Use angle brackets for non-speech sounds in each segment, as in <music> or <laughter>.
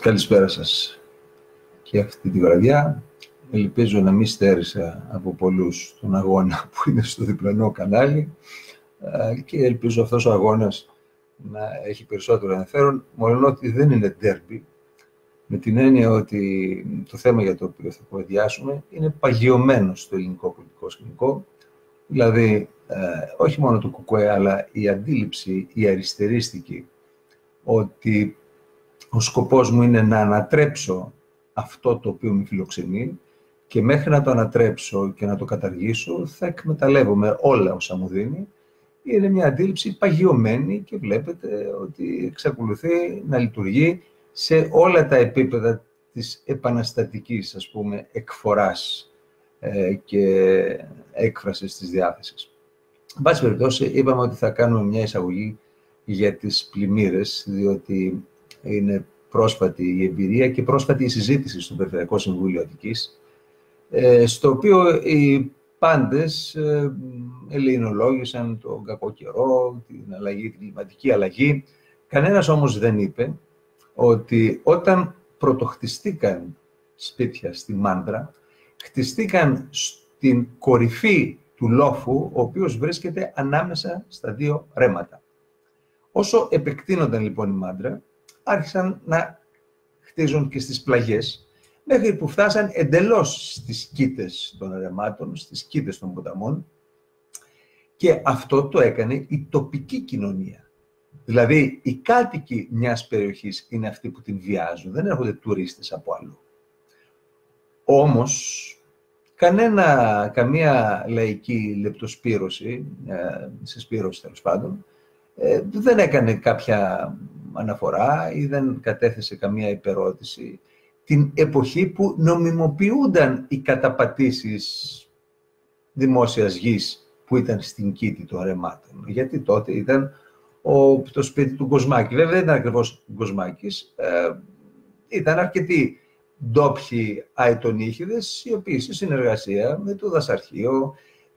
Καλησπέρα σας και αυτή τη βραδιά. Ελπίζω να μην στέρισα από πολλούς τον αγώνα <laughs> που είναι στο διπλανό κανάλι και ελπίζω αυτός ο αγώνας να έχει περισσότερο ενδιαφέρον, μόνο ότι δεν είναι τέρμπι, με την έννοια ότι το θέμα για το οποίο θα κουβεντιάσουμε είναι παγιωμένο στο ελληνικό πολιτικό σκηνικό, δηλαδή ε, όχι μόνο το κουκουέ, αλλά η αντίληψη, η αριστερίστικη, ότι ο σκοπός μου είναι να ανατρέψω αυτό το οποίο με φιλοξενεί και μέχρι να το ανατρέψω και να το καταργήσω θα εκμεταλλεύομαι όλα όσα μου δίνει. Είναι μια αντίληψη παγιωμένη και βλέπετε ότι εξακολουθεί να λειτουργεί σε όλα τα επίπεδα της επαναστατικής, ας πούμε, εκφοράς ε, και έκφρασης της διάθεσης. Εν πάση περιπτώσει, είπαμε ότι θα κάνουμε μια εισαγωγή για τις πλημμύρες, διότι είναι πρόσφατη η εμπειρία και πρόσφατη η συζήτηση στο Περιφερειακό Συμβούλιο Αττικής, ε, στο οποίο οι πάντες ε, ελληνολόγησαν τον κακό καιρό, την, αλλαγή, την κλιματική αλλαγή. Κανένας όμως δεν είπε ότι όταν πρωτοχτιστήκαν σπίτια στη Μάντρα, χτιστήκαν στην κορυφή του λόφου, ο οποίος βρίσκεται ανάμεσα στα δύο ρέματα. Όσο επεκτείνονταν λοιπόν η Μάντρα, άρχισαν να χτίζουν και στις πλαγιές, μέχρι που φτάσαν εντελώς στις κήτες των ρεμάτων, στις κήτες των ποταμών και αυτό το έκανε η τοπική κοινωνία. Δηλαδή, οι κάτοικοι μιας περιοχής είναι αυτοί που την βιάζουν, δεν έρχονται τουρίστες από αλλού. Όμως, κανένα, καμία λαϊκή λεπτοσπύρωση, ε, συσπήρωση τέλος πάντων, ε, δεν έκανε κάποια αναφορά ή δεν κατέθεσε καμία υπερώτηση την εποχή που νομιμοποιούνταν οι καταπατήσεις δημόσιας γης που ήταν στην κήτη των ρεμάτων. Γιατί τότε ήταν ο, το σπίτι του Κοσμάκη. Βέβαια δεν ήταν ακριβώς ο Κοσμάκης. Ε, ήταν αρκετοί ντόπιοι αετονίχιδες, οι οποίοι σε συνεργασία με το δασαρχείο,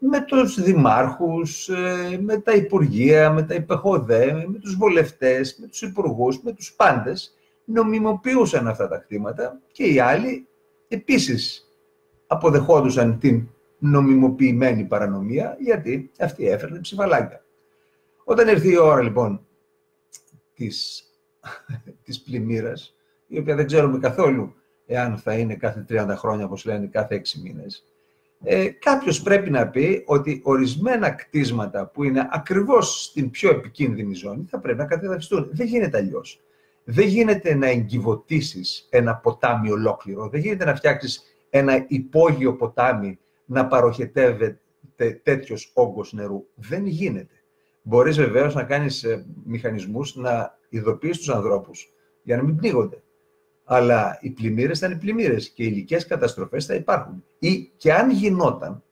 με τους δημάρχους, ε, με τα υπουργεία, με τα υπεχοδέ, με τους βολευτές, με τους υπουργούς, με τους πάντες, νομιμοποιούσαν αυτά τα κτήματα και οι άλλοι επίσης αποδεχόντουσαν την νομιμοποιημένη παρανομία, γιατί αυτή έφερνε ψηφαλάκια. Όταν έρθει η ώρα, λοιπόν, της, <laughs> της πλημμύρας, η οποία δεν ξέρουμε καθόλου εάν θα είναι κάθε 30 χρόνια, όπως λένε, κάθε 6 μήνες, ε, κάποιος πρέπει να πει ότι ορισμένα κτίσματα που είναι ακριβώς στην πιο επικίνδυνη ζώνη θα πρέπει να κατεδαφιστούν. Δεν γίνεται αλλιώς. Δεν γίνεται να εγκυβωτήσεις ένα ποτάμι ολόκληρο. Δεν γίνεται να φτιάξεις ένα υπόγειο ποτάμι να παροχετεύεται τέτοιος όγκος νερού. Δεν γίνεται. Μπορείς βεβαίως να κάνεις ε, μηχανισμούς να ειδοποιείς τους ανθρώπους για να μην πνίγονται αλλά οι πλημμύρες θα είναι πλημμύρες και οι υλικές καταστροφές θα υπάρχουν. Ή και αν γινόταν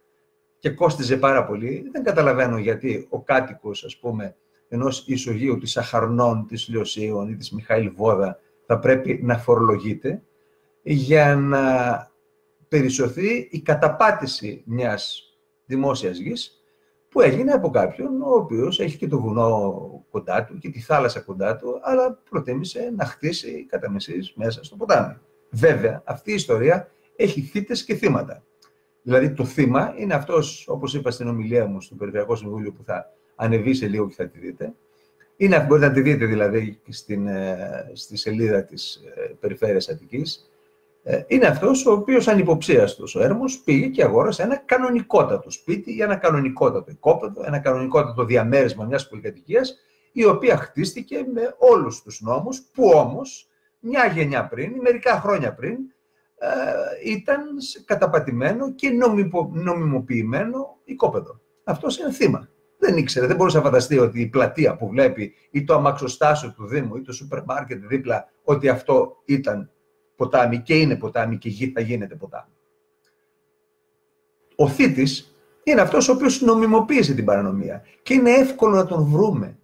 και κόστιζε πάρα πολύ, δεν καταλαβαίνω γιατί ο κάτοικος, ας πούμε, ενός ισογείου της Αχαρνών, της Λιωσίων ή της Μιχαήλ Βόδα θα πρέπει να φορολογείται για να περισσοθεί η καταπάτηση μιας δημόσιας γης που έγινε από κάποιον ο οποίος έχει και το βουνό κοντά του και τη θάλασσα κοντά του, αλλά προτίμησε να χτίσει κατά μεσής μέσα στο ποτάμι. Βέβαια, αυτή η ιστορία έχει θύτες και θύματα. Δηλαδή, το θύμα είναι αυτός, όπως είπα στην ομιλία μου στο Περιφερειακό Συμβούλιο που θα ανεβεί σε λίγο και θα τη δείτε. Είναι, μπορείτε να τη δείτε δηλαδή στην, ε, στη σελίδα της ε, Περιφέρειας Αττικής ε, είναι αυτός ο οποίος ανυποψίαστος ο Έρμος πήγε και αγόρασε ένα κανονικότατο σπίτι ή ένα κανονικότατο οικόπεδο, ένα κανονικότατο διαμέρισμα μιας πολυκατοικίας, η οποία χτίστηκε με όλους τους νόμους, που όμως μια γενιά πριν, μερικά χρόνια πριν, ε, ήταν καταπατημένο και νομιμοποιημένο οικόπεδο. Αυτός είναι θύμα. Δεν ήξερε, δεν μπορούσε να φανταστεί ότι η πλατεία που βλέπει ή το αμαξοστάσιο του Δήμου ή το σούπερ μάρκετ δίπλα, ότι αυτό ήταν ποτάμι και είναι ποτάμι και θα γίνεται ποτάμι. Ο θήτης είναι αυτός ο οποίος νομιμοποίησε την παρανομία και είναι εύκολο να τον βρούμε.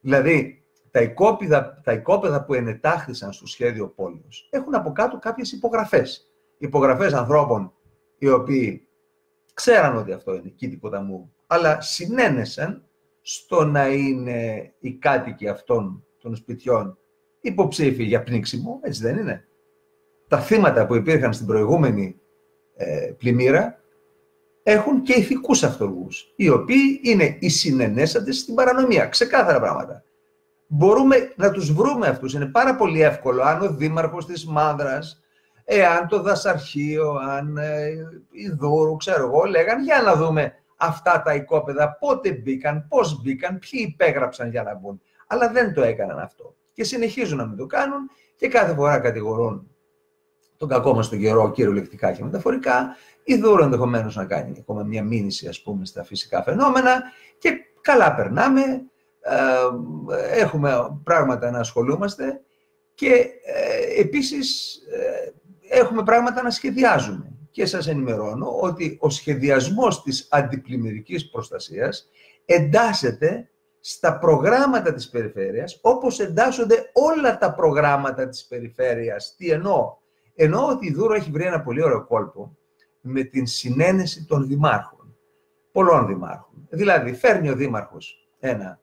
Δηλαδή, τα οικόπεδα, τα οικόπεδα που ενετάχθησαν στο σχέδιο πόλεως έχουν από κάτω κάποιες υπογραφές. Υπογραφές ανθρώπων οι οποίοι ξέραν ότι αυτό είναι κήτη ποταμού, αλλά συνένεσαν στο να είναι οι κάτοικοι αυτών των σπιτιών υποψήφοι για πνίξιμο, έτσι δεν είναι; Τα θύματα που υπήρχαν στην προηγούμενη ε, πλημμύρα έχουν και ηθικούς αυτοργούς, οι οποίοι είναι οι συνενέσαντες στην παρανομία. Ξεκάθαρα πράγματα. Μπορούμε να τους βρούμε αυτούς. Είναι πάρα πολύ εύκολο αν ο δήμαρχος της Μάνδρας, εάν το δασαρχείο, αν ε, η Δούρου, ξέρω εγώ, λέγαν για να δούμε αυτά τα οικόπεδα, πότε μπήκαν, πώς μπήκαν, ποιοι υπέγραψαν για να μπουν. Αλλά δεν το έκαναν αυτό. Και συνεχίζουν να μην το κάνουν και κάθε φορά κατηγορούν τον κακό μας τον καιρό κυριολεκτικά και μεταφορικά, η Δούρο ενδεχομένως να κάνει ακόμα μια μήνυση ας πούμε στα φυσικά φαινόμενα και καλά περνάμε, ε, έχουμε πράγματα να ασχολούμαστε και ε, επίσης ε, έχουμε πράγματα να σχεδιάζουμε. Και σας ενημερώνω ότι ο σχεδιασμός της αντιπλημμυρικής προστασίας εντάσσεται στα προγράμματα της περιφέρειας, όπως εντάσσονται όλα τα προγράμματα της περιφέρειας. Τι εννοώ; Εννοώ ότι η Δούρο έχει βρει ένα πολύ ωραίο κόλπο με την συνένεση των δημάρχων, πολλών δημάρχων. Δηλαδή, φέρνει ο δήμαρχος ένα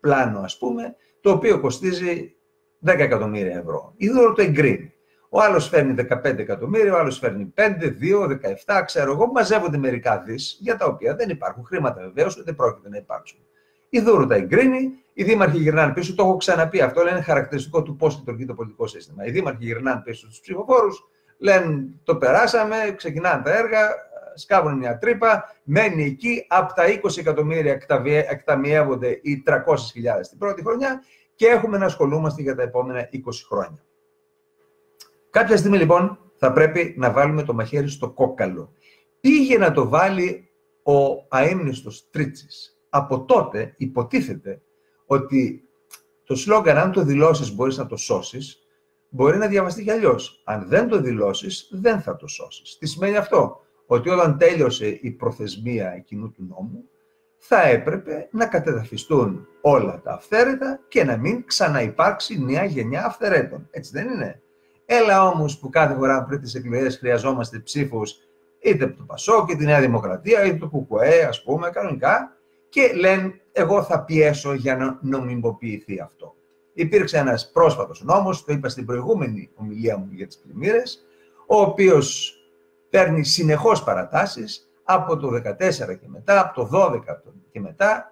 πλάνο, ας πούμε, το οποίο κοστίζει 10 εκατομμύρια ευρώ. Η Δούρο το εγκρίνει. Ο άλλος φέρνει 15 εκατομμύρια, ο άλλος φέρνει 5, 2, 17, ξέρω εγώ. Μαζεύονται μερικά δις, για τα οποία δεν υπάρχουν χρήματα βεβαίως, ούτε πρόκειται να υπάρξουν. Η Δούρου τα εγκρίνει, οι δήμαρχοι γυρνάνε πίσω. Το έχω ξαναπεί αυτό, λένε χαρακτηριστικό του πώς λειτουργεί το πολιτικό σύστημα. Οι δήμαρχοι γυρνάνε πίσω στους ψηφοφόρους, λένε το περάσαμε, ξεκινάνε τα έργα, σκάβουν μια τρύπα, μένει εκεί, από τα 20 εκατομμύρια εκταμιεύονται οι 300.000 την πρώτη χρονιά και έχουμε να ασχολούμαστε για τα επόμενα 20 χρόνια. Κάποια στιγμή λοιπόν θα πρέπει να βάλουμε το μαχαίρι στο κόκαλο. Πήγε να το βάλει ο αείμνηστος Τρίτσης. Από τότε υποτίθεται ότι το σλόγκαν αν το δηλώσεις μπορείς να το σώσεις, μπορεί να διαβαστεί κι αλλιώς. Αν δεν το δηλώσεις, δεν θα το σώσεις. Τι σημαίνει αυτό, ότι όταν τέλειωσε η προθεσμία εκείνου του νόμου, θα έπρεπε να κατεδαφιστούν όλα τα αυθαίρετα και να μην ξαναυπάρξει νέα γενιά αυθαιρέτων. Έτσι δεν είναι; Έλα όμως που κάθε φορά πριν τις εκλογές χρειαζόμαστε ψήφους είτε από το Πασό και τη Νέα Δημοκρατία είτε το Κουκουέ, ας πούμε, κανονικά, και λένε εγώ θα πιέσω για να νομιμοποιηθεί αυτό. Υπήρξε ένας πρόσφατος νόμος, το είπα στην προηγούμενη ομιλία μου για τις πλημμύρες, ο οποίος παίρνει συνεχώς παρατάσεις από το 2014 και μετά, από το 2012 και μετά,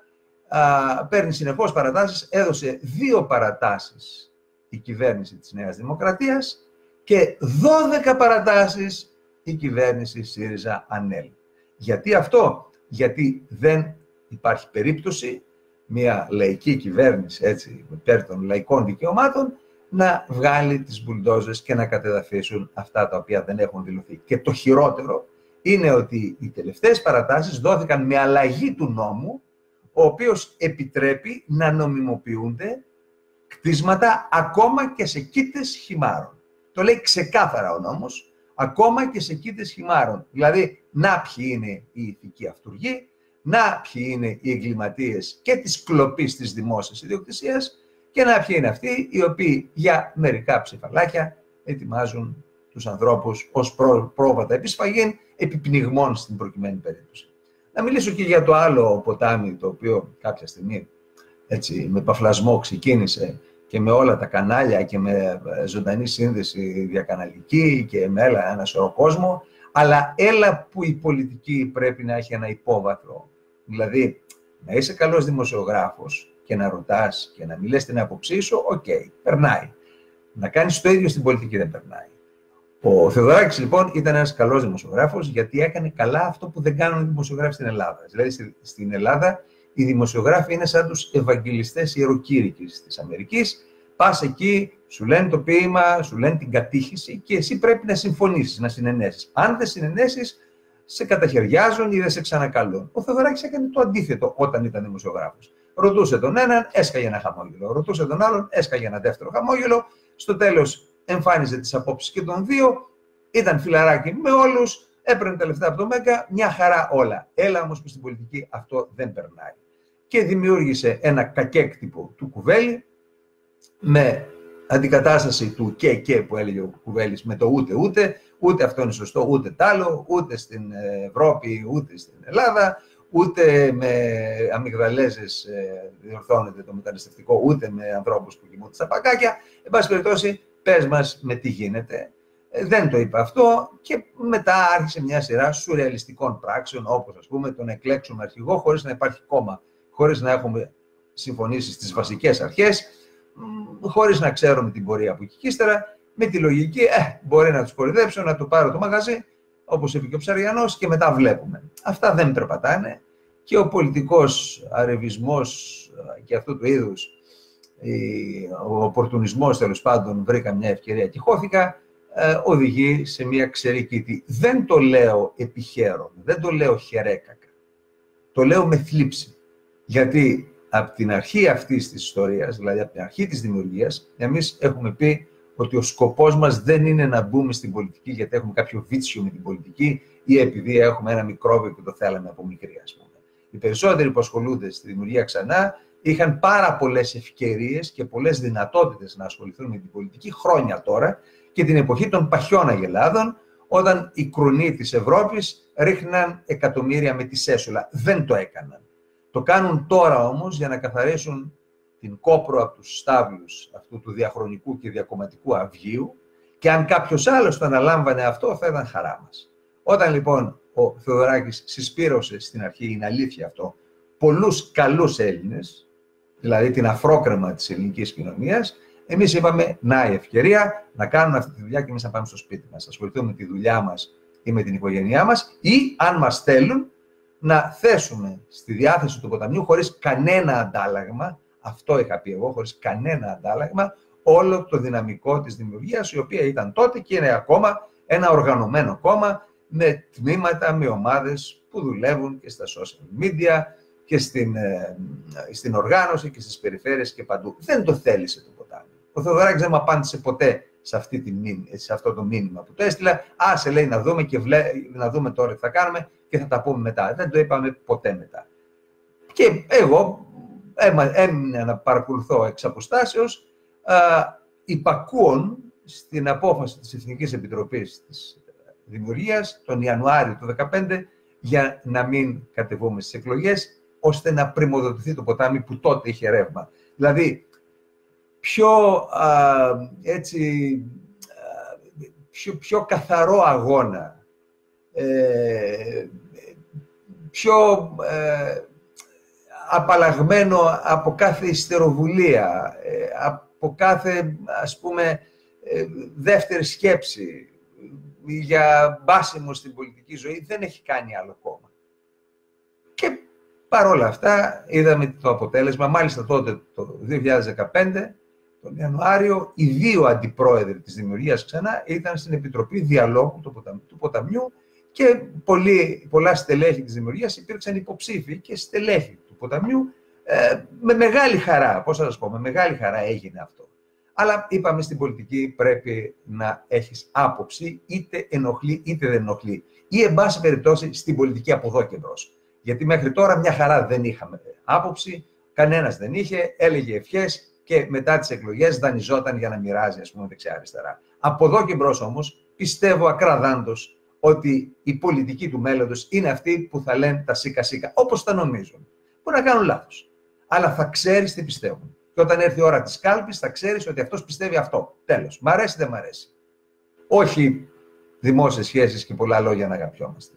α, παίρνει συνεχώς παρατάσεις, έδωσε δύο παρατάσεις η κυβέρνηση της Νέας Δημοκρατίας και 12 παρατάσεις η κυβέρνηση ΣΥΡΙΖΑ ΑΝΕΛ. Γιατί αυτό, γιατί δεν υπάρχει περίπτωση μια λαϊκή κυβέρνηση, έτσι, υπέρ των λαϊκών δικαιωμάτων, να βγάλει τις μπουλντόζες και να κατεδαφίσουν αυτά τα οποία δεν έχουν δηλωθεί. Και το χειρότερο είναι ότι οι τελευταίες παρατάσεις δόθηκαν με αλλαγή του νόμου, ο οποίος επιτρέπει να νομιμοποιούνται κτίσματα ακόμα και σε κήτες χυμάρων. Το λέει ξεκάθαρα ο νόμος, ακόμα και σε κήτες χυμάρων. Δηλαδή, να ποιοι είναι οι ηθικοί αυτούργοι, να ποιοι είναι οι εγκληματίες και της κλοπής της δημόσιας ιδιοκτησίας και να ποιοι είναι αυτοί οι οποίοι για μερικά ψηφαλάκια ετοιμάζουν τους ανθρώπους ως πρόβατα επισφαγήν επιπνιγμών στην προκειμένη περίπτωση. Να μιλήσω και για το άλλο ποτάμι το οποίο κάποια στιγμή έτσι, με παφλασμό ξεκίνησε και με όλα τα κανάλια και με ε, ζωντανή σύνδεση διακαναλική και με έλα ένα σωρό κόσμο, αλλά έλα που η πολιτική πρέπει να έχει ένα υπόβαθρο. Δηλαδή, να είσαι καλός δημοσιογράφος και να ρωτάς και να μιλές την άποψή σου, οκ, περνάει. Να κάνεις το ίδιο στην πολιτική δεν περνάει. Ο Θεοδωράκης λοιπόν ήταν ένας καλός δημοσιογράφος γιατί έκανε καλά αυτό που δεν κάνουν οι δημοσιογράφοι στην Ελλάδα. Δηλαδή στην Ελλάδα οι δημοσιογράφοι είναι σαν τους ευαγγελιστές ιεροκήρυκης της Αμερικής. Πας εκεί, σου λένε το ποίημα, σου λένε την κατήχηση και εσύ πρέπει να συμφωνήσεις, να συνενέσεις. Αν δεν συνενέσεις, σε καταχαιριάζουν ή δεν σε ξανακαλούν. Ο Θεοδωράκης έκανε το αντίθετο όταν ήταν δημοσιογράφος. Ρωτούσε τον έναν, έσκαγε ένα χαμόγελο. Ρωτούσε τον άλλον, έσκαγε ένα δεύτερο χαμόγελο. Στο τέλος εμφάνιζε τις απόψεις και των δύο, ήταν φιλαράκι με όλους, έπαιρνε τα λεφτά από το ΜΕΚΑ, μια χαρά όλα. Έλα όμως που στην πολιτική αυτό δεν περνάει. Και δημιούργησε ένα κακέκτυπο του Κουβέλη με αντικατάσταση του και και που έλεγε ο Κουβέλης με το ούτε ούτε, ούτε αυτό είναι σωστό, ούτε τ' άλλο, ούτε στην Ευρώπη, ούτε στην Ελλάδα, ούτε με αμυγδαλέζες ε, διορθώνεται το μεταναστευτικό, ούτε με ανθρώπους που κοιμούνται στα πακάκια. Εν πάση περιπτώσει, πες μας με τι γίνεται. Ε, δεν το είπε αυτό και μετά άρχισε μια σειρά σουρεαλιστικών πράξεων, όπως ας πούμε τον εκλέξουμε αρχηγό χωρίς να υπάρχει κόμμα, χωρίς να έχουμε συμφωνήσει στις βασικές αρχές, χωρίς να ξέρουμε την πορεία από εκεί και ύστερα, με τη λογική, ε, μπορεί να τους κορυδέψω, να του πάρω το μαγαζί, όπως είπε και ο Ψαριανός, και μετά βλέπουμε. Αυτά δεν περπατάνε και ο πολιτικός αρεβισμός ε, και αυτού του είδους, ο οπορτουνισμός τέλος πάντων, βρήκα μια ευκαιρία και χώθηκα, ε, οδηγεί σε μια ξερή Δεν το λέω επιχαίρον, δεν το λέω χερέκακα. Το λέω με θλίψη. Γιατί από την αρχή αυτής της ιστορίας, δηλαδή από την αρχή της δημιουργίας, εμείς έχουμε πει ότι ο σκοπός μας δεν είναι να μπούμε στην πολιτική γιατί έχουμε κάποιο βίτσιο με την πολιτική ή επειδή έχουμε ένα μικρόβιο και το θέλαμε από μικρή, ας πούμε. Οι περισσότεροι που ασχολούνται στη δημιουργία ξανά είχαν πάρα πολλές ευκαιρίες και πολλές δυνατότητες να ασχοληθούν με την πολιτική χρόνια τώρα και την εποχή των παχιών αγελάδων, όταν οι κρουνοί της Ευρώπης ρίχναν εκατομμύρια με τη σέσουλα. Δεν το έκαναν. Το κάνουν τώρα όμως για να καθαρίσουν την κόπρο από τους στάβλους αυτού του διαχρονικού και διακομματικού αυγίου και αν κάποιος άλλος το αναλάμβανε αυτό θα ήταν χαρά μας. Όταν λοιπόν ο Θεοδωράκης συσπήρωσε στην αρχή, είναι αλήθεια αυτό, πολλούς καλούς Έλληνες, δηλαδή την αφρόκρεμα της ελληνικής κοινωνίας, εμείς είπαμε, να η ευκαιρία να κάνουμε αυτή τη δουλειά και εμείς να πάμε στο σπίτι μας, να ασχοληθούμε με τη δουλειά μας ή με την οικογένειά μας ή αν μας θέλουν να θέσουμε στη διάθεση του ποταμιού χωρίς κανένα αντάλλαγμα, αυτό είχα πει εγώ, χωρίς κανένα αντάλλαγμα, όλο το δυναμικό της δημιουργίας, η οποία ήταν τότε και είναι ακόμα ένα οργανωμένο κόμμα με τμήματα, με ομάδες που δουλεύουν και στα social media και στην, ε, στην οργάνωση και στις περιφέρειες και παντού. Δεν το θέλησε το ποτάμι. Ο Θεοδωράκης δεν μου απάντησε ποτέ σε, αυτή τη, σε αυτό το μήνυμα που το έστειλα. σε λέει να δούμε και βλέ, να δούμε τώρα τι θα κάνουμε και θα τα πούμε μετά. Δεν το είπαμε ποτέ μετά. Και εγώ έμεινα να παρακολουθώ εξ αποστάσεως, υπακούων στην απόφαση της Εθνικής Επιτροπής της Δημιουργίας τον Ιανουάριο του 2015 για να μην κατεβούμε στις εκλογές, ώστε να πρημοδοτηθεί το ποτάμι που τότε είχε ρεύμα. Δηλαδή, πιο, έτσι, πιο, πιο καθαρό αγώνα, ε, πιο ε, απαλλαγμένο από κάθε ιστεροβουλία, ε, από κάθε, ας πούμε, ε, δεύτερη σκέψη για μπάσιμο στην πολιτική ζωή, δεν έχει κάνει άλλο κόμμα. Και παρόλα αυτά είδαμε το αποτέλεσμα, μάλιστα τότε το 2015, τον Ιανουάριο, οι δύο αντιπρόεδροι της δημιουργίας ξανά ήταν στην Επιτροπή Διαλόγου του Ποταμιού και πολλοί, πολλά στελέχη της δημιουργίας υπήρξαν υποψήφοι και στελέχη του ποταμιού ε, με μεγάλη χαρά, πώς θα σας πω, με μεγάλη χαρά έγινε αυτό. Αλλά είπαμε στην πολιτική πρέπει να έχεις άποψη, είτε ενοχλεί είτε δεν ενοχλεί. Ή, εν πάση περιπτώσει, στην πολιτική από εδώ και μπρος. Γιατί μέχρι τώρα μια χαρά δεν είχαμε άποψη, κανένας δεν είχε, έλεγε ευχές και μετά τις εκλογές δανειζόταν για να μοιράζει, ας πούμε, δεξιά-αριστερά. Από εδώ και μπρος όμως, πιστεύω ακραδάντως ότι η πολιτική του μέλλοντος είναι αυτή που θα λένε τα σίκα-σίκα, όπως τα νομίζουν. Μπορεί να κάνουν λάθος. Αλλά θα ξέρεις τι πιστεύουν. Και όταν έρθει η ώρα της κάλπης θα ξέρεις ότι αυτός πιστεύει αυτό. Τέλος. Μ' αρέσει δεν μ' αρέσει. Όχι δημόσιες σχέσεις και πολλά λόγια να αγαπιόμαστε.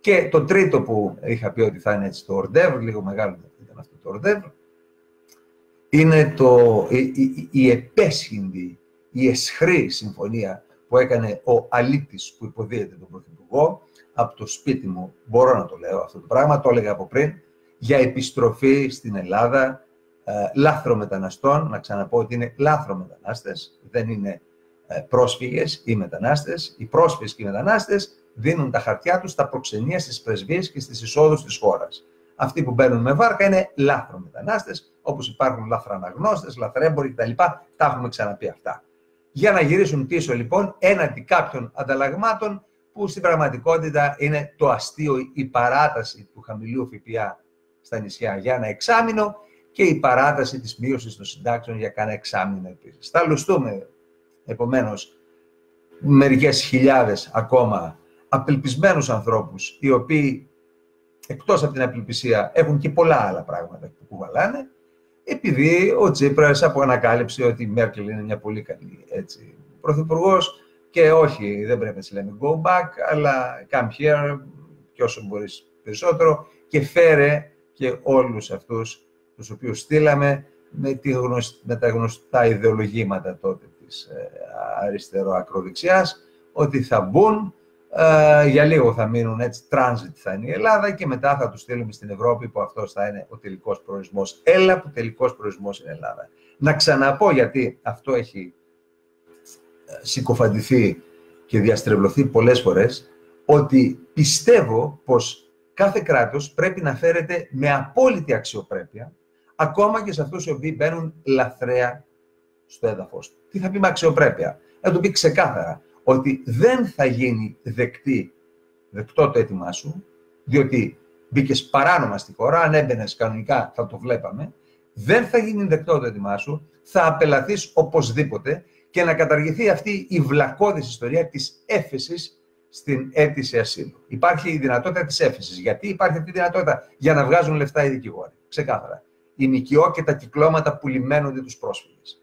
Και το τρίτο που είχα πει ότι θα είναι έτσι το ορντεύρ, λίγο μεγάλο ήταν αυτό το ορντεύρ, είναι το, η, η, η επέσχυντη, η εσχρή συμφωνία που έκανε ο αλήτης που υποδίεται τον Πρωθυπουργό από το σπίτι μου, μπορώ να το λέω αυτό το πράγμα, το έλεγα από πριν, για επιστροφή στην Ελλάδα ε, λάθρο μεταναστών, να ξαναπώ ότι είναι λάθρο μετανάστες, δεν είναι ε, πρόσφυγες ή μετανάστες. Οι πρόσφυγες και οι μετανάστες δίνουν τα χαρτιά τους στα προξενία στις πρεσβείες και στις εισόδους της χώρας. Αυτοί που μπαίνουν με βάρκα είναι λάθρο μετανάστες, όπως υπάρχουν λαθραναγνώστες, λαθρέμποροι κτλ. Τα έχουμε ξαναπεί αυτά για να γυρίσουν πίσω λοιπόν έναντι κάποιων ανταλλαγμάτων που στην πραγματικότητα είναι το αστείο, η παράταση του χαμηλού ΦΠΑ στα νησιά για ένα εξάμεινο και η παράταση της μείωσης των συντάξεων για κάνα εξάμεινο επίσης. Θα λουστούμε, επομένως, μερικές χιλιάδες ακόμα απελπισμένους ανθρώπους, οι οποίοι εκτός από την απελπισία, έχουν και πολλά άλλα πράγματα που κουβαλάνε, επειδή ο Τσίπρας αποκανακάλυψε ότι η Μέρκελ είναι μια πολύ καλή έτσι, πρωθυπουργός και όχι, δεν πρέπει να της λέμε go back, αλλά come here και όσο μπορείς περισσότερο και φέρε και όλους αυτούς τους οποίους στείλαμε με, τη με τα γνωστά ιδεολογήματα τότε της ε, αριστερο-ακροδεξιάς, ότι θα μπουν, ε, για λίγο θα μείνουν έτσι, transit θα είναι η Ελλάδα και μετά θα τους στείλουμε στην Ευρώπη που αυτός θα είναι ο τελικός προορισμός. Έλα που τελικός προορισμός είναι Ελλάδα. Να ξαναπώ γιατί αυτό έχει ε, συκοφαντηθεί και διαστρεβλωθεί πολλές φορές, ότι πιστεύω πως κάθε κράτος πρέπει να φέρεται με απόλυτη αξιοπρέπεια, ακόμα και σε αυτούς οι οποίοι μπαίνουν λαθρέα στο έδαφος του. Τι θα πει με αξιοπρέπεια; Θα του πει ξεκάθαρα ότι δεν θα γίνει δεκτή, δεκτό το αίτημά σου, διότι μπήκες παράνομα στη χώρα, αν έμπαινες κανονικά θα το βλέπαμε, δεν θα γίνει δεκτό το αίτημά σου, θα απελαθείς οπωσδήποτε και να καταργηθεί αυτή η βλακώδης ιστορία της έφεσης στην αίτηση ασύλου. Υπάρχει η δυνατότητα της έφεσης. Γιατί υπάρχει αυτή η δυνατότητα; Για να βγάζουν λεφτά οι δικηγόροι. Ξεκάθαρα. Η νοικιό και τα κυκλώματα που λιμένονται τους πρόσφυγες.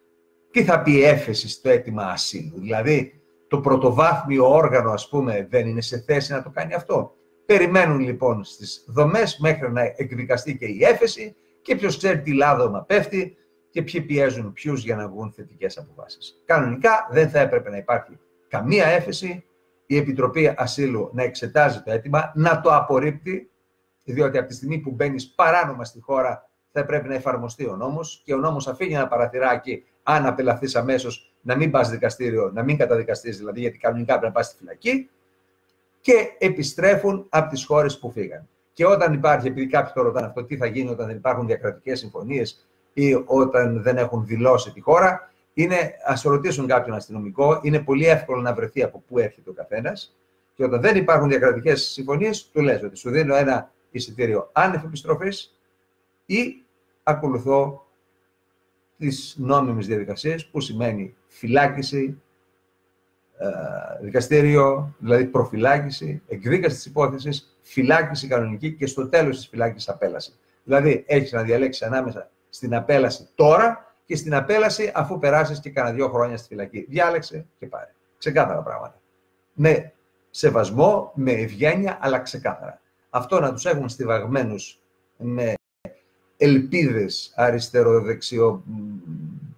Τι θα πει έφεση στο αίτημα ασύλου; Δηλαδή, το πρωτοβάθμιο όργανο, ας πούμε, δεν είναι σε θέση να το κάνει αυτό. Περιμένουν λοιπόν στις δομές μέχρι να εκδικαστεί και η έφεση και ποιος ξέρει τι λάδωμα πέφτει και ποιοι πιέζουν ποιους για να βγουν θετικές αποφάσεις. Κανονικά δεν θα έπρεπε να υπάρχει καμία έφεση, η Επιτροπή Ασύλου να εξετάζει το αίτημα, να το απορρίπτει, διότι από τη στιγμή που μπαίνει παράνομα στη χώρα θα πρέπει να εφαρμοστεί ο νόμος και ο νόμος αφήνει ένα παραθυράκι, αν απελαθείς αμέσως, να μην πας δικαστήριο, να μην καταδικαστείς, δηλαδή, γιατί κανονικά πρέπει να πας στη φυλακή, και επιστρέφουν από τις χώρες που φύγαν. Και όταν υπάρχει, επειδή κάποιοι το ρωτάνε αυτό, τι θα γίνει όταν δεν υπάρχουν διακρατικές συμφωνίες ή όταν δεν έχουν δηλώσει τη χώρα, είναι, ας ρωτήσουν κάποιον αστυνομικό, είναι πολύ εύκολο να βρεθεί από πού έρχεται ο καθένας. Και όταν δεν υπάρχουν διακρατικές συμφωνίες, του λες ότι σου δίνω ένα εισιτήριο άνευ επιστροφής ή ακολουθώ τις νόμιμες διαδικασίες, που σημαίνει φυλάκιση, ε, δικαστήριο, δηλαδή προφυλάκηση, εκδίκαση της υπόθεσης, φυλάκιση κανονική και στο τέλος της φυλάκισης απέλαση. Δηλαδή, έχεις να διαλέξεις ανάμεσα στην απέλαση τώρα και στην απέλαση αφού περάσεις και κανένα δύο χρόνια στη φυλακή. Διάλεξε και πάρε. Ξεκάθαρα πράγματα. Με σεβασμό, με ευγένεια, αλλά ξεκάθαρα. Αυτό να τους έχουν στιβαγμένους με ελπίδες αριστεροδεξιό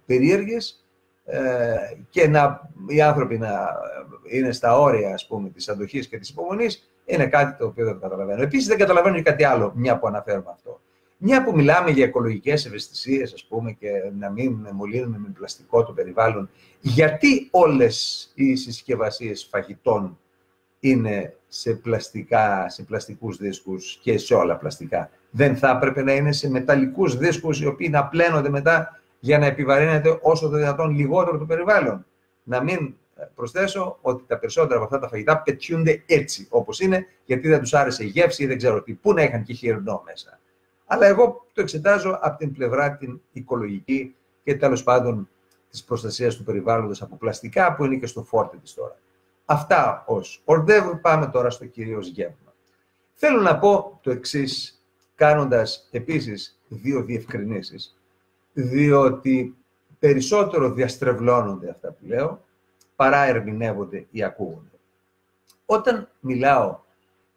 περίεργες ε, και να, οι άνθρωποι να είναι στα όρια ας πούμε, της αντοχής και της υπομονής είναι κάτι το οποίο δεν καταλαβαίνω. Επίσης δεν καταλαβαίνω και κάτι άλλο, μια που αναφέρουμε αυτό. Μια που μιλάμε για οικολογικές ευαισθησίες, ας πούμε, και να μην μολύνουμε με πλαστικό το περιβάλλον, γιατί όλες οι συσκευασίες φαγητών είναι σε, πλαστικά, σε πλαστικούς δίσκους και σε όλα πλαστικά; Δεν θα έπρεπε να είναι σε μεταλλικούς δίσκους οι οποίοι να πλένονται μετά για να επιβαρύνεται όσο το δυνατόν λιγότερο το περιβάλλον. Να μην ε, προσθέσω ότι τα περισσότερα από αυτά τα φαγητά πετιούνται έτσι όπως είναι, γιατί δεν τους άρεσε η γεύση ή δεν ξέρω τι. Πού να είχαν και χοιρινό μέσα. Αλλά εγώ το εξετάζω από την πλευρά την οικολογική και τέλος πάντων της προστασίας του περιβάλλοντος από πλαστικά που είναι και στο φόρτε της τώρα. Αυτά ως ορντεύρ. Πάμε τώρα στο κυρίως γεύμα. Θέλω να πω το εξής κάνοντας επίσης δύο διευκρινήσεις, διότι περισσότερο διαστρεβλώνονται αυτά που λέω, παρά ερμηνεύονται ή ακούγονται. Όταν μιλάω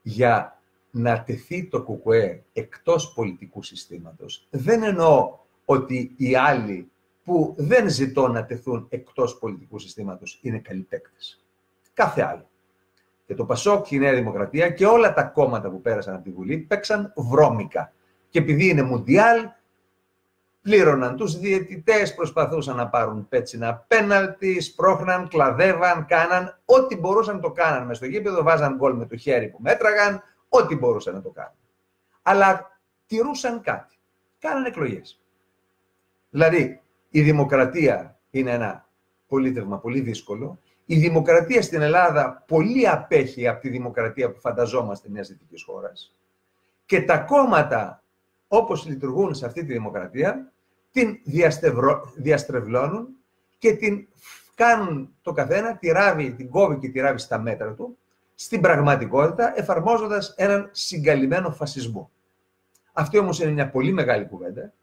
για να τεθεί το ΚΚΕ εκτός πολιτικού συστήματος, δεν εννοώ ότι οι άλλοι που δεν ζητώ να τεθούν εκτός πολιτικού συστήματος είναι καλλιτέκτες. Κάθε άλλο. Και το Πασόκ και η Νέα Δημοκρατία και όλα τα κόμματα που πέρασαν από τη Βουλή παίξαν βρώμικα. Και επειδή είναι Μουντιάλ, πλήρωναν τους διαιτητές, προσπαθούσαν να πάρουν πέτσινα πέναλτι, σπρώχναν, κλαδεύαν, κάναν ό,τι μπορούσαν να το κάναν. Μες στο γήπεδο βάζαν γκολ με το χέρι που μέτραγαν, ό,τι μπορούσαν να το κάνουν. Αλλά τηρούσαν κάτι. Κάναν εκλογές. Δηλαδή, η δημοκρατία είναι ένα πολίτευμα πολύ δύσκολο. Η δημοκρατία στην Ελλάδα πολύ απέχει από τη δημοκρατία που φανταζόμαστε μιας δυτικής χώρας. Και τα κόμματα, όπως λειτουργούν σε αυτή τη δημοκρατία, την διαστρεβλώνουν και την κάνουν το καθένα, τη ράβει, την κόβει και τη ράβει στα μέτρα του στην πραγματικότητα εφαρμόζοντας έναν συγκαλυμμένο φασισμό. Αυτή όμως είναι μια πολύ μεγάλη κουβέντα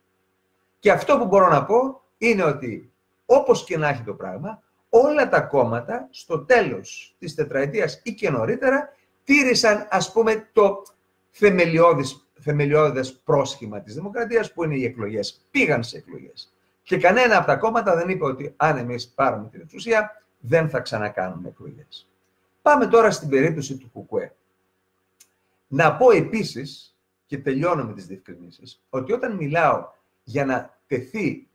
και αυτό που μπορώ να πω είναι ότι όπως και να έχει το πράγμα, όλα τα κόμματα στο τέλος της τετραετίας ή και νωρίτερα τήρησαν ας πούμε το θεμελιώδης, θεμελιώδες πρόσχημα της δημοκρατίας που είναι οι εκλογές. Πήγαν σε εκλογές. Και κανένα από τα κόμματα δεν είπε ότι αν εμείς πάρουμε την εξουσία δεν θα ξανακάνουμε εκλογές. Πάμε τώρα στην περίπτωση του Κουκουέ. Να πω επίσης, και τελειώνω με τις διευκρινήσεις, ότι όταν μιλάω για να τεθεί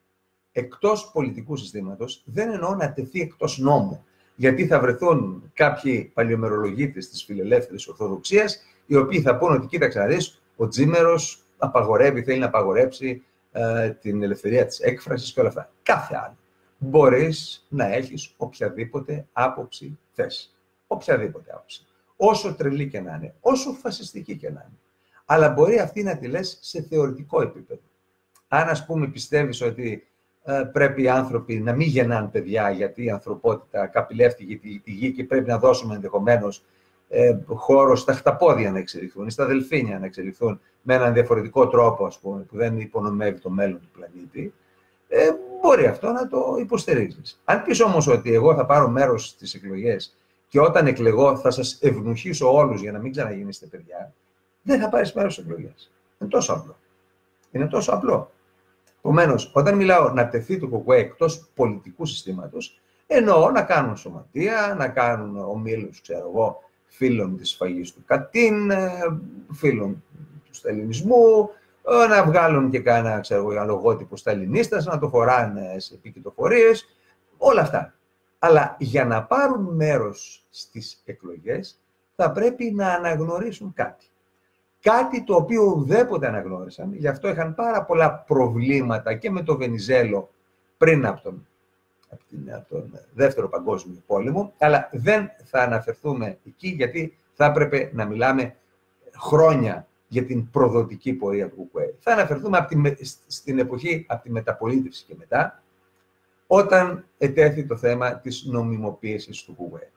εκτός πολιτικού συστήματος, δεν εννοώ να τεθεί εκτός νόμου. Γιατί θα βρεθούν κάποιοι παλιομερολογίτες της φιλελεύθερης ορθοδοξίας, οι οποίοι θα πούνε ότι κοίταξε να δεις, ο Τζίμερος απαγορεύει, θέλει να απαγορέψει ε, την ελευθερία της έκφρασης και όλα αυτά. Κάθε άλλο. Μπορείς να έχεις οποιαδήποτε άποψη θες. Οποιαδήποτε άποψη. Όσο τρελή και να είναι, όσο φασιστική και να είναι. Αλλά μπορεί αυτή να τη λες σε θεωρητικό επίπεδο. Αν, ας πούμε, πιστεύεις ότι ε, πρέπει οι άνθρωποι να μην γεννάνε παιδιά, γιατί η ανθρωπότητα καπηλεύτηκε τη, τη γη και πρέπει να δώσουμε ενδεχομένως ε, χώρο στα χταπόδια να εξελιχθούν ή στα δελφίνια να εξελιχθούν με έναν διαφορετικό τρόπο, ας πούμε, που δεν υπονομεύει το μέλλον του πλανήτη, ε, μπορεί αυτό να το υποστηρίζεις. Αν πεις όμως ότι εγώ θα πάρω μέρος στις εκλογές και όταν εκλεγώ θα σας ευνουχίσω όλους για να μην ξαναγίνετε παιδιά, δεν θα πάρεις μέρος στις εκλογές. Είναι τόσο απλό. Είναι τόσο απλό. Επομένως, όταν μιλάω να τεθεί το ΚΟΚΟΕ εκτός πολιτικού συστήματος, εννοώ να κάνουν σωματεία, να κάνουν ομίλους, ξέρω εγώ, φίλων της φαγής του Κατίν, ε, φίλων του σταλινισμού, ε, να βγάλουν και κάνα, ξέρω εγώ, λογότυπο σταλινίστας, να το φοράνε σε επικοινωνίες, όλα αυτά. Αλλά για να πάρουν μέρος στις εκλογές θα πρέπει να αναγνωρίσουν κάτι. Κάτι το οποίο ουδέποτε αναγνώρισαν, γι' αυτό είχαν πάρα πολλά προβλήματα και με το Βενιζέλο πριν από τον, από, την, από τον Δεύτερο Παγκόσμιο Πόλεμο, αλλά δεν θα αναφερθούμε εκεί γιατί θα έπρεπε να μιλάμε χρόνια για την προδοτική πορεία του ΚΚΕ. Θα αναφερθούμε από τη, στην εποχή από τη μεταπολίτευση και μετά, όταν ετέθη το θέμα της νομιμοποίησης του ΚΚΕ.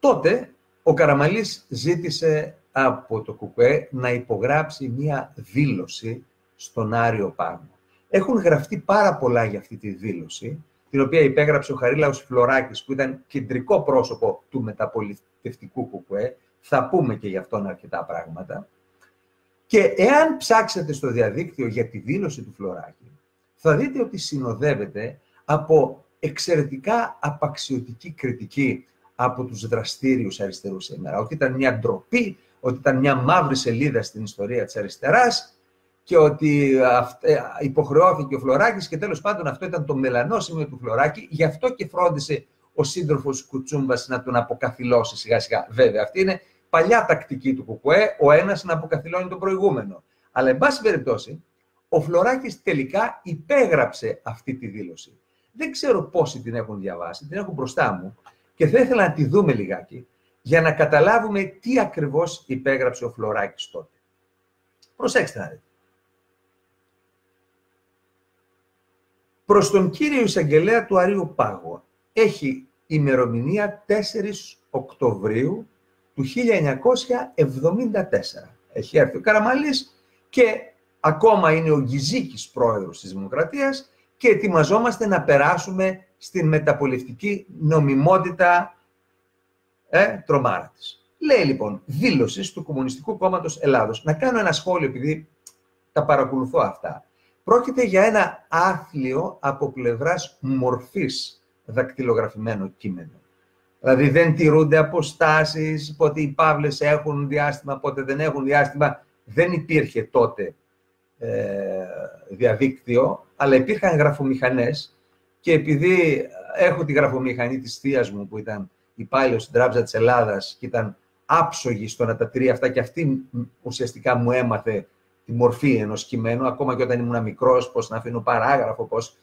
Τότε ο Καραμαλής ζήτησε από το ΚΚΕ να υπογράψει μία δήλωση στον Άριο Πάγο. Έχουν γραφτεί πάρα πολλά για αυτή τη δήλωση, την οποία υπέγραψε ο Χαρίλαος Φλωράκης, που ήταν κεντρικό πρόσωπο του μεταπολιτευτικού ΚΚΕ. Θα πούμε και γι' αυτόν αρκετά πράγματα. Και εάν ψάξετε στο διαδίκτυο για τη δήλωση του Φλωράκη, θα δείτε ότι συνοδεύεται από εξαιρετικά απαξιωτική κριτική από τους δραστήριους αριστερούς σήμερα. Ότι ήταν μια ντροπή, ότι ήταν μια μαύρη σελίδα στην ιστορία της αριστεράς και ότι ε, υποχρεώθηκε ο Φλωράκης και τέλος πάντων αυτό ήταν το μελανό σημείο του Φλωράκη, γι' αυτό και φρόντισε ο σύντροφος Κουτσούμπας να τον αποκαθιλώσει σιγά σιγά. Βέβαια, αυτή είναι παλιά τακτική του Κουκουέ, ο ένας να αποκαθιλώνει τον προηγούμενο. Αλλά, εν πάση περιπτώσει, ο Φλωράκης τελικά υπέγραψε αυτή τη δήλωση. Δεν ξέρω πόσοι την έχουν διαβάσει, την έχω μπροστά μου και θα ήθελα να τη δούμε λιγάκι για να καταλάβουμε τι ακριβώς υπέγραψε ο Φλωράκης τότε. Προσέξτε να δείτε. Προς τον κύριο εισαγγελέα του Αρίου Πάγου έχει ημερομηνία 4 Οκτωβρίου του 1974. Έχει έρθει ο Καραμαλής και ακόμα είναι ο Γκυζίκης πρόεδρος της Δημοκρατίας και ετοιμαζόμαστε να περάσουμε στην μεταπολιτική νομιμότητα ε, τρομάρα της. Λέει λοιπόν δήλωσης του Κομμουνιστικού Κόμματος Ελλάδος. Να κάνω ένα σχόλιο επειδή τα παρακολουθώ αυτά. Πρόκειται για ένα άθλιο από πλευράς μορφής δακτυλογραφημένο κείμενο. Δηλαδή δεν τηρούνται αποστάσεις, πότε οι παύλες έχουν διάστημα, πότε δεν έχουν διάστημα. Δεν υπήρχε τότε ε, διαδίκτυο, αλλά υπήρχαν γραφομηχανές και επειδή έχω τη γραφομηχανή της θείας μου που ήταν υπάλληλος στην Τράπεζα της Ελλάδας και ήταν άψογη στο να τα τηρεί αυτά και αυτή ουσιαστικά μου έμαθε τη μορφή ενός κειμένου, ακόμα και όταν ήμουν μικρός, πώς να αφήνω παράγραφο, πώς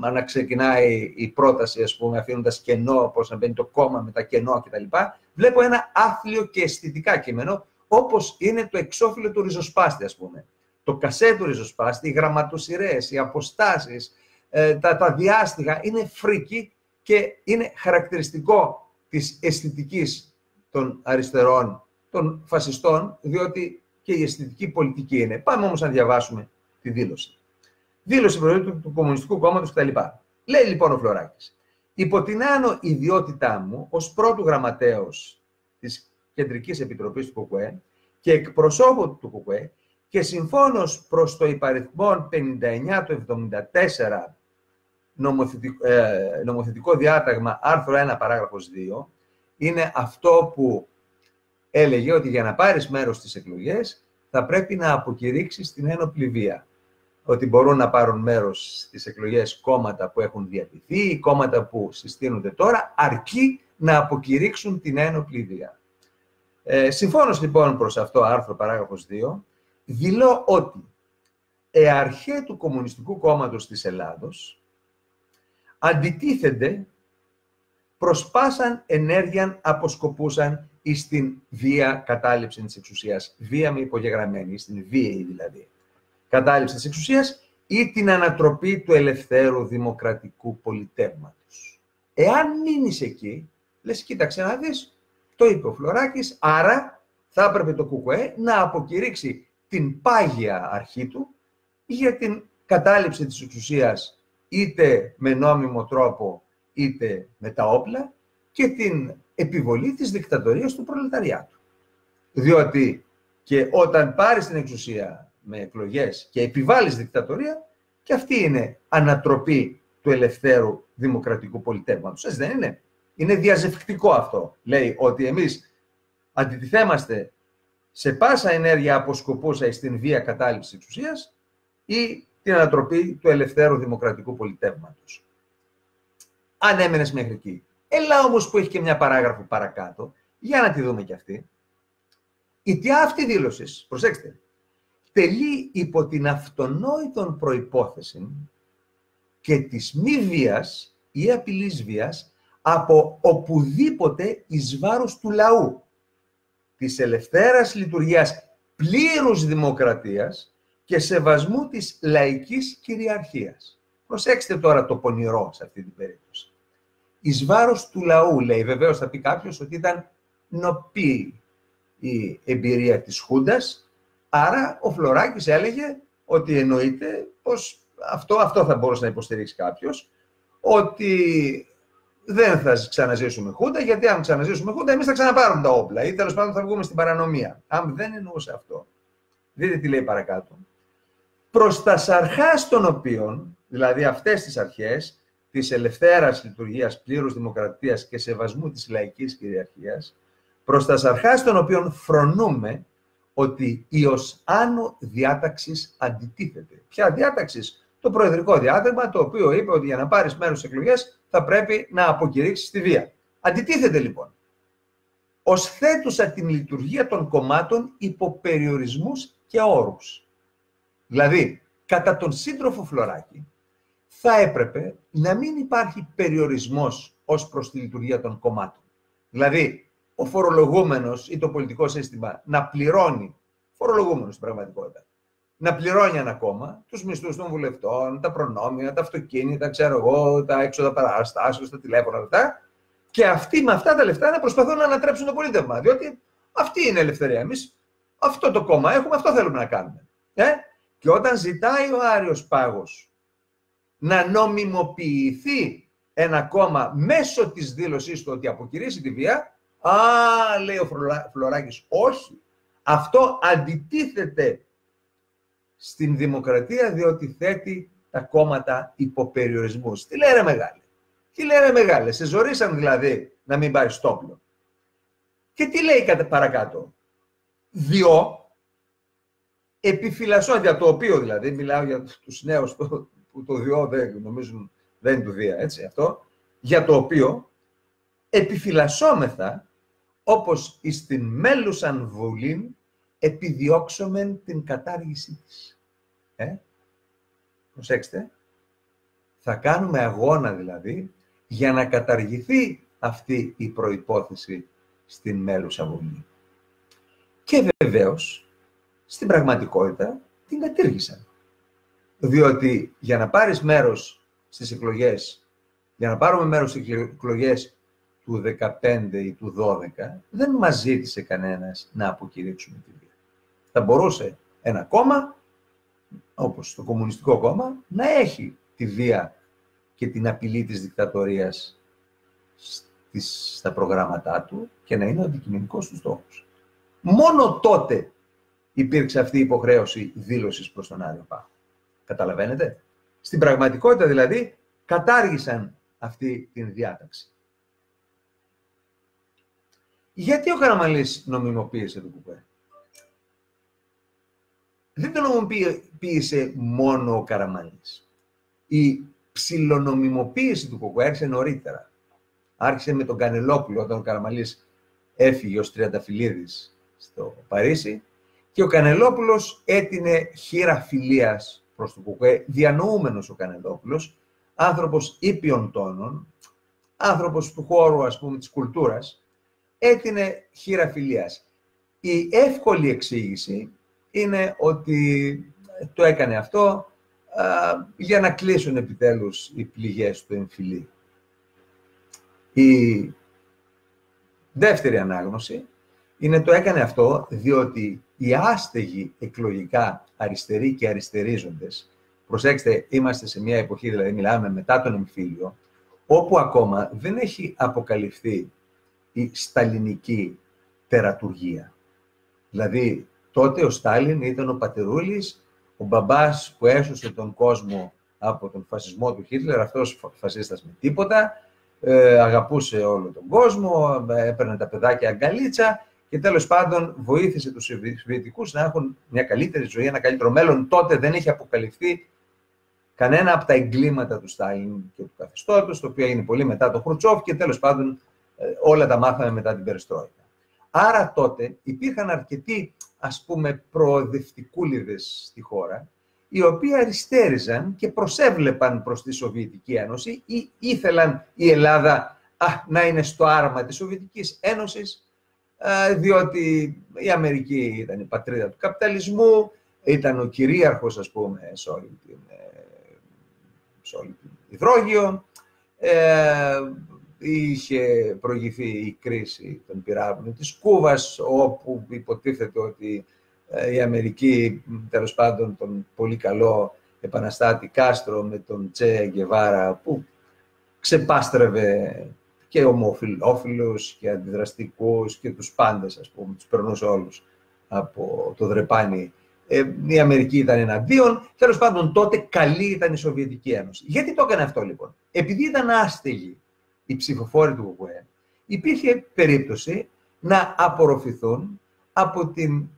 να ξεκινάει η πρόταση, ας πούμε, αφήνοντας κενό, πώς να μπαίνει το κόμμα με τα κενό κτλ. Βλέπω ένα άθλιο και αισθητικά κείμενο, όπως είναι το εξώφυλλο του ριζοσπάστη, ας πούμε. Το κασέ του ριζοσπάστη, οι γραμματοσυρές, οι αποστάσεις, ε, τα, τα διάστηγα είναι φρίκι και είναι χαρακτηριστικό της αισθητικής των αριστερών, των φασιστών, διότι και η αισθητική πολιτική είναι. Πάμε όμως να διαβάσουμε τη δήλωση. Δήλωση προϊόντου του Κομμουνιστικού Κόμματος κτλ. Λέει λοιπόν ο Φλωράκης, υπό την άνω ιδιότητά μου ως πρώτου γραμματέως της Κεντρικής Επιτροπής του ΚΚΕ και εκπροσώπου του ΚΚΕ και συμφώνως προς το υπαριθμό 59 του 74 νομοθετικό, ε, νομοθετικό διάταγμα άρθρο 1 παράγραφος 2 είναι αυτό που έλεγε ότι για να πάρεις μέρος στις εκλογές θα πρέπει να αποκηρύξεις την ένοπλη βία. Ότι μπορούν να πάρουν μέρος στις εκλογές κόμματα που έχουν διατηθεί ή κόμματα που συστήνονται τώρα, αρκεί να αποκηρύξουν την ένοπλη βία. Ε, συμφώνως λοιπόν προς αυτό άρθρο παράγραφος 2, δηλώ ότι εαρχέ του Κομμουνιστικού Κόμματος της Ελλάδος αντιτίθενται προς πάσαν ενέργειαν αποσκοπούσαν στην βία κατάληψη της εξουσίας. Βία με υπογεγραμμένη, στην βίαιη δηλαδή. Κατάληψη της εξουσίας ή την ανατροπή του ελευθέρου δημοκρατικού πολιτεύματος. Εάν μείνεις εκεί, λες κοίταξε να δεις, το είπε ο Φλωράκης, άρα θα έπρεπε το ΚΚΕ να αποκηρύξει την πάγια αρχή του για την κατάληψη της εξουσίας είτε με νόμιμο τρόπο είτε με τα όπλα και την επιβολή της δικτατορίας του προλεταριάτου. Διότι και όταν πάρεις την εξουσία με εκλογές και επιβάλλεις δικτατορία, και αυτή είναι ανατροπή του ελευθέρου δημοκρατικού πολιτεύματος. Έτσι δεν είναι. Είναι διαζευκτικό αυτό. Λέει ότι εμείς αντιτιθέμαστε σε πάσα ενέργεια αποσκοπούσα στην βία κατάληψης εξουσίας ή την ανατροπή του ελευθέρου δημοκρατικού πολιτεύματος. Αν έμενες μέχρι εκεί. Έλα όμως που έχει και μια παράγραφο παρακάτω, για να τη δούμε κι αυτή. Η τι αυτή δήλωσης, προσέξτε, τελεί υπό την αυτονόητον προϋπόθεση και της μη βίας ή απειλής βίας από οπουδήποτε εις βάρος του λαού, της ελευθέρας λειτουργίας πλήρους δημοκρατίας και σεβασμού της λαϊκής κυριαρχίας. Προσέξτε τώρα το πονηρό σε αυτή την περίπτωση. Εις βάρος του λαού, λέει, βεβαίως θα πει κάποιος ότι ήταν νοπή η εμπειρία της Χούντας, άρα ο Φλωράκης έλεγε ότι εννοείται πως αυτό, αυτό θα μπορούσε να υποστηρίξει κάποιος, ότι δεν θα ξαναζήσουμε Χούντα, γιατί αν ξαναζήσουμε Χούντα, εμείς θα ξαναπάρουμε τα όπλα ή τέλος πάντων θα βγούμε στην παρανομία. Αν δεν εννοούσε αυτό. Δείτε τι λέει παρακάτω. Προς τα σαρχάς των οποίων, δηλαδή αυτές τις αρχές, της ελευθέρας λειτουργίας πλήρους δημοκρατίας και σεβασμού της λαϊκής κυριαρχίας, προς τα σαρχάς των οποίων φρονούμε ότι η ως άνω διάταξης αντιτίθεται. Ποια διάταξης; Το προεδρικό διάταγμα, το οποίο είπε ότι για να πάρεις μέρος στις εκλογές θα πρέπει να αποκηρύξεις τη βία. Αντιτίθεται λοιπόν. Ως θέτουσα την λειτουργία των κομμάτων υπό περιορισμούς και όρους. Δηλαδή, κατά τον σύντροφο Φλωράκη, θα έπρεπε να μην υπάρχει περιορισμός ως προς τη λειτουργία των κομμάτων. Δηλαδή, ο φορολογούμενος ή το πολιτικό σύστημα να πληρώνει, φορολογούμενος στην πραγματικότητα, να πληρώνει ένα κόμμα, τους μισθούς των βουλευτών, τα προνόμια, τα αυτοκίνητα, ξέρω εγώ, τα έξοδα παραστάσεως, τα τηλέφωνα, αυτά, και αυτοί με αυτά τα λεφτά να προσπαθούν να ανατρέψουν το πολίτευμα. Διότι αυτή είναι η ελευθερία. Εμείς αυτό το κόμμα έχουμε, αυτό θέλουμε να κάνουμε. Ε; Και όταν ζητάει ο Άριος Πάγος να νομιμοποιηθεί ένα κόμμα μέσω της δήλωσής του ότι αποκηρύσει τη βία, α, λέει ο Φλωράκης, όχι. Αυτό αντιτίθεται στην δημοκρατία διότι θέτει τα κόμματα υποπεριορισμού. Τι λέει ρε μεγάλη. Τι λέει ρε μεγάλη. Σε ζωρίσαν δηλαδή να μην πάρεις στόπλο. Και τι λέει παρακάτω; Διό επιφυλασσό για το οποίο δηλαδή, μιλάω για τους νέους που, που το διό δεν νομίζουν δεν είναι του Δία, έτσι αυτό, για το οποίο επιφυλασσόμεθα όπως εις την μέλουσαν βουλήν επιδιώξομεν την κατάργησή της. Ε; Προσέξτε, θα κάνουμε αγώνα δηλαδή για να καταργηθεί αυτή η προϋπόθεση στην μέλουσα βουλή. Και βεβαίως στην πραγματικότητα την κατήργησαν. Διότι για να πάρεις μέρος στις εκλογές, για να πάρουμε μέρος στις εκλογές του 15 ή του 12 δεν μας ζήτησε κανένας να αποκηρύξουμε τη βία. Θα μπορούσε ένα κόμμα, όπως το Κομμουνιστικό Κόμμα, να έχει τη βία και την απειλή της δικτατορίας στα προγράμματά του και να είναι ο αντικειμενικός του στόχος. Μόνο τότε υπήρξε αυτή η υποχρέωση δήλωσης προς τον Άριο Πάχο. Καταλαβαίνετε; Στην πραγματικότητα δηλαδή κατάργησαν αυτή την διάταξη. Γιατί ο Καραμαλής νομιμοποίησε το κουπέ. Δεν το νομιμοποίησε μόνο ο Καραμαλής. Η ψηλονομιμοποίηση του κουκουέ άρχισε νωρίτερα. Άρχισε με τον Κανελόπουλο όταν ο Καραμαλής έφυγε ως Τριανταφυλλίδης στο Παρίσι και ο Κανελόπουλος έτεινε χείρα φιλίας προς το κουκουέ, διανοούμενος ο Κανελόπουλος, άνθρωπος ήπιων τόνων, άνθρωπος του χώρου, ας πούμε, της κουλτούρας, έτεινε χείρα φιλίας. Η εύκολη εξήγηση είναι ότι το έκανε αυτό για να κλείσουν επιτέλους οι πληγές του εμφυλίου. Η δεύτερη ανάγνωση είναι το έκανε αυτό διότι οι άστεγοι εκλογικά αριστεροί και αριστερίζοντες, προσέξτε, είμαστε σε μια εποχή, δηλαδή μιλάμε μετά τον εμφύλιο, όπου ακόμα δεν έχει αποκαλυφθεί η σταλινική τερατουργία. Δηλαδή, τότε ο Στάλιν ήταν ο πατερούλης, ο μπαμπάς που έσωσε τον κόσμο από τον φασισμό του Χίτλερ, αυτός φασίστας με τίποτα, ε, αγαπούσε όλο τον κόσμο, έπαιρνε τα παιδάκια αγκαλίτσα και τέλος πάντων βοήθησε τους Σοβιετικούς να έχουν μια καλύτερη ζωή, ένα καλύτερο μέλλον. Τότε δεν είχε αποκαλυφθεί κανένα από τα εγκλήματα του Στάλιν και του καθεστώτος, το οποίο είναι πολύ μετά το Χρουτσόφ και τέλος πάντων ε, όλα τα μάθαμε μετά την Περιστρόικα. Άρα τότε υπήρχαν αρκετοί, ας πούμε, προοδευτικούλιδες στη χώρα, οι οποίοι αριστέριζαν και προσέβλεπαν προς τη Σοβιετική Ένωση ή ήθελαν η Ελλάδα α, να είναι στο άρμα της Σοβιετικής Ένωσης, διότι η Αμερική ήταν η πατρίδα του καπιταλισμού, ήταν ο κυρίαρχος, ας πούμε, σε όλη την, ε, σε όλη την υδρόγειο, ε, είχε προηγηθεί η κρίση των πυράβλων της Κούβας, όπου υποτίθεται ότι ε, η Αμερική, τέλος πάντων, τον πολύ καλό επαναστάτη Κάστρο με τον Τσε Γκεβάρα, που ξεπάστρευε και ομοφιλόφιλους και αντιδραστικούς και τους πάντες, ας πούμε, τους περνούσε όλους από το δρεπάνι. Ε, η Αμερική ήταν εναντίον. Τέλος πάντων, τότε καλή ήταν η Σοβιετική Ένωση. Γιατί το έκανε αυτό, λοιπόν; Επειδή ήταν άστεγοι οι ψηφοφόροι του ΟΚΟΕ, υπήρχε περίπτωση να απορροφηθούν από την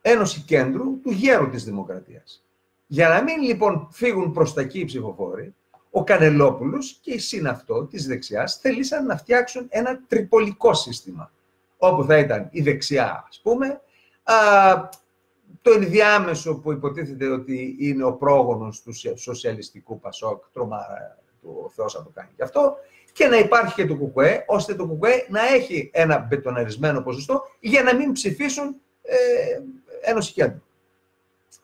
Ένωση Κέντρου του γέρου της Δημοκρατίας. Για να μην λοιπόν φύγουν προς τα εκεί οι ψηφοφόροι, ο Κανελόπουλος και η συναυτό της δεξιάς θελήσαν να φτιάξουν ένα τριπολικό σύστημα, όπου θα ήταν η δεξιά, ας πούμε, α, το ενδιάμεσο που υποτίθεται ότι είναι ο πρόγονος του σοσιαλιστικού Πασόκ, τρομάρα του Θεός θα το κάνει και αυτό, και να υπάρχει και το ΚΚΕ, ώστε το ΚΚΕ να έχει ένα μπετοναρισμένο ποσοστό για να μην ψηφίσουν ε, Ένωση Κέντρου.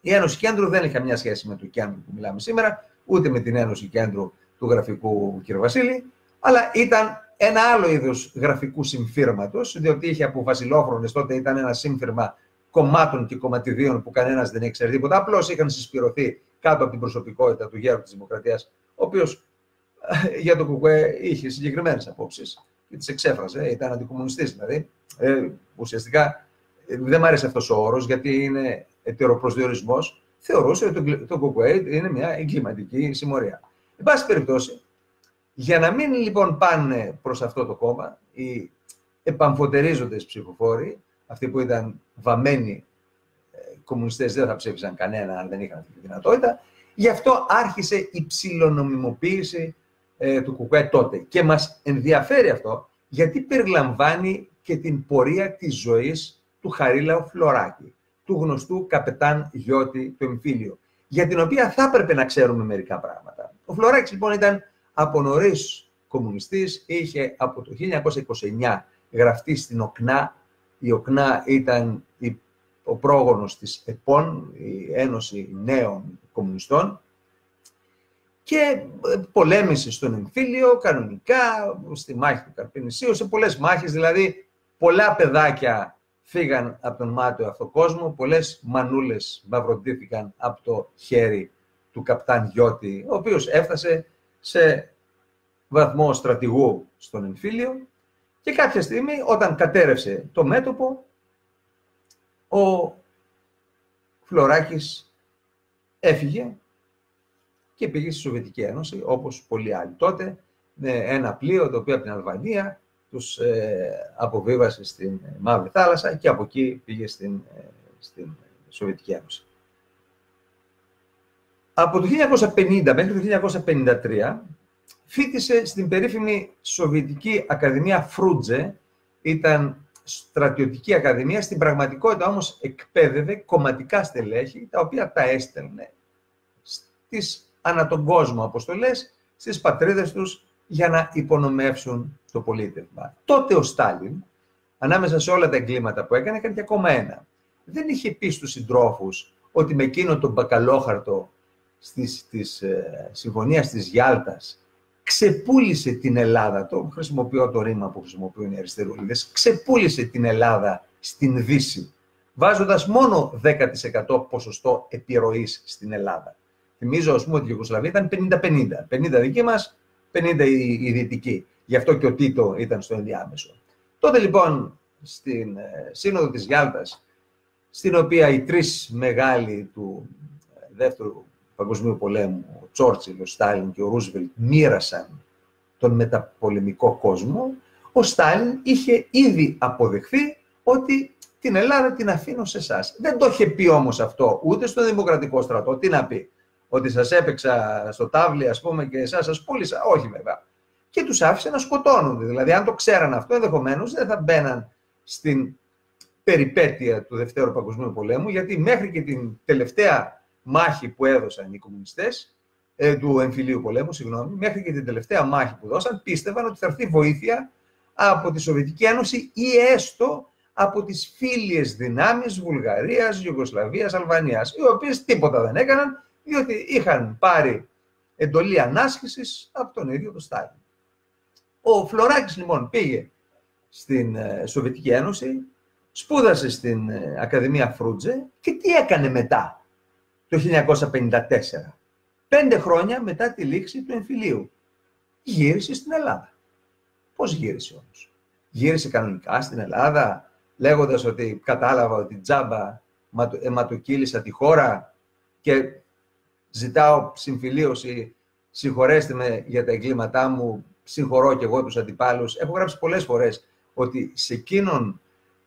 Η Ένωση Κέντρου δεν έχει καμιά σχέση με το κέντρο που μιλάμε σήμερα, ούτε με την Ένωση Κέντρου του γραφικού κ. Βασίλη, αλλά ήταν ένα άλλο είδο γραφικού συμφύρματος, διότι είχε από Βασιλόφρονες τότε ήταν ένα σύμφυρμα κομμάτων και κομματιδίων που κανένας δεν ήξερε τίποτα. Απλώς είχαν συσπηρωθεί κάτω από την προσωπικότητα του γέρου της Δημοκρατίας, ο οποίος ε, για το ΚΚΕ είχε συγκεκριμένες απόψεις και τις εξέφραζε, ήταν αντικομουνιστής δηλαδή. Ε, ουσιαστικά ε, δεν μ' άρεσε αυτός ο όρος γιατί είναι ετεροπροσδιορισμός. Θεωρούσε ότι το, το είναι μια εγκληματική συμμορία. Εν πάση περιπτώσει, για να μην λοιπόν πάνε προς αυτό το κόμμα οι επαμφωτερίζοντες ψηφοφόροι, αυτοί που ήταν βαμμένοι ε, κομμουνιστές δεν θα ψήφισαν κανένα αν δεν είχαν αυτή τη δυνατότητα. Γι' αυτό άρχισε η ψηλονομιμοποίηση ε, του ΚΚΕ τότε. Και μας ενδιαφέρει αυτό γιατί περιλαμβάνει και την πορεία της ζωής του Χαρίλαου Φλωράκη, του γνωστού καπετάν Γιώτη του εμφύλιο, για την οποία θα έπρεπε να ξέρουμε μερικά πράγματα. Ο Φλωράκης λοιπόν ήταν από νωρίς κομμουνιστής, είχε από το 1929 γραφτεί στην ΟΚΝΑ. Η ΟΚΝΑ ήταν ο πρόγονος της ΕΠΟΝ, η Ένωση Νέων Κομμουνιστών, και ε, πολέμησε στον εμφύλιο, κανονικά, στη μάχη του Καρπινησίου, σε πολλές μάχες, δηλαδή πολλά παιδάκια φύγαν από τον μάτιο αυτό κόσμο, πολλές μανούλες μαυροντήθηκαν από το χέρι του καπτάν Γιώτη, ο οποίος έφτασε σε βαθμό στρατηγού στον εμφύλιο και κάποια στιγμή όταν κατέρευσε το μέτωπο, ο Φλωράκης έφυγε και πήγε στη Σοβιετική Ένωση, όπως πολλοί άλλοι. Τότε, με ένα πλοίο το οποίο από την Αλβανία τους ε, αποβίβασε στην Μαύρη Θάλασσα και από εκεί πήγε στην, ε, στην Σοβιετική Ένωση. Από το 1950 μέχρι το 1953 φίτησε στην περίφημη Σοβιετική Ακαδημία Φρούτζε, ήταν στρατιωτική ακαδημία, στην πραγματικότητα όμως εκπαίδευε κομματικά στελέχη, τα οποία τα έστελνε στις ανά τον κόσμο αποστολές, στις πατρίδες τους, για να υπονομεύσουν το πολίτευμα. Τότε ο Στάλιν, ανάμεσα σε όλα τα εγκλήματα που έκανε, έκανε και ακόμα ένα. Δεν είχε πει στους συντρόφους ότι με εκείνο τον μπακαλόχαρτο στις, της ε, συμφωνίας της Γιάλτας ξεπούλησε την Ελλάδα, το χρησιμοποιώ το ρήμα που χρησιμοποιούν οι αριστερούλιδες, ξεπούλησε την Ελλάδα στην Δύση, βάζοντας μόνο 10% ποσοστό επιρροής στην Ελλάδα. Θυμίζω, ας πούμε, ότι η Ιουγκοσλαβία ήταν 50-50. 50 δική μας, 50 η δυτική. Γι' αυτό και ο Τίτο ήταν στο ενδιάμεσο. Τότε λοιπόν στην ε, Σύνοδο της Γιάλτας, στην οποία οι τρεις μεγάλοι του ε, Δεύτερου Παγκοσμίου Πολέμου, ο Τσόρτσιλ, ο Στάλιν και ο Ρούσβελτ, μοίρασαν τον μεταπολεμικό κόσμο, ο Στάλιν είχε ήδη αποδεχθεί ότι την Ελλάδα την αφήνω σε εσάς. Δεν το είχε πει όμως αυτό ούτε στο Δημοκρατικό στρατό. Τι να πει, ότι σας έπαιξα στο τάβλι ας πούμε και εσάς σας πούλησα. Όχι βέβαια και τους άφησε να σκοτώνονται. Δηλαδή, αν το ξέραν αυτό, ενδεχομένως δεν θα μπαίναν στην περιπέτεια του Δευτέρου Παγκοσμίου Πολέμου, γιατί μέχρι και την τελευταία μάχη που έδωσαν οι κομμουνιστές, ε, του εμφυλίου πολέμου, συγγνώμη, μέχρι και την τελευταία μάχη που δώσαν, πίστευαν ότι θα έρθει βοήθεια από τη Σοβιετική Ένωση ή έστω από τις φίλιες δυνάμεις Βουλγαρίας, Ιουγκοσλαβίας, Αλβανίας, οι οποίες τίποτα δεν έκαναν, διότι είχαν πάρει εντολή ανάσχεσης από τον ίδιο τον Στάλιν. Ο Φλωράκης λοιπόν πήγε στην ε, Σοβιετική Ένωση, σπούδασε στην ε, Ακαδημία Φρούτζε και τι έκανε μετά το 1954. Πέντε χρόνια μετά τη λήξη του εμφυλίου. Γύρισε στην Ελλάδα. Πώς γύρισε όμως; Γύρισε κανονικά στην Ελλάδα λέγοντας ότι κατάλαβα ότι τζάμπα αιματοκύλησα τη χώρα και ζητάω συμφιλίωση, συγχωρέστε με για τα εγκλήματά μου, συγχωρώ και εγώ τους αντιπάλους. Έχω γράψει πολλές φορές ότι σε εκείνον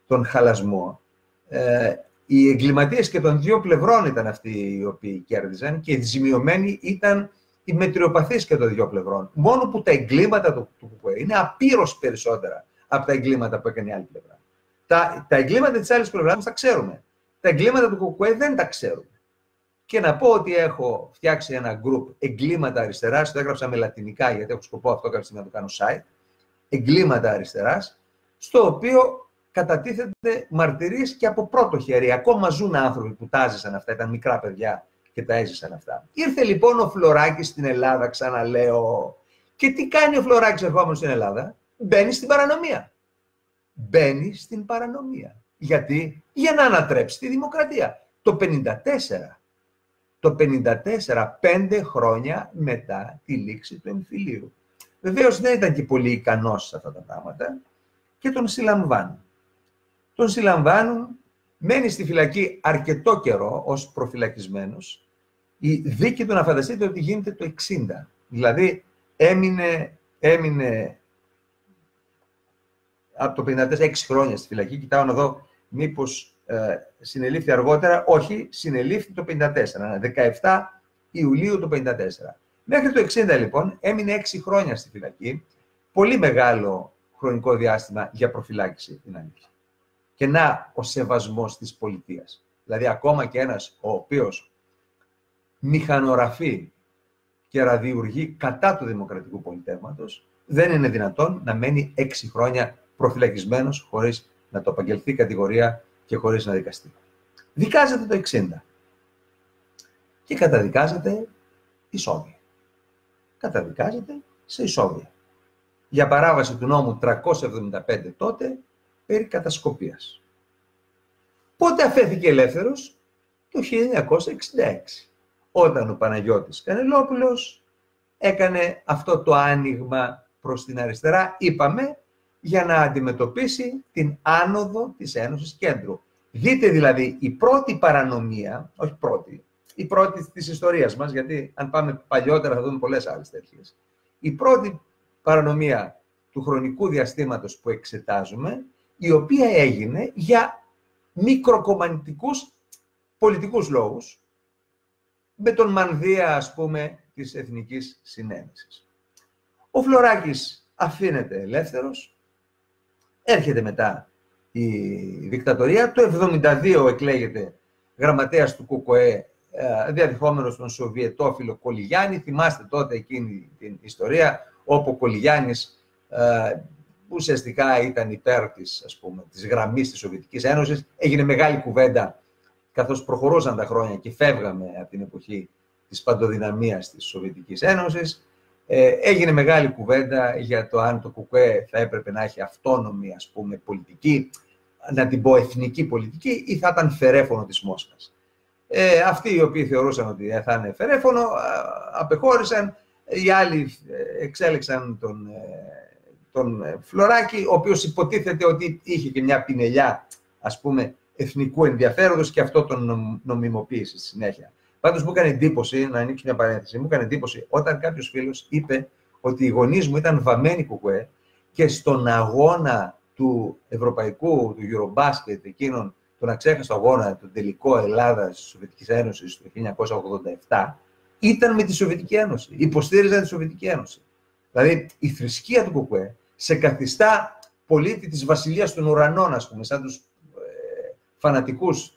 τον χαλασμό ε, οι εγκληματίες και των δύο πλευρών ήταν αυτοί οι οποίοι κέρδιζαν και οι ζημιωμένοι ήταν οι μετριοπαθείς και των δύο πλευρών. Μόνο που τα εγκλήματα του, του ΚΚΕ είναι απείρως περισσότερα από τα εγκλήματα που έκανε η άλλη πλευρά. Τα, τα εγκλήματα της άλλης πλευράς τα ξέρουμε. Τα εγκλήματα του ΚΚΕ δεν τα ξέρουμε και να πω ότι έχω φτιάξει ένα group εγκλήματα αριστεράς, το έγραψα με λατινικά γιατί έχω σκοπό αυτό κάποια στιγμή να το κάνω site, εγκλήματα αριστεράς, στο οποίο κατατίθενται μαρτυρίες και από πρώτο χέρι. Ακόμα ζουν άνθρωποι που τα ζήσαν αυτά, ήταν μικρά παιδιά και τα έζησαν αυτά. Ήρθε λοιπόν ο Φλωράκης στην Ελλάδα, ξαναλέω. Και τι κάνει ο Φλωράκης ερχόμενος στην Ελλάδα; Μπαίνει στην παρανομία. Μπαίνει στην παρανομία. Γιατί; Για να ανατρέψει τη δημοκρατία. Το 54 το 54, πέντε χρόνια μετά τη λήξη του εμφυλίου. Βεβαίως δεν ήταν και πολύ ικανός σε αυτά τα πράγματα και τον συλλαμβάνουν. Τον συλλαμβάνουν, μένει στη φυλακή αρκετό καιρό ως προφυλακισμένος. Η δίκη του να φανταστείτε ότι γίνεται το 60. Δηλαδή έμεινε, έμεινε από το 54, 6 χρόνια στη φυλακή. Κοιτάω να δω μήπως ε, συνελήφθη αργότερα, όχι, συνελήφθη το 54, 17 Ιουλίου του 54. Μέχρι το 60 λοιπόν έμεινε 6 χρόνια στη φυλακή, πολύ μεγάλο χρονικό διάστημα για προφυλάκηση την αλήθεια. Και να ο σεβασμός της πολιτείας. Δηλαδή ακόμα και ένας ο οποίος μηχανογραφεί και ραδιουργεί κατά του δημοκρατικού πολιτεύματος, δεν είναι δυνατόν να μένει έξι χρόνια προφυλακισμένος χωρίς να το απαγγελθεί κατηγορία και χωρίς να δικαστεί. Δικάζεται το 60 και καταδικάζεται η Σόβια. καταδικάζεται σε ισόβια. Για παράβαση του νόμου 375 τότε περί κατασκοπίας. Πότε αφέθηκε ελεύθερος; Το 1966, όταν ο Παναγιώτης Κανελόπουλος έκανε αυτό το άνοιγμα προς την αριστερά, είπαμε, για να αντιμετωπίσει την άνοδο της Ένωσης Κέντρου. Δείτε δηλαδή η πρώτη παρανομία, όχι πρώτη, η πρώτη της ιστορίας μας, γιατί αν πάμε παλιότερα θα δούμε πολλές άλλες τέτοιες. Η πρώτη παρανομία του χρονικού διαστήματος που εξετάζουμε, η οποία έγινε για μικροκομματικούς πολιτικούς λόγους, με τον μανδύα, ας πούμε, της Εθνικής Συνένεσης. Ο Φλωράκης αφήνεται ελεύθερος, έρχεται μετά η δικτατορία, το 72 εκλέγεται γραμματέας του ΚΚΕ, ε, διαδεχόμενος τον Σοβιετόφιλο Κολυγιάννη. Θυμάστε τότε εκείνη την ιστορία, όπου ο Κολυγιάννης ε, ουσιαστικά ήταν υπέρ της, ας πούμε, της γραμμής της Σοβιετικής Ένωσης. Έγινε μεγάλη κουβέντα καθώς προχωρούσαν τα χρόνια και φεύγαμε από την εποχή της παντοδυναμίας της Σοβιετικής Ένωσης. Ε, έγινε μεγάλη κουβέντα για το αν το ΚΚΕ θα έπρεπε να έχει αυτόνομη, ας πούμε, πολιτική, να την πω εθνική πολιτική, ή θα ήταν φερέφωνο της Μόσχας. Ε, αυτοί οι οποίοι θεωρούσαν ότι θα είναι φερέφωνο, απεχώρησαν. Οι άλλοι ε, εξέλεξαν τον, ε, τον Φλωράκη, ο οποίος υποτίθεται ότι είχε και μια πινελιά, ας πούμε, εθνικού ενδιαφέροντος και αυτό τον νομιμοποίησε στη συνέχεια. Πάντως μου έκανε εντύπωση, να ανοίξω μια παρένθεση, μου έκανε εντύπωση όταν κάποιος φίλος είπε ότι οι γονείς μου ήταν βαμμένοι κουκουέ και στον αγώνα του Ευρωπαϊκού, του Eurobasket, εκείνον τον αξέχαστο αγώνα, τον τελικό Ελλάδας της Σοβιετικής Ένωσης του 1987, ήταν με τη Σοβιετική Ένωση. Υποστήριζαν τη Σοβιετική Ένωση. Δηλαδή η θρησκεία του Κουκουέ σε καθιστά πολίτη της Βασιλείας των Ουρανών, ας πούμε, σαν τους ε, φανατικούς,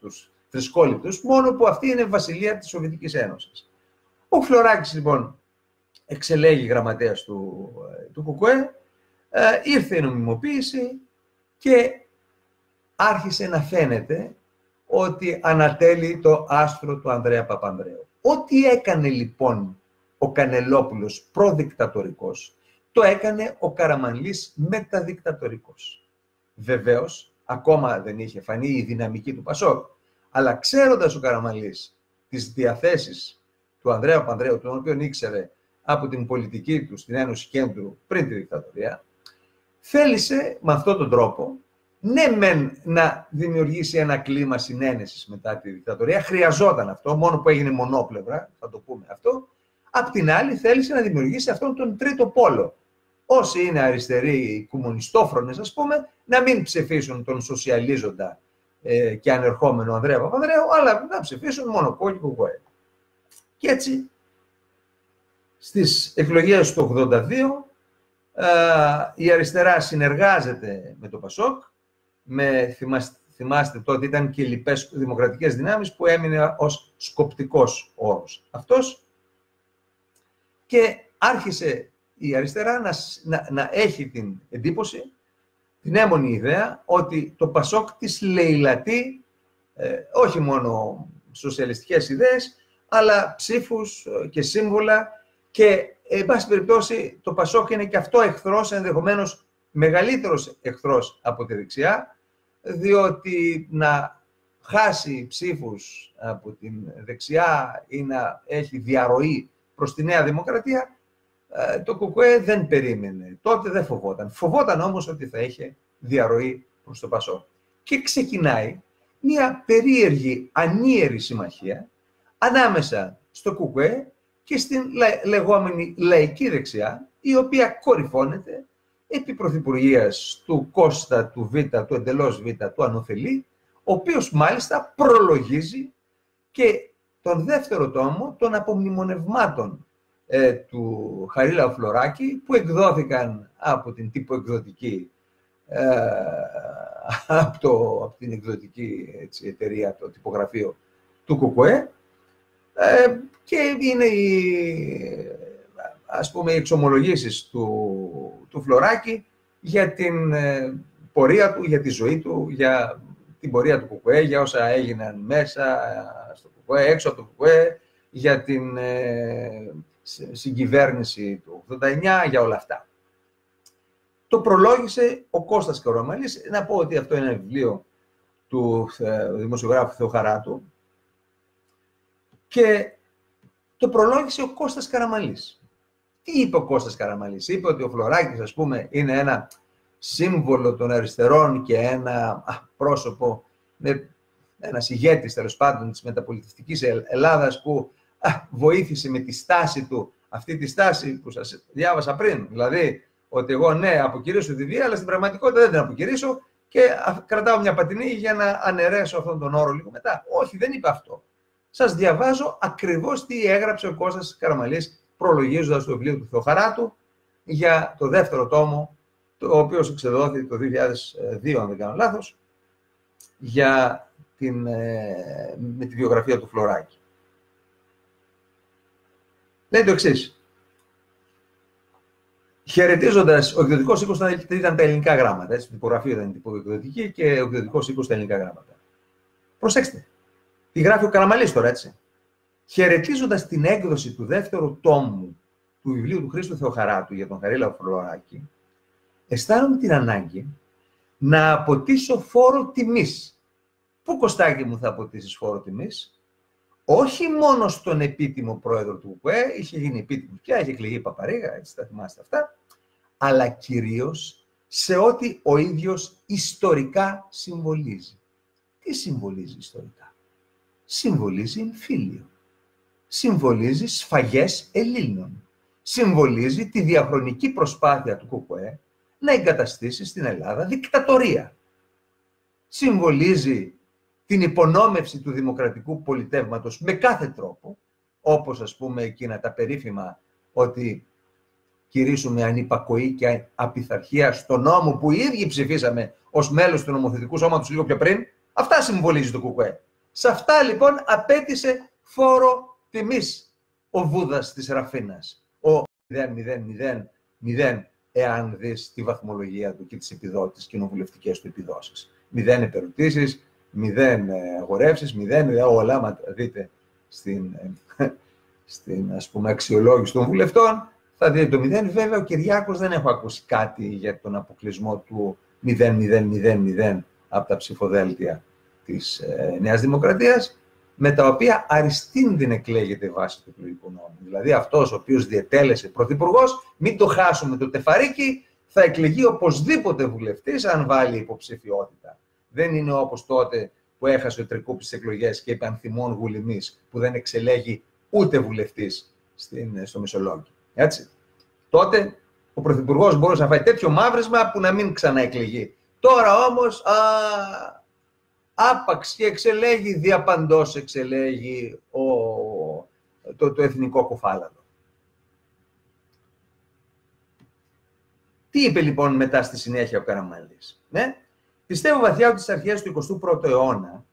τους θρησκόληπτους, μόνο που αυτή είναι βασιλεία της Σοβιετικής Ένωσης. Ο Φλωράκης, λοιπόν, εξελέγει γραμματέας του, ε, του ΚΚΕ, ε, ήρθε η νομιμοποίηση και άρχισε να φαίνεται ότι ανατέλει το άστρο του Ανδρέα Παπανδρέου. Ό,τι έκανε λοιπόν ο Κανελόπουλος προδικτατορικός, το έκανε ο Καραμανλής μεταδικτατορικός. Βεβαίως, ακόμα δεν είχε φανεί η δυναμική του Πασόκ. Αλλά ξέροντας ο Καραμαλής τις διαθέσεις του Ανδρέα Πανδρέου, τον οποίο ήξερε από την πολιτική του στην Ένωση Κέντρου πριν τη δικτατορία, θέλησε με αυτόν τον τρόπο ναι μεν να δημιουργήσει ένα κλίμα συνένεσης μετά τη δικτατορία, χρειαζόταν αυτό, μόνο που έγινε μονόπλευρα, θα το πούμε αυτό, απ' την άλλη θέλησε να δημιουργήσει αυτόν τον τρίτο πόλο. Όσοι είναι αριστεροί κομμουνιστόφρονες, ας πούμε, να μην ψηφίσουν τον σοσιαλίζοντα ε, και ανερχόμενο Ανδρέα Παπανδρέου, αλλά να ψηφίσουν μόνο κόλλη κουκουέ. Και έτσι, στις εκλογές του 82, ε, η αριστερά συνεργάζεται με το ΠΑΣΟΚ, με, θυμάστε, τότε ήταν και λοιπές δημοκρατικές δυνάμεις που έμεινε ως σκοπτικός όρος αυτός και άρχισε η αριστερά να, να, να έχει την εντύπωση την έμονη ιδέα ότι το Πασόκ της λαιλατεί ε, όχι μόνο σοσιαλιστικές ιδέες, αλλά ψήφους ε, και σύμβολα. Και, εν πάση περιπτώσει, το Πασόκ είναι και αυτό εχθρός, ενδεχομένως μεγαλύτερος εχθρός από τη δεξιά, διότι να χάσει ψήφους από την δεξιά ή να έχει διαρροή προς τη Νέα Δημοκρατία, ε, το ΚΚΕ δεν περίμενε. Τότε δεν φοβόταν. Φοβόταν όμως ότι θα είχε διαρροή προς το Πασό. Και ξεκινάει μια περίεργη, ανίερη συμμαχία ανάμεσα στο ΚΚΕ και στην λεγόμενη λαϊκή δεξιά, η οποία κορυφώνεται επί πρωθυπουργίας του Κώστα του Β, του εντελώς Β, του Ανωθελή, ο οποίος μάλιστα προλογίζει και τον δεύτερο τόμο των απομνημονευμάτων ε, του Χαρίλα Φλωράκη που εκδόθηκαν από την τύπο εκδοτική ε, από, το, από την εκδοτική έτσι, εταιρεία, το τυπογραφείο του ΚΚΕ ε, και είναι οι, ας πούμε, οι εξομολογήσεις του, του Φλωράκη για την ε, πορεία του, για τη ζωή του, για την πορεία του ΚΚΕ, για όσα έγιναν μέσα στο ΚΚΕ, έξω από το ΚΚΕ, για την συγκυβέρνηση του 89, για όλα αυτά. Το προλόγησε ο Κώστας Καραμαλής. Να πω ότι αυτό είναι ένα βιβλίο του ε, δημοσιογράφου Θεοχαράτου και το προλόγησε ο Κώστας Καραμαλής. Τι είπε ο Κώστας Καραμαλής; Είπε ότι ο Φλωράκης, ας πούμε, είναι ένα σύμβολο των αριστερών και ένα πρόσωπο, με ένας ηγέτης τέλος πάντων της μεταπολιτευτικής Ελλάδας που βοήθησε με τη στάση του αυτή τη στάση που σας διάβασα πριν. Δηλαδή, ότι εγώ ναι, αποκηρύσω τη βία, αλλά στην πραγματικότητα δεν την αποκηρύσω και κρατάω μια πατινή για να αναιρέσω αυτόν τον όρο λίγο μετά. Όχι, δεν είπε αυτό. Σας διαβάζω ακριβώς τι έγραψε ο Κώστας Καραμαλής προλογίζοντας το βιβλίο του Θεοχαράτου για το δεύτερο τόμο, το οποίο εξεδόθη το 2002, αν δεν κάνω λάθος, για την, ε, με τη βιογραφία του Φλωράκη. Λέει το εξής. Χαιρετίζοντας, ο εκδοτικός οίκος ήταν τα ελληνικά γράμματα. Έτσι, η τυπογραφία ήταν τυπογραφική και ο εκδοτικός οίκος τα ελληνικά γράμματα. Προσέξτε. Τι γράφει ο Καραμαλής τώρα, έτσι. Χαιρετίζοντας την έκδοση του δεύτερου τόμου του βιβλίου του Χρήστο Θεοχαράτου για τον Χαρίλα Φλωράκη, αισθάνομαι την ανάγκη να αποτίσω φόρο τιμής. Πού κοστάκι μου θα αποτίσεις φόρο τιμής, όχι μόνο στον επίτιμο πρόεδρο του ΟΚΟΕ, είχε γίνει επίτιμος πια, είχε εκλεγεί Παπαρίγα, έτσι τα θυμάστε αυτά, αλλά κυρίως σε ό,τι ο ίδιος ιστορικά συμβολίζει. Τι συμβολίζει ιστορικά; Συμβολίζει φίλιο. Συμβολίζει σφαγές Ελλήνων. Συμβολίζει τη διαχρονική προσπάθεια του ΚΚΕ να εγκαταστήσει στην Ελλάδα δικτατορία. Συμβολίζει την υπονόμευση του δημοκρατικού πολιτεύματος με κάθε τρόπο, όπως ας πούμε εκείνα τα περίφημα ότι κηρύσουμε ανυπακοή και απειθαρχία στο νόμο που οι ίδιοι ψηφίσαμε ως μέλος του νομοθετικού σώματος λίγο πιο πριν, αυτά συμβολίζει το ΚΚΕ. Σε αυτά λοιπόν απέτησε φόρο τιμής ο Βούδας της Ραφίνας. Ο 0-0-0-0 εάν δεις τη βαθμολογία του και τις επιδότες, κοινοβουλευτικές του επιδόσεις. Μηδέν επερωτήσεις, μηδέν ε, αγορεύσεις, μηδέν όλα, άμα δείτε στην, ε, στην ας πούμε, αξιολόγηση των βουλευτών, θα δείτε το μηδέν. Βέβαια, ο Κυριάκος δεν έχω ακούσει κάτι για τον αποκλεισμό του 0-0-0-0 από τα ψηφοδέλτια της ε, Νέας Δημοκρατίας, με τα οποία αριστείντην εκλέγεται η βάση του εκλογικού νόμου. Δηλαδή αυτός ο οποίος διετέλεσε πρωθυπουργός, μην το χάσουμε το τεφαρίκι, θα εκλεγεί οπωσδήποτε βουλευτής αν βάλει υποψηφιότητα. Δεν είναι όπως τότε που έχασε ο Τρικούπης τις εκλογές και είπε Ανθιμών Γουλημή, που δεν εξελέγει ούτε βουλευτής στο Μισολόγιο. Έτσι. Τότε ο Πρωθυπουργός μπορούσε να φάει τέτοιο μαύρισμα που να μην ξαναεκλεγεί. Τώρα όμως, άπαξ και εξελέγει, διαπαντός εξελέγει ο, το, το εθνικό κοφάλαδο. Τι είπε λοιπόν μετά στη συνέχεια ο Καραμαλής. Ναι; Πιστεύω βαθιά ότι στις αρχές του 21ου αιώνα,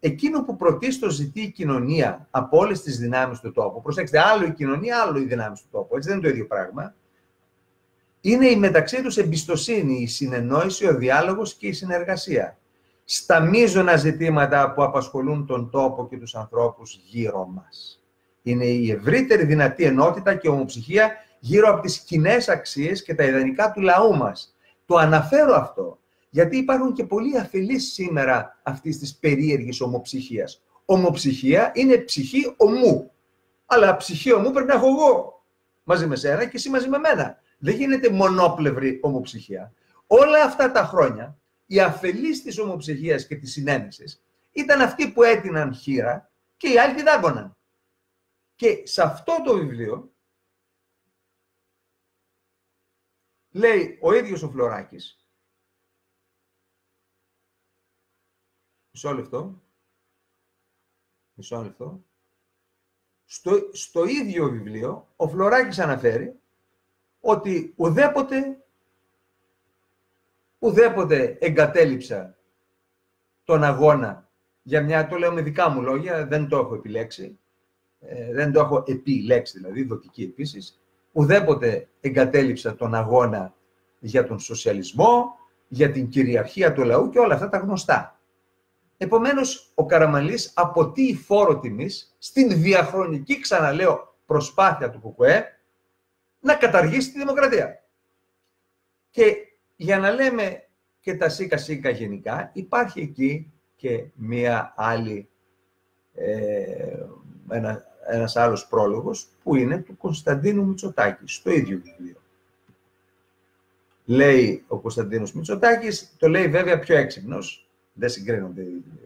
εκείνο που πρωτίστως ζητεί η κοινωνία από όλες τις δυνάμεις του τόπου, προσέξτε, άλλο η κοινωνία, άλλο οι δυνάμεις του τόπου, έτσι δεν είναι το ίδιο πράγμα, είναι η μεταξύ τους εμπιστοσύνη, η συνεννόηση, ο διάλογος και η συνεργασία. Στα μείζωνα ζητήματα που απασχολούν τον τόπο και τους ανθρώπους γύρω μας. Είναι η ευρύτερη δυνατή ενότητα και ομοψυχία γύρω από τις κοινές αξίες και τα ιδανικά του λαού μας. Το αναφέρω αυτό, γιατί υπάρχουν και πολλοί αφελείς σήμερα αυτής της περίεργης ομοψυχίας. Ομοψυχία είναι ψυχή ομού. Αλλά ψυχή ομού πρέπει να έχω εγώ μαζί με σένα και εσύ μαζί με μένα. Δεν γίνεται μονόπλευρη ομοψυχία. Όλα αυτά τα χρόνια οι αφελείς της ομοψυχίας και της συνένεσης ήταν αυτοί που έτειναν χείρα και οι άλλοι τη δάγκωναν. Και σε αυτό το βιβλίο λέει ο ίδιος ο Φλωράκης Μισό λεπτό. Μισό λεπτό. Στο, στο ίδιο βιβλίο, ο Φλωράκης αναφέρει ότι ουδέποτε, ουδέποτε εγκατέλειψα τον αγώνα για μια, το λέω με δικά μου λόγια, δεν το έχω επιλέξει, ε, δεν το έχω επιλέξει δηλαδή, δοτική επίσης, ουδέποτε εγκατέλειψα τον αγώνα για τον σοσιαλισμό, για την κυριαρχία του λαού και όλα αυτά τα γνωστά. Επομένως, ο Καραμαλής αποτείει φόρο τιμής στην διαχρονική, ξαναλέω, προσπάθεια του ΚΚΕ να καταργήσει τη δημοκρατία. Και για να λέμε και τα σίκα σίκα γενικά, υπάρχει εκεί και μία άλλη, ε, ένα, ένας άλλος πρόλογος που είναι του Κωνσταντίνου Μητσοτάκη, στο ίδιο βιβλίο. Λέει ο Κωνσταντίνος Μητσοτάκης, το λέει βέβαια πιο έξυπνος, δεν συγκρίνονται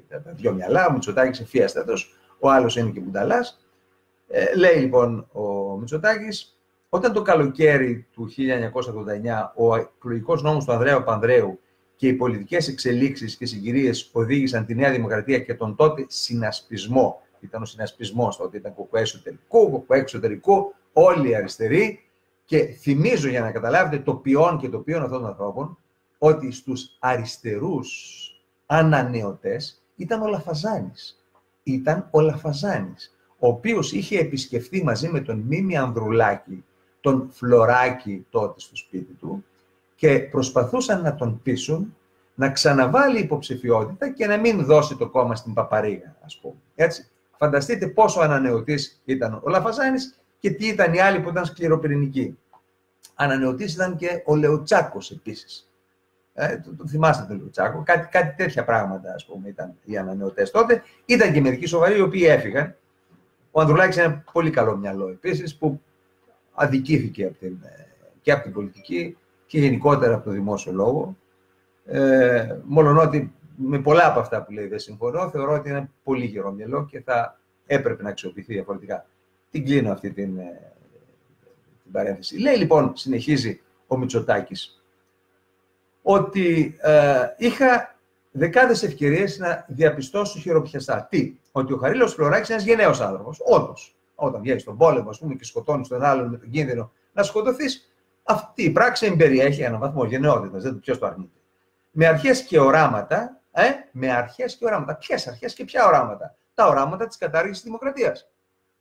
τα δυο μυαλά, ο Μητσοτάκης εφίαστατος, ο άλλος είναι και μπουνταλάς. Ε, λέει λοιπόν ο Μητσοτάκης, όταν το καλοκαίρι του 1989 ο εκλογικός νόμος του Ανδρέου Πανδρέου και οι πολιτικές εξελίξεις και συγκυρίες οδήγησαν τη Νέα Δημοκρατία και τον τότε συνασπισμό, ήταν ο συνασπισμός τότε, ήταν κουκουέ εσωτερικού, κουκουέ εξωτερικού, όλοι οι αριστεροί, και θυμίζω για να καταλάβετε το ποιόν και το ποιόν αυτών των ανθρώπων, ότι στους αριστερούς ανανεωτές ήταν ο Λαφαζάνης. Ήταν ο Λαφαζάνης, ο οποίος είχε επισκεφθεί μαζί με τον Μίμη Ανδρουλάκη, τον Φλωράκη τότε στο σπίτι του και προσπαθούσαν να τον πείσουν να ξαναβάλει υποψηφιότητα και να μην δώσει το κόμμα στην Παπαρίγα, ας πούμε. Έτσι. Φανταστείτε πόσο ανανεωτής ήταν ο Λαφαζάνης και τι ήταν οι άλλοι που ήταν σκληροπυρηνικοί. Ανανεωτής ήταν και ο Λεοτσάκος επίσης. Ε, το, το, θυμάστε τον Λεοτσάκο. Κάτι, κάτι τέτοια πράγματα, ας πούμε, ήταν οι ανανεωτές τότε. Ήταν και μερικοί σοβαροί, οι οποίοι έφυγαν. Ο Ανδρουλάκης είναι πολύ καλό μυαλό επίσης, που αδικήθηκε από την, ε, και από την πολιτική και γενικότερα από το δημόσιο λόγο. Ε, μόλον ότι με πολλά από αυτά που λέει δεν συμφωνώ, θεωρώ ότι είναι πολύ γερό μυαλό και θα έπρεπε να αξιοποιηθεί διαφορετικά. Την κλείνω αυτή την, ε, την παρένθεση. Λέει λοιπόν, συνεχίζει ο Μητσοτάκης, ότι ε, είχα δεκάδες ευκαιρίες να διαπιστώσω χειροπιαστά. Τι, ότι ο Χαρίλαος Φλωράκης είναι ένας γενναίος άνθρωπος, όντως όταν βγαίνει στον πόλεμο ας πούμε, και σκοτώνει τον άλλον με τον κίνδυνο να σκοτωθείς, αυτή η πράξη περιέχει έναν βαθμό γενναιότητας. Δεν ποιος το αρνείται. Με αρχές και οράματα, ε, με αρχές και οράματα. Ποιες αρχές και ποια οράματα; Τα οράματα της κατάργησης της δημοκρατίας.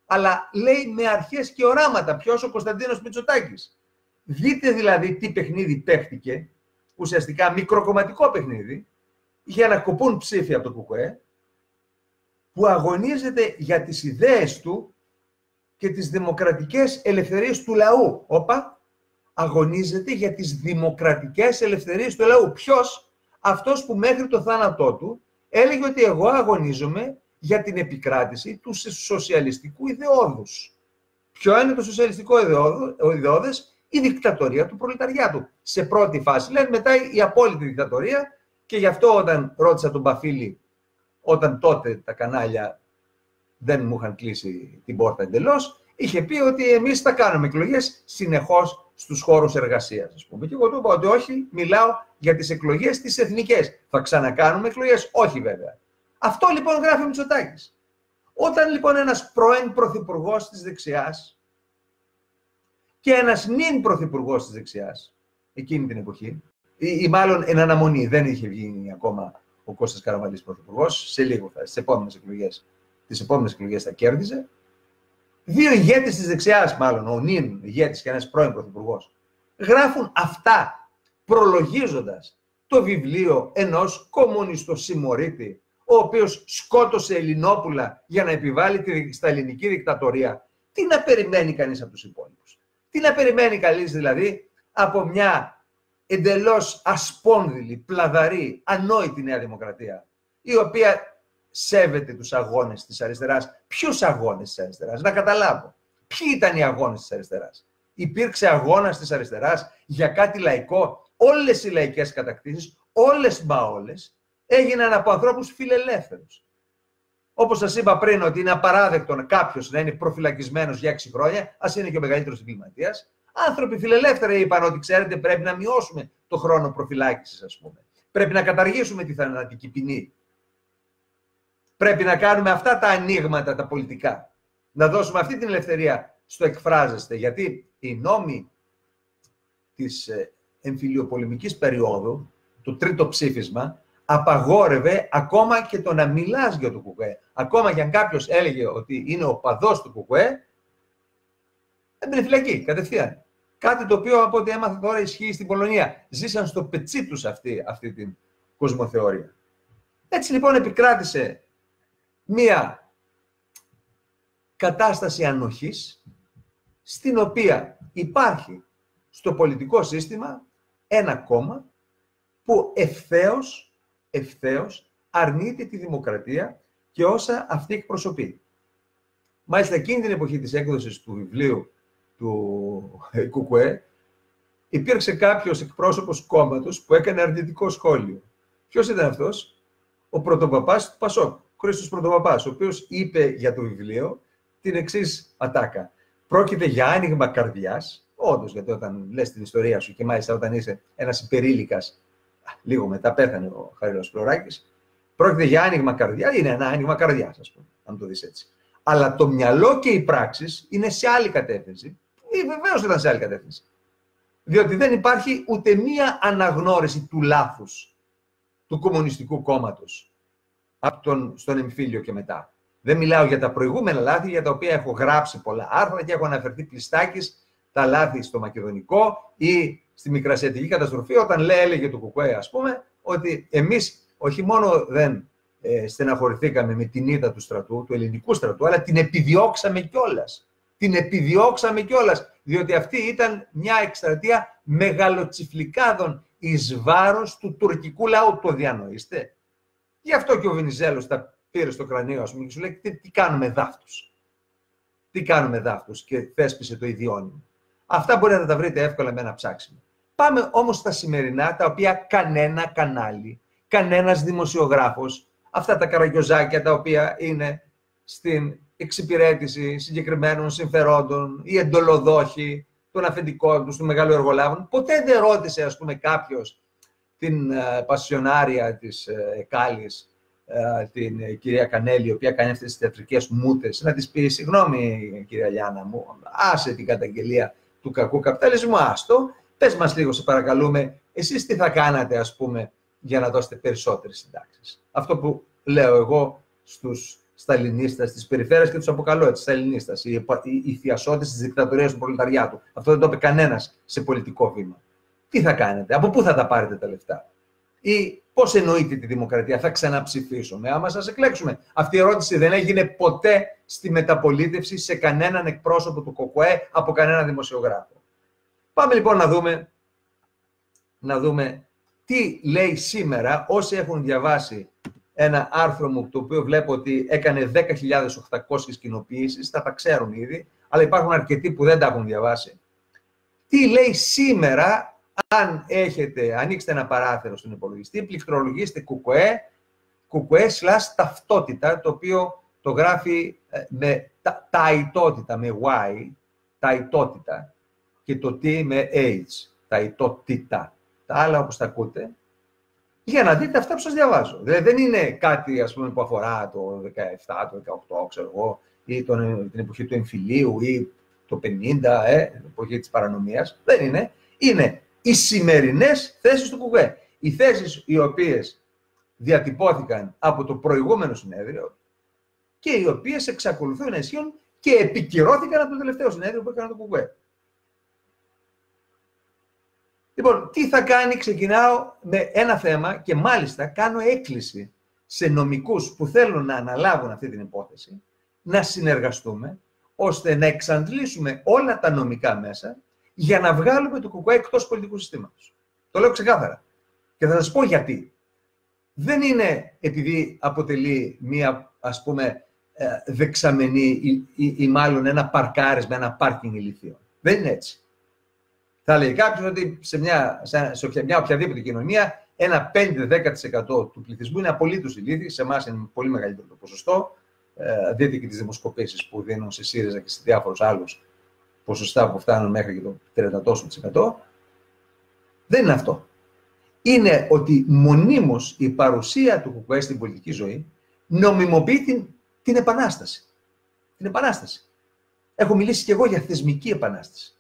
Αλλά λέει με αρχές και οράματα. Ποιος ο Κωνσταντίνος Μητσοτάκης. Δείτε δηλαδή τι παιχνίδι παίχτηκε, ουσιαστικά μικροκομματικό παιχνίδι, για να κοπούν ψήφια από το ΚΚΕ, που αγωνίζεται για τις ιδέες του και τις δημοκρατικές ελευθερίες του λαού. Όπα, αγωνίζεται για τις δημοκρατικές ελευθερίες του λαού. Ποιος; Αυτός που μέχρι το θάνατό του έλεγε ότι εγώ αγωνίζομαι για την επικράτηση του σοσιαλιστικού ιδεώδους. Ποιο είναι το σοσιαλιστικό ιδεώδες; Η δικτατορία του προλεταριάτου. Σε πρώτη φάση, λένε μετά η απόλυτη δικτατορία και γι' αυτό όταν ρώτησα τον Παφίλη, όταν τότε τα κανάλια δεν μου είχαν κλείσει την πόρτα εντελώς, είχε πει ότι εμείς θα κάνουμε εκλογές συνεχώς στους χώρους εργασίας. Α πούμε. Και εγώ του είπα ότι όχι, μιλάω για τις εκλογές τις εθνικές. Θα ξανακάνουμε εκλογές, όχι βέβαια. Αυτό λοιπόν γράφει ο Μητσοτάκης. Όταν λοιπόν ένας πρώην πρωθυπουργός της δεξιάς και ένας νυν πρωθυπουργός της δεξιάς, εκείνη την εποχή, ή, ή μάλλον εν αναμονή, δεν είχε βγει ακόμα ο Κώστας Καραμαλής πρωθυπουργός, σε λίγο θα, στις επόμενες εκλογές τις επόμενες εκλογές θα κέρδιζε. Δύο ηγέτες της δεξιάς, μάλλον, ο νυν ηγέτης και ένας πρώην πρωθυπουργός, γράφουν αυτά προλογίζοντας το βιβλίο ενός κομμουνιστό συμμορίτη, ο οποίος σκότωσε Ελληνόπουλα για να επιβάλλει τη, στα ελληνική δικτατορία. Τι να περιμένει κανείς από τους υπόλοιπους; Τι να περιμένει κανείς δηλαδή από μια εντελώς ασπόνδυλη, πλαδαρή, ανόητη Νέα Δημοκρατία, η οποία σέβεται τους αγώνες της αριστεράς. Ποιους αγώνες της αριστεράς, να καταλάβω. Ποιοι ήταν οι αγώνες της αριστεράς. Υπήρξε αγώνας της αριστεράς για κάτι λαϊκό. Όλες οι λαϊκές κατακτήσεις, όλες μα όλες, έγιναν από ανθρώπους φιλελεύθερους. Όπως σας είπα πριν ότι είναι απαράδεκτο κάποιος να είναι προφυλακισμένος για 6 χρόνια, ας είναι και ο μεγαλύτερος εγκληματίας. Άνθρωποι φιλελεύθεροι είπαν ότι ξέρετε πρέπει να μειώσουμε το χρόνο προφυλάκησης ας πούμε. Πρέπει να καταργήσουμε τη θανατική ποινή. Πρέπει να κάνουμε αυτά τα ανοίγματα τα πολιτικά. Να δώσουμε αυτή την ελευθερία στο εκφράζεστε. Γιατί οι νόμοι της ε, εμφυλιοπολεμικής περίοδου, το τρίτο ψήφισμα, απαγόρευε ακόμα και το να μιλάς για το κουκουέ. Ακόμα και αν κάποιος έλεγε ότι είναι ο παδός του κουκουέ, έμπαινε φυλακή κατευθείαν. Κάτι το οποίο από ό,τι έμαθα τώρα ισχύει στην Πολωνία. Ζήσαν στο πετσί τους αυτή, αυτή την κοσμοθεωρία. Έτσι λοιπόν επικράτησε μία κατάσταση ανοχής στην οποία υπάρχει στο πολιτικό σύστημα ένα κόμμα που ευθέως, ευθέως αρνείται τη δημοκρατία και όσα αυτή εκπροσωπεί. Μάλιστα, εκείνη την εποχή της έκδοσης του βιβλίου του Κουκουέ, υπήρξε κάποιος εκπρόσωπος κόμματος που έκανε αρνητικό σχόλιο. Ποιος ήταν αυτός; Ο πρωτοπαπάς του Πασόκ, ο Χρήστος Πρωτοπαπάς, ο οποίος είπε για το βιβλίο την εξής ατάκα. Πρόκειται για άνοιγμα καρδιάς, όντως, γιατί όταν λες την ιστορία σου και μάλιστα όταν είσαι ένας υπερήλικας, λίγο μετά πέθανε ο Χαρίλος Φλωράκης, πρόκειται για άνοιγμα καρδιά, είναι ένα άνοιγμα καρδιά, ας πούμε, αν το δεις έτσι. Αλλά το μυαλό και οι πράξεις είναι σε άλλη κατεύθυνση. Ή βεβαίως ήταν σε άλλη κατεύθυνση. Διότι δεν υπάρχει ούτε μία αναγνώριση του λάθους του Κομμουνιστικού Κόμματος από τον, στον εμφύλιο και μετά. Δεν μιλάω για τα προηγούμενα λάθη για τα οποία έχω γράψει πολλά άρθρα και έχω αναφερθεί πλιστάκι τα λάθη στο Μακεδονικό ή στη Μικρασιατική καταστροφή, όταν λέει, έλεγε το Κουκουέ, ας πούμε, ότι εμείς όχι μόνο δεν ε, στεναχωρηθήκαμε με την ήττα του στρατού, του ελληνικού στρατού, αλλά την επιδιώξαμε κιόλας. Την επιδιώξαμε κιόλας, διότι αυτή ήταν μια εκστρατεία μεγαλοτσιφλικάδων εις βάρος του τουρκικού λαού. Το διανοείστε. Γι' αυτό και ο Βενιζέλος τα πήρε στο κρανίο, ας πούμε, και σου λέει: Τι, τι κάνουμε δάφτου. Τι κάνουμε δάφτου, και θέσπισε το ιδιώνυμο. Αυτά μπορείτε να τα βρείτε εύκολα με ένα ψάξιμο. Πάμε όμως στα σημερινά, τα οποία κανένα κανάλι, κανένας δημοσιογράφος, αυτά τα καραγκιόζάκια τα οποία είναι στην εξυπηρέτηση συγκεκριμένων συμφερόντων, οι εντολοδόχοι των αφεντικών τους, του μεγάλου εργολάβων. Ποτέ δεν ρώτησε, ας πούμε, κάποιος την uh, πασιονάρια της uh, Εκάλης, uh, την uh, κυρία Κανέλη, η οποία κάνει αυτές τις θεατρικές μούτες, να της πει, συγγνώμη κυρία Λιάνα μου, άσε την καταγγελία του κακού καπιταλισμού, άστο, πες μας λίγο, σε παρακαλούμε, εσείς τι θα κάνατε, ας πούμε, για να δώσετε περισσότερες συντάξεις; Αυτό που λέω εγώ στους σταλινίστες της περιφέρειας και τους αποκαλώ έτσι, σταλινίστες, οι, οι, οι θειασότες της δικτατορίας του προλεταριάτου. Αυτό δεν το είπε κανένας σε πολιτικό βήμα. Τι θα κάνετε, από πού θα τα πάρετε τα λεφτά; Ή πώς εννοείται τη δημοκρατία, θα ξαναψηφίσουμε, άμα σας εκλέξουμε. Αυτή η ερώτηση δεν έγινε ποτέ στη μεταπολίτευση σε κανέναν εκπρόσωπο του ΚΟΚΟΕ από κανένα δημοσιογράφο. Πάμε λοιπόν να δούμε, να δούμε τι λέει σήμερα όσοι έχουν διαβάσει ένα άρθρο μου το οποίο βλέπω ότι έκανε 10.800 κοινοποιήσεις, θα τα ξέρουν ήδη, αλλά υπάρχουν αρκετοί που δεν τα έχουν διαβάσει. Τι λέει σήμερα, αν έχετε, ανοίξτε ένα παράθυρο στον υπολογιστή, πληκτρολογήστε κουκουέ, κουκουέ slash ταυτότητα, το οποίο το γράφει ε, με τα, ταϊτότητα, με Y, ταϊτότητα, και το T με H, ταϊτότητα. Τα άλλα όπως τα ακούτε, για να δείτε αυτά που σας διαβάζω. Δηλαδή δεν είναι κάτι ας πούμε, που αφορά το 17, το 18, ξέρω εγώ, ή τον, την εποχή του εμφυλίου ή το 50, ε, την εποχή της παρανομίας. Δεν είναι. Είναι οι σημερινές θέσεις του ΚΟΚΕ. Οι θέσεις οι οποίες διατυπώθηκαν από το προηγούμενο συνέδριο και οι οποίες εξακολουθούν να ισχύουν και επικυρώθηκαν από το τελευταίο συνέδριο που έκανε το ΚΟΚΕ. Λοιπόν, τι θα κάνει, ξεκινάω με ένα θέμα και μάλιστα κάνω έκκληση σε νομικούς που θέλουν να αναλάβουν αυτή την υπόθεση, να συνεργαστούμε, ώστε να εξαντλήσουμε όλα τα νομικά μέσα για να βγάλουμε το κουκουέ εκτός πολιτικού συστήματος. Το λέω ξεκάθαρα. Και θα σας πω γιατί. Δεν είναι επειδή αποτελεί μία, ας πούμε, ε, δεξαμενή ή, ή, ή μάλλον ένα παρκάρισμα, ένα πάρκινγκ ηλικίων. Δεν είναι έτσι θα λέει κάποιος ότι σε μια, σε μια οποιαδήποτε κοινωνία ένα 5-10% του πληθυσμού είναι απολύτως ηλίθιοι. Σε εμάς είναι πολύ μεγαλύτερο το ποσοστό. Ε, δείτε και τις δημοσκοπήσεις που δίνουν σε ΣΥΡΙΖΑ και σε διάφορους άλλους ποσοστά που φτάνουν μέχρι και το 30%. Δεν είναι αυτό. Είναι ότι μονίμως η παρουσία του ΚΚΕ στην πολιτική ζωή νομιμοποιεί την, την επανάσταση. Την επανάσταση. Έχω μιλήσει και εγώ για θεσμική επανάσταση.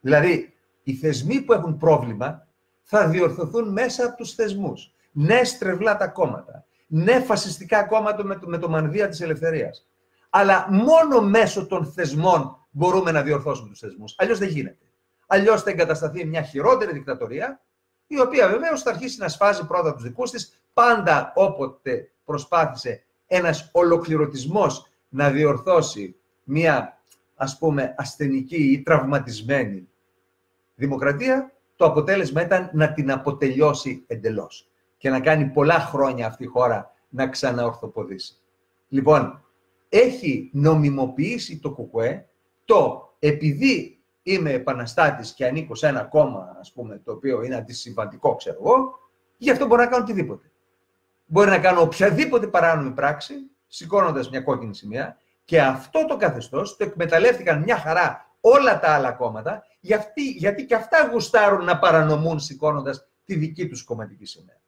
Δηλαδή, οι θεσμοί που έχουν πρόβλημα θα διορθωθούν μέσα από τους θεσμούς. Ναι, στρεβλά τα κόμματα. Ναι, φασιστικά κόμματα με το, με το μανδύα της ελευθερίας. Αλλά μόνο μέσω των θεσμών μπορούμε να διορθώσουμε τους θεσμούς. Αλλιώς δεν γίνεται. Αλλιώς θα εγκατασταθεί μια χειρότερη δικτατορία, η οποία βεβαίως θα αρχίσει να σφάζει πρώτα τους δικούς της, πάντα όποτε προσπάθησε ένας ολοκληρωτισμός να διορθώσει μια ας πούμε ασθενική ή τραυματισμένη δημοκρατία, το αποτέλεσμα ήταν να την αποτελειώσει εντελώς και να κάνει πολλά χρόνια αυτή η χώρα να ξαναορθοποδήσει. Λοιπόν, έχει νομιμοποιήσει το ΚΚΕ το επειδή είμαι επαναστάτης και ανήκω σε ένα κόμμα, ας πούμε, το οποίο είναι αντισυμβατικό, ξέρω εγώ, γι' αυτό μπορώ να κάνω οτιδήποτε. Μπορεί να κάνω οποιαδήποτε παράνομη πράξη, σηκώνοντας μια κόκκινη σημαία, και αυτό το καθεστώς το εκμεταλλεύτηκαν μια χαρά όλα τα άλλα κόμματα, γιατί, γιατί και αυτά γουστάρουν να παρανομούν σηκώνοντας τη δική τους κομματική σημαία.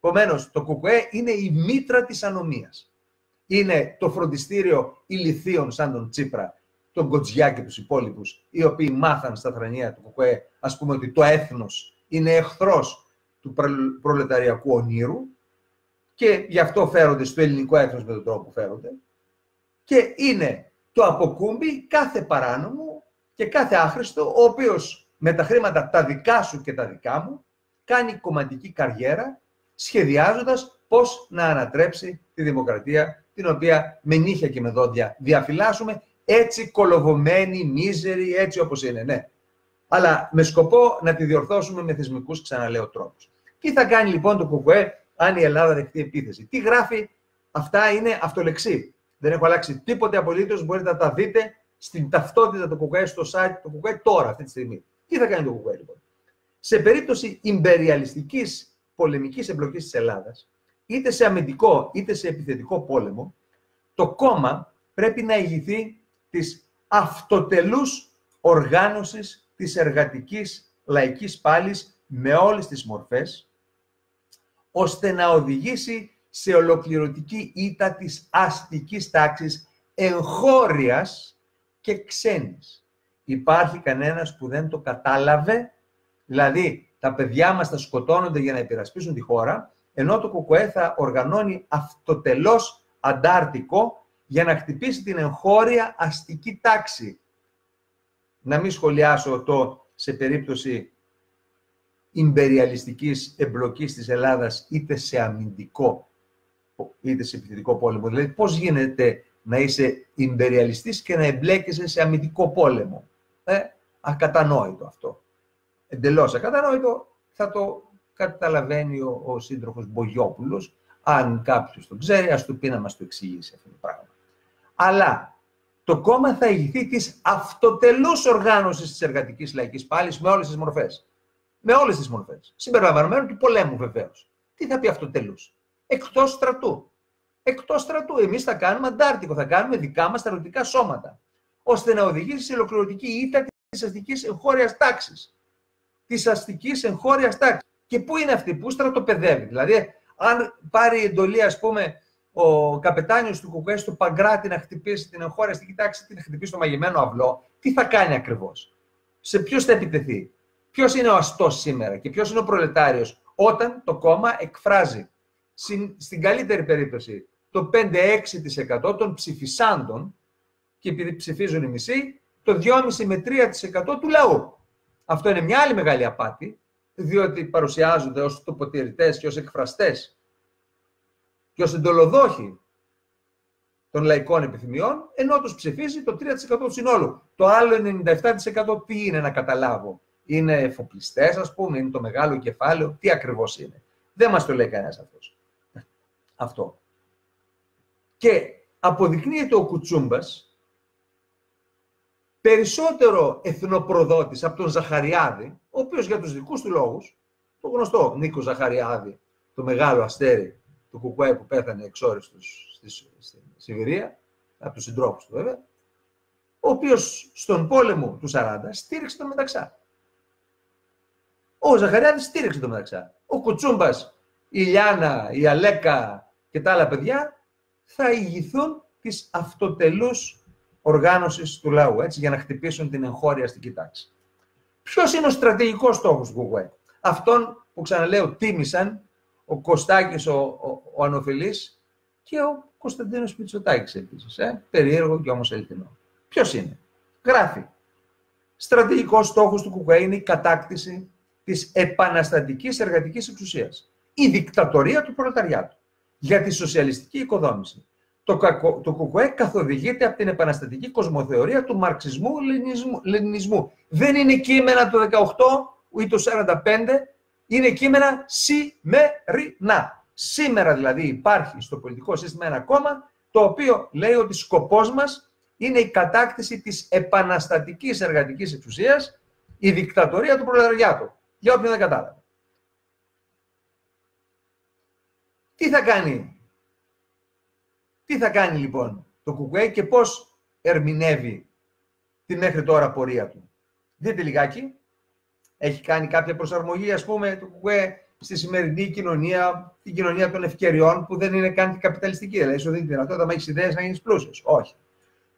Επομένως, το ΚΚΕ είναι η μήτρα της ανομίας. Είναι το φροντιστήριο ηλιθίων σαν τον Τσίπρα, τον Κοτζιά και τους υπόλοιπους, οι οποίοι μάθαν στα θρανία του ΚΚΕ, ας πούμε ότι το έθνος είναι εχθρός του προλεταριακού ονείρου και γι' αυτό φέρονται στο ελληνικό έθνος με τον τρόπο που φέρονται και είναι το αποκούμπι κάθε παράνομο και κάθε άχρηστο, ο οποίος με τα χρήματα τα δικά σου και τα δικά μου κάνει κομματική καριέρα σχεδιάζοντας πώς να ανατρέψει τη δημοκρατία την οποία με νύχια και με δόντια διαφυλάσσουμε έτσι κολοβωμένη, μίζερη, έτσι όπως είναι, ναι. Αλλά με σκοπό να τη διορθώσουμε με θεσμικούς, ξαναλέω, τρόπους. Τι θα κάνει λοιπόν το ΚΚΕ αν η Ελλάδα δεχτεί επίθεση; Τι γράφει, αυτά είναι αυτολεξή. Δεν έχω αλλάξει τίποτε απολύτως. Μπορείτε να τα δείτε στην ταυτότητα του ΚΚΕ στο site του ΚΚΕ τώρα, αυτή τη στιγμή. Τι θα κάνει το ΚΚΕ λοιπόν; Σε περίπτωση υπεριαλιστική πολεμικής εμπλοκής της Ελλάδας, είτε σε αμυντικό είτε σε επιθετικό πόλεμο, το κόμμα πρέπει να ηγηθεί της αυτοτελούς οργάνωσης της εργατικής λαϊκής πάλης με όλες τις μορφές, ώστε να οδηγήσει σε ολοκληρωτική ήττα της αστικής τάξης εγχώριας και ξένης. Υπάρχει κανένας που δεν το κατάλαβε, δηλαδή τα παιδιά μας θα σκοτώνονται για να υπερασπίσουν τη χώρα, ενώ το ΚΚΕ θα οργανώνει αυτοτελώς αντάρτικο για να χτυπήσει την εγχώρια αστική τάξη. Να μην σχολιάσω το σε περίπτωση ιμπεριαλιστικής εμπλοκής της Ελλάδας είτε σε αμυντικό είτε σε επιθετικό πόλεμο. Δηλαδή πώς γίνεται να είσαι ιμπεριαλιστής και να εμπλέκεσαι σε αμυντικό πόλεμο. Ε, ακατανόητο αυτό. Εντελώς ακατανόητο θα το καταλαβαίνει ο, ο σύντροφος Μπογιόπουλος αν κάποιος το ξέρει, ας του πει να μας το εξηγήσει αυτό το πράγμα αλλά το κόμμα θα ηγηθεί της αυτοτελούς οργάνωσης της εργατικής λαϊκής πάλης με όλες τις μορφές. Με όλες τις μορφές. Συμπεριλαμβανομένου του πολέμου βεβαίως. Τι θα πει αυτοτελούς; Εκτός στρατού. Εκτός στρατού. Εμείς θα κάνουμε αντάρτικο, θα κάνουμε δικά μας στρατιωτικά σώματα. ώστε να οδηγήσει σε ολοκληρωτική ήττα της αστικής εγχώριας τάξης. Της αστικής εγχώριας τάξης. Και πού είναι αυτή, πού στρατοπεδεύει. Δηλαδή, αν πάρει εντολή, ας πούμε, ο καπετάνιος του Κουκουέ στο Παγκράτη να χτυπήσει την εγχώρια στην κοιτάξη, τι να χτυπήσει το μαγειμένο αυλό, τι θα κάνει ακριβώς; Σε ποιος θα επιτεθεί; Ποιος είναι ο αστός σήμερα και ποιος είναι ο προλετάριος, όταν το κόμμα εκφράζει; Στην καλύτερη περίπτωση το 5-6% των ψηφισάντων και επειδή ψηφίζουν οι μισοί, το 2,5 με 3% του λαού. Αυτό είναι μια άλλη μεγάλη απάτη, διότι παρουσιάζονται ως τοποτηρητές και ως εκφραστές και ως εντολοδόχοι των λαϊκών επιθυμιών, ενώ τους ψηφίζει το 3% του συνόλου. Το άλλο 97% τι είναι να καταλάβω; Είναι εφοπλιστές, ας πούμε, είναι το μεγάλο κεφάλαιο; Τι ακριβώς είναι; Δεν μας το λέει κανένας αυτός. Αυτό. Και αποδεικνύεται ο Κουτσούμπας περισσότερο εθνοπροδότης από τον Ζαχαριάδη, ο οποίος για τους δικούς του λόγους, το γνωστό Νίκος Ζαχαριάδη, το μεγάλο αστέρι του Κουκουέ που πέθανε εξόριστος στη, στη Σιβηρία, από τους συντρόφους του βέβαια, ο οποίος στον πόλεμο του 40 στήριξε τον Μεταξά. Ο Ζαχαριάδης στήριξε τον Μεταξά. Ο Κουτσούμπας, η Λιάνα, η Αλέκα και τα άλλα παιδιά θα ηγηθούν της αυτοτελούς οργάνωσης του λαού, έτσι, για να χτυπήσουν την εγχώρια στην κοιτάξη. Ποιος είναι ο στρατηγικός στόχος του Κουκουέ. Αυτόν που ξαναλέω τίμησαν ο Κωστάκης ο, ο, ο Ανοφιλής και ο Κωνσταντίνος Πιτσοτάκης επίσης. Ε; Περίεργο και όμως αληθινό. Ποιος είναι; Γράφει. Στρατηγικός στόχος του ΚΚΕ είναι η κατάκτηση της επαναστατικής εργατικής εξουσίας. Η δικτατορία του προλεταριάτου για τη σοσιαλιστική οικοδόμηση. το, κακο, το ΚΚΕ καθοδηγείται από την επαναστατική κοσμοθεωρία του μαρξισμού-λενινισμού. Δεν είναι κείμενα του 18 ή του 45, είναι κείμενα σημερινά. Σήμερα δηλαδή υπάρχει στο πολιτικό σύστημα ένα κόμμα το οποίο λέει ότι σκοπός μας είναι η κατάκτηση της επαναστατικής εργατικής εξουσίας, η δικτατορία του προλεταριάτου. Για όποιον δεν κατάλαβε. Τι θα κάνει, τι θα κάνει λοιπόν το ΚΚΕ και πώς ερμηνεύει τη μέχρι τώρα πορεία του; Δείτε λιγάκι, έχει κάνει κάποια προσαρμογή ας πούμε το ΚΚΕ στη σημερινή κοινωνία, την κοινωνία των ευκαιριών που δεν είναι καν καπιταλιστική. Δηλαδή, σου δίνει τη δυνατότητα να έχεις ιδέες να γίνεις πλούσιος. Όχι.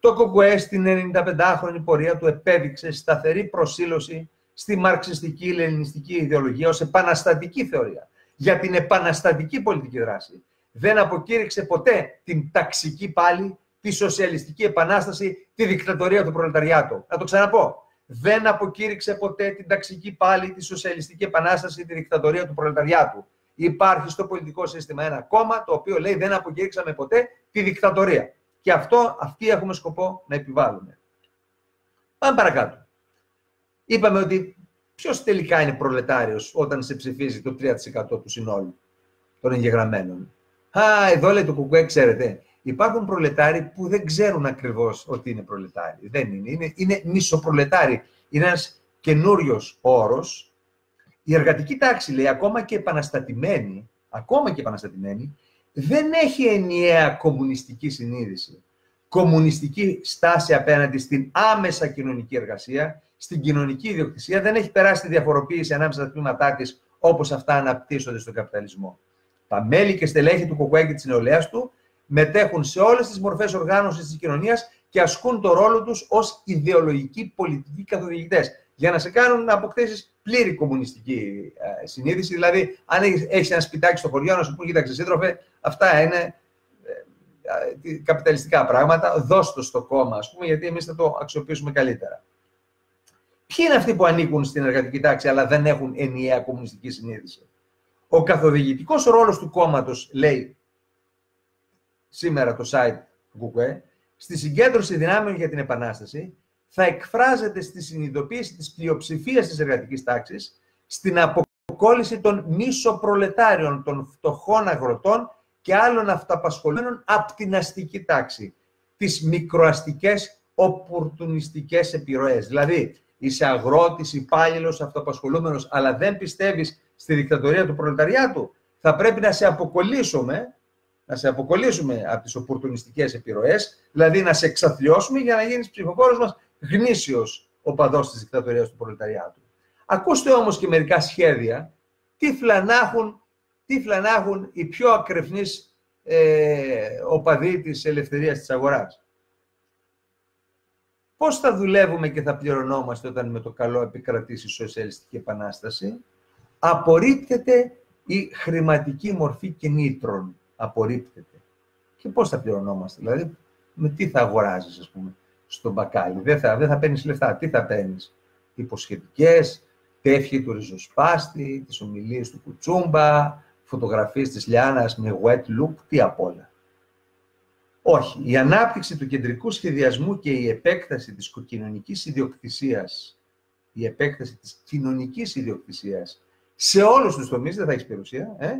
Το ΚΚΕ στην 95χρονη πορεία του επέδειξε σταθερή προσήλωση στη μαρξιστική λενινιστική ιδεολογία ως επαναστατική θεωρία για την επαναστατική πολιτική δράση. Δεν αποκήρυξε ποτέ την ταξική πάλι, τη σοσιαλιστική επανάσταση, τη δικτατορία του προλεταριάτου. Να το ξαναπώ. Δεν αποκήρυξε ποτέ την ταξική πάλι, τη σοσιαλιστική επανάσταση, τη δικτατορία του προλεταριάτου. Υπάρχει στο πολιτικό σύστημα ένα κόμμα το οποίο λέει δεν αποκήρυξαμε ποτέ τη δικτατορία. Και αυτό, αυτοί έχουμε σκοπό να επιβάλλουμε. Πάμε παρακάτω. Είπαμε ότι ποιος τελικά είναι προλετάριος όταν σε ψηφίζει το 3% του συνόλου των εγγεγραμμένων; Α, εδώ λέει το κουκουέ, ξέρετε, υπάρχουν προλετάροι που δεν ξέρουν ακριβώς ότι είναι προλετάροι. Δεν είναι. Είναι, είναι μισοπρολετάροι. Είναι ένας καινούριος όρος. Η εργατική τάξη, λέει, ακόμα και επαναστατημένη, ακόμα και επαναστατημένη, δεν έχει ενιαία κομμουνιστική συνείδηση. Κομμουνιστική στάση απέναντι στην άμεσα κοινωνική εργασία, στην κοινωνική ιδιοκτησία, δεν έχει περάσει τη διαφοροποίηση ανάμεσα στα τμήματά της όπως αυτά αναπτύσσονται στον καπιταλισμό. Τα μέλη και στελέχη του ΚΟΚΟΕ και της νεολαίας του μετέχουν σε όλες τις μορφές οργάνωσης της κοινωνίας και ασκούν το ρόλο τους ως ιδεολογικοί πολιτικοί καθοδηγητές. Για να σε κάνουν να αποκτήσεις πλήρη κομμουνιστική ε, συνείδηση. Δηλαδή, αν έχεις ένα σπιτάκι στο χωριό, να σου πούνε, κοίταξε, σύντροφε, αυτά είναι ε, ε, καπιταλιστικά πράγματα. Δώσ' το στο κόμμα, ας πούμε, γιατί εμείς θα το αξιοποιήσουμε καλύτερα. Ποιοι είναι αυτοί που ανήκουν στην εργατική τάξη, αλλά δεν έχουν ενιαία κομμουνιστική συνείδηση; Ο καθοδηγητικός ρόλος του κόμματος, λέει σήμερα το site του ΚΚΕ, στη συγκέντρωση δυνάμεων για την Επανάσταση, θα εκφράζεται στη συνειδητοποίηση της πλειοψηφίας της εργατικής τάξης, στην αποκόλληση των μισοπρολετάριων, των φτωχών αγροτών και άλλων αυταπασχολημένων από την αστική τάξη, τις μικροαστικές οπουρτουνιστικές επιρροές. Δηλαδή, είσαι αγρότης, υπάλληλος, αυτοαπασχολούμενος, αλλά δεν πιστεύεις στη δικτατορία του προλεταριάτου, θα πρέπει να σε αποκολλήσουμε, να σε αποκολλήσουμε από τις οπουρτουνιστικές επιρροές, δηλαδή να σε εξαθλιώσουμε για να γίνεις ψηφοφόρος μας γνήσιος οπαδός της δικτατορίας του προλεταριάτου. Ακούστε όμως και μερικά σχέδια τι φλανάχουν, τι φλανάχουν οι πιο ακρεφνείς ε, οπαδοί της ελευθερίας της αγοράς; Πώς θα δουλεύουμε και θα πληρωνόμαστε όταν με το καλό επικρατήσει η σοσιαλιστική επανάσταση; Απορρίπτεται η χρηματική μορφή κινήτρων. Απορρίπτεται. Και πώς θα πληρωνόμαστε, δηλαδή με τι θα αγοράζεις, ας πούμε στο μπακάλι; Δεν θα, δεν θα παίρνεις λεφτά. Τι θα παίρνεις, Υποσχετικές, τέφχη του ριζοσπάστη, τις ομιλίες του Κουτσούμπα, φωτογραφίες της Λιάνας με wet look, τι απ' όλα. Όχι. Η ανάπτυξη του κεντρικού σχεδιασμού και η επέκταση της κοινωνικής ιδιοκτησίας, η επέκταση της κοινωνικής ιδιοκτησίας σε όλους τους τομείς, δεν θα έχεις περιουσία, ε,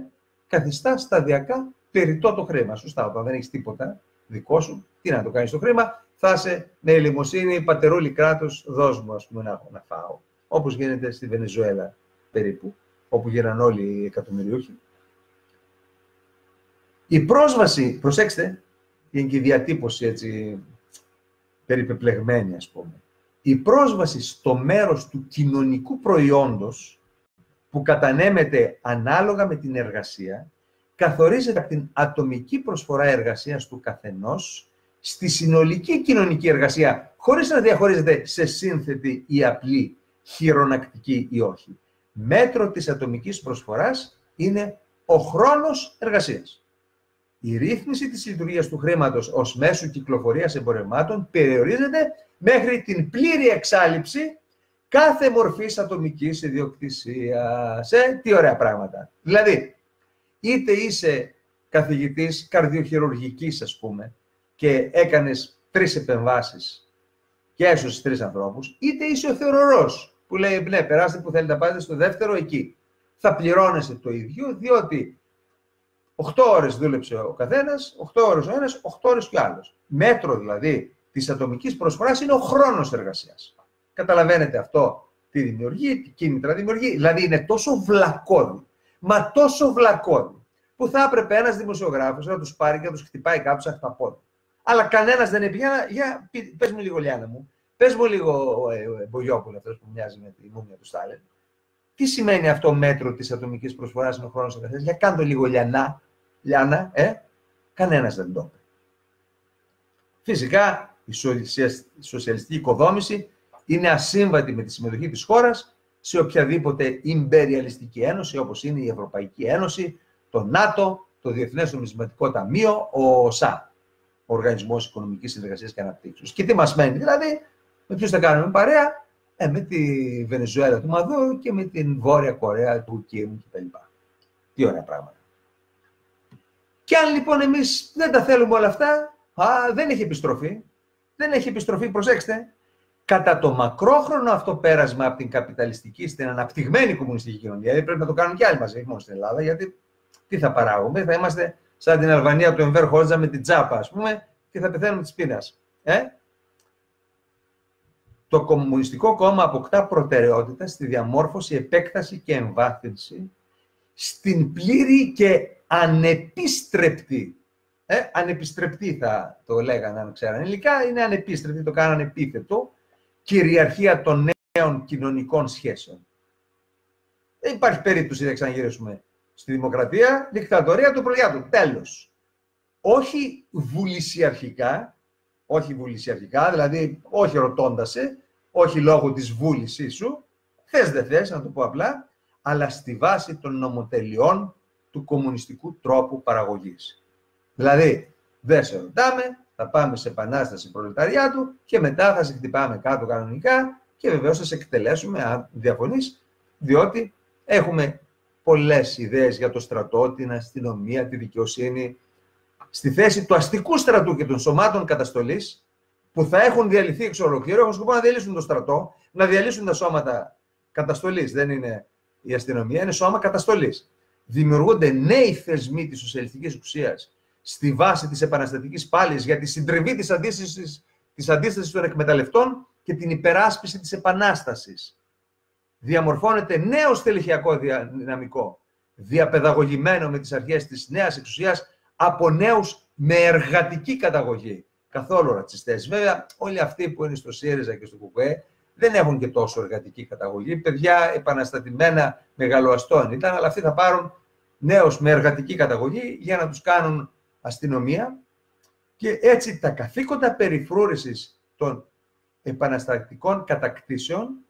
καθιστά σταδιακά περιττό το χρήμα. Σωστά, όταν δεν έχεις τίποτα δικό σου, τι να το κάνεις το χρήμα, θα είσαι με ελιμοσύνη πατερούλη κράτος, δώσ' μου, ας πούμε, να, να φάω. Όπως γίνεται στη Βενεζουέλα περίπου, όπου γίναν όλοι οι εκατομμυριούχοι. Η πρόσβαση, προσέξτε, είναι και η διατύπωση έτσι περιπεπλεγμένη, ας πούμε. Η πρόσβαση στο μέρος του κοινωνικού προϊόντος που κατανέμεται ανάλογα με την εργασία, καθορίζεται από την ατομική προσφορά εργασίας του καθενός στη συνολική κοινωνική εργασία, χωρίς να διαχωρίζεται σε σύνθετη ή απλή, χειρονακτική ή όχι. Μέτρο της ατομικής προσφοράς είναι ο χρόνος εργασίας. Η ρύθμιση της λειτουργίας του χρήματος ως μέσου κυκλοφορίας εμπορευμάτων περιορίζεται μέχρι την πλήρη εξάλληψη κάθε μορφής ατομικής ιδιοκτησίας. Ε, τι ωραία πράγματα. Δηλαδή, είτε είσαι καθηγητής καρδιοχειρουργικής, ας πούμε, και έκανες τρεις επεμβάσεις και έσωσες τρεις ανθρώπους, είτε είσαι ο θεωρορός που λέει ναι, περάστε που θέλετε να πάτε στο δεύτερο εκεί. Θα πληρώνεσαι το ίδιο, διότι 8 ώρες δούλεψε ο καθένας, 8 ώρες ο ένας, 8 ώρες και ο άλλος. Μέτρο δηλαδή της ατομικής προσφοράς είναι ο χρόνος εργασίας. Καταλαβαίνετε αυτό τι δημιουργεί, τι κίνητρα δημιουργεί. Δηλαδή είναι τόσο βλακώδη, μα τόσο βλακώδη, που θα έπρεπε ένας δημοσιογράφος να τους πάρει και να τους χτυπάει κάπου σαν χταπόδι. Αλλά κανένας δεν έπαιρνε. Για, πες μου λίγο, Λιάννα μου, πες μου λίγο ε, Μπογιόπουλο, αυτός που μοιάζει με τη μούμια του Στάλιν. Τι σημαίνει αυτό μέτρο της ατομικής προσφοράς είναι ο χρόνος εργασίας; Για κάντο λίγο Λιανά, Λιάννα, ε, κανένας δεν το Φυσικά, η σοσιαλιστική οικοδόμηση είναι ασύμβατη με τη συμμετοχή της χώρας σε οποιαδήποτε ιμπεριαλιστική ένωση, όπως είναι η Ευρωπαϊκή Ένωση, το ΝΑΤΟ, το Διεθνές Νομισματικό Ταμείο, ο ΟΣΑ, ο Οργανισμός Οικονομικής Συνεργασίας και Αναπτύξεως. Και τι μας μένει, δηλαδή, με ποιους θα κάνουμε παρέα, ε, με τη Βενεζουέλα του Μαδούρου και με την Βόρεια Κορέα του Κίμου κτλ. Τι ωραία πράγματα. Και αν λοιπόν εμείς δεν τα θέλουμε όλα αυτά, α, δεν έχει επιστροφή. Δεν έχει επιστροφή, προσέξτε, κατά το μακρόχρονο αυτό πέρασμα από την καπιταλιστική στην αναπτυγμένη κομμουνιστική κοινωνία, δηλαδή πρέπει να το κάνουν κι άλλοι μαζί, μόνο στην Ελλάδα, γιατί τι θα παράγουμε, θα είμαστε σαν την Αλβανία του Εμβέρ Χότζα με την τζάπα, ας πούμε, και θα πεθαίνουμε της πείνας. Ε; Το Κομμουνιστικό Κόμμα αποκτά προτεραιότητα στη διαμόρφωση, επέκταση και εμβάθυνση στην πλήρη και ανεπίστρεπτη, ε, ανεπιστρεπτή θα το λέγανε αν ξέρανε υλικά, είναι ανεπίστρεπτη, το κάνανε επίθετο, κυριαρχία των νέων κοινωνικών σχέσεων. Δεν υπάρχει περίπτωση να ξαναγυρίσουμε στη δημοκρατία, δικτατορία του προγιάτου. Τέλος. Όχι βουλησιαρχικά, όχι βουλησιαρχικά, δηλαδή όχι ρωτώντα σε, όχι λόγω της βούλησής σου, θες δεν θες, να το πω απλά, αλλά στη βάση των νομοτελειών του κομμουνιστικού τρόπου παραγωγής. Δηλαδή, δεν σε ρωτάμε, θα πάμε σε επανάσταση προλεταριάτου και μετά θα σε χτυπάμε κάτω κανονικά και βεβαίως θα σε εκτελέσουμε, αν διαφωνείς, διότι έχουμε πολλές ιδέες για το στρατό, την αστυνομία, τη δικαιοσύνη, στη θέση του αστικού στρατού και των σωμάτων καταστολής, που θα έχουν διαλυθεί εξ ολοκλήρου, έχουν σκοπό να διαλύσουν το στρατό, να διαλύσουν τα σώματα καταστολής. Δεν είναι η αστυνομία, είναι σώμα καταστολής. Δημιουργούνται νέοι θεσμοί της σοσιαλιστικής ουσίας στη βάση της επαναστατικής πάλης για τη συντριβή της αντίστασης, της αντίστασης των εκμεταλλευτών και την υπεράσπιση της επανάστασης. Διαμορφώνεται νέο στελεχειακό δυναμικό, διαπαιδαγωγημένο με τις αρχές της νέας εξουσίας από νέους με εργατική καταγωγή. Καθόλου ρατσιστές. Βέβαια, όλοι αυτοί που είναι στο ΣΥΡΙΖΑ και στο ΚΟΚΟΕ δεν έχουν και τόσο εργατική καταγωγή. Παιδιά επαναστατημένα μεγαλοαστών ήταν, αλλά αυτοί θα πάρουν νέους με εργατική καταγωγή για να τους κάνουν αστυνομία και έτσι τα καθήκοντα περιφρούρησης των επαναστατικών κατακτήσεων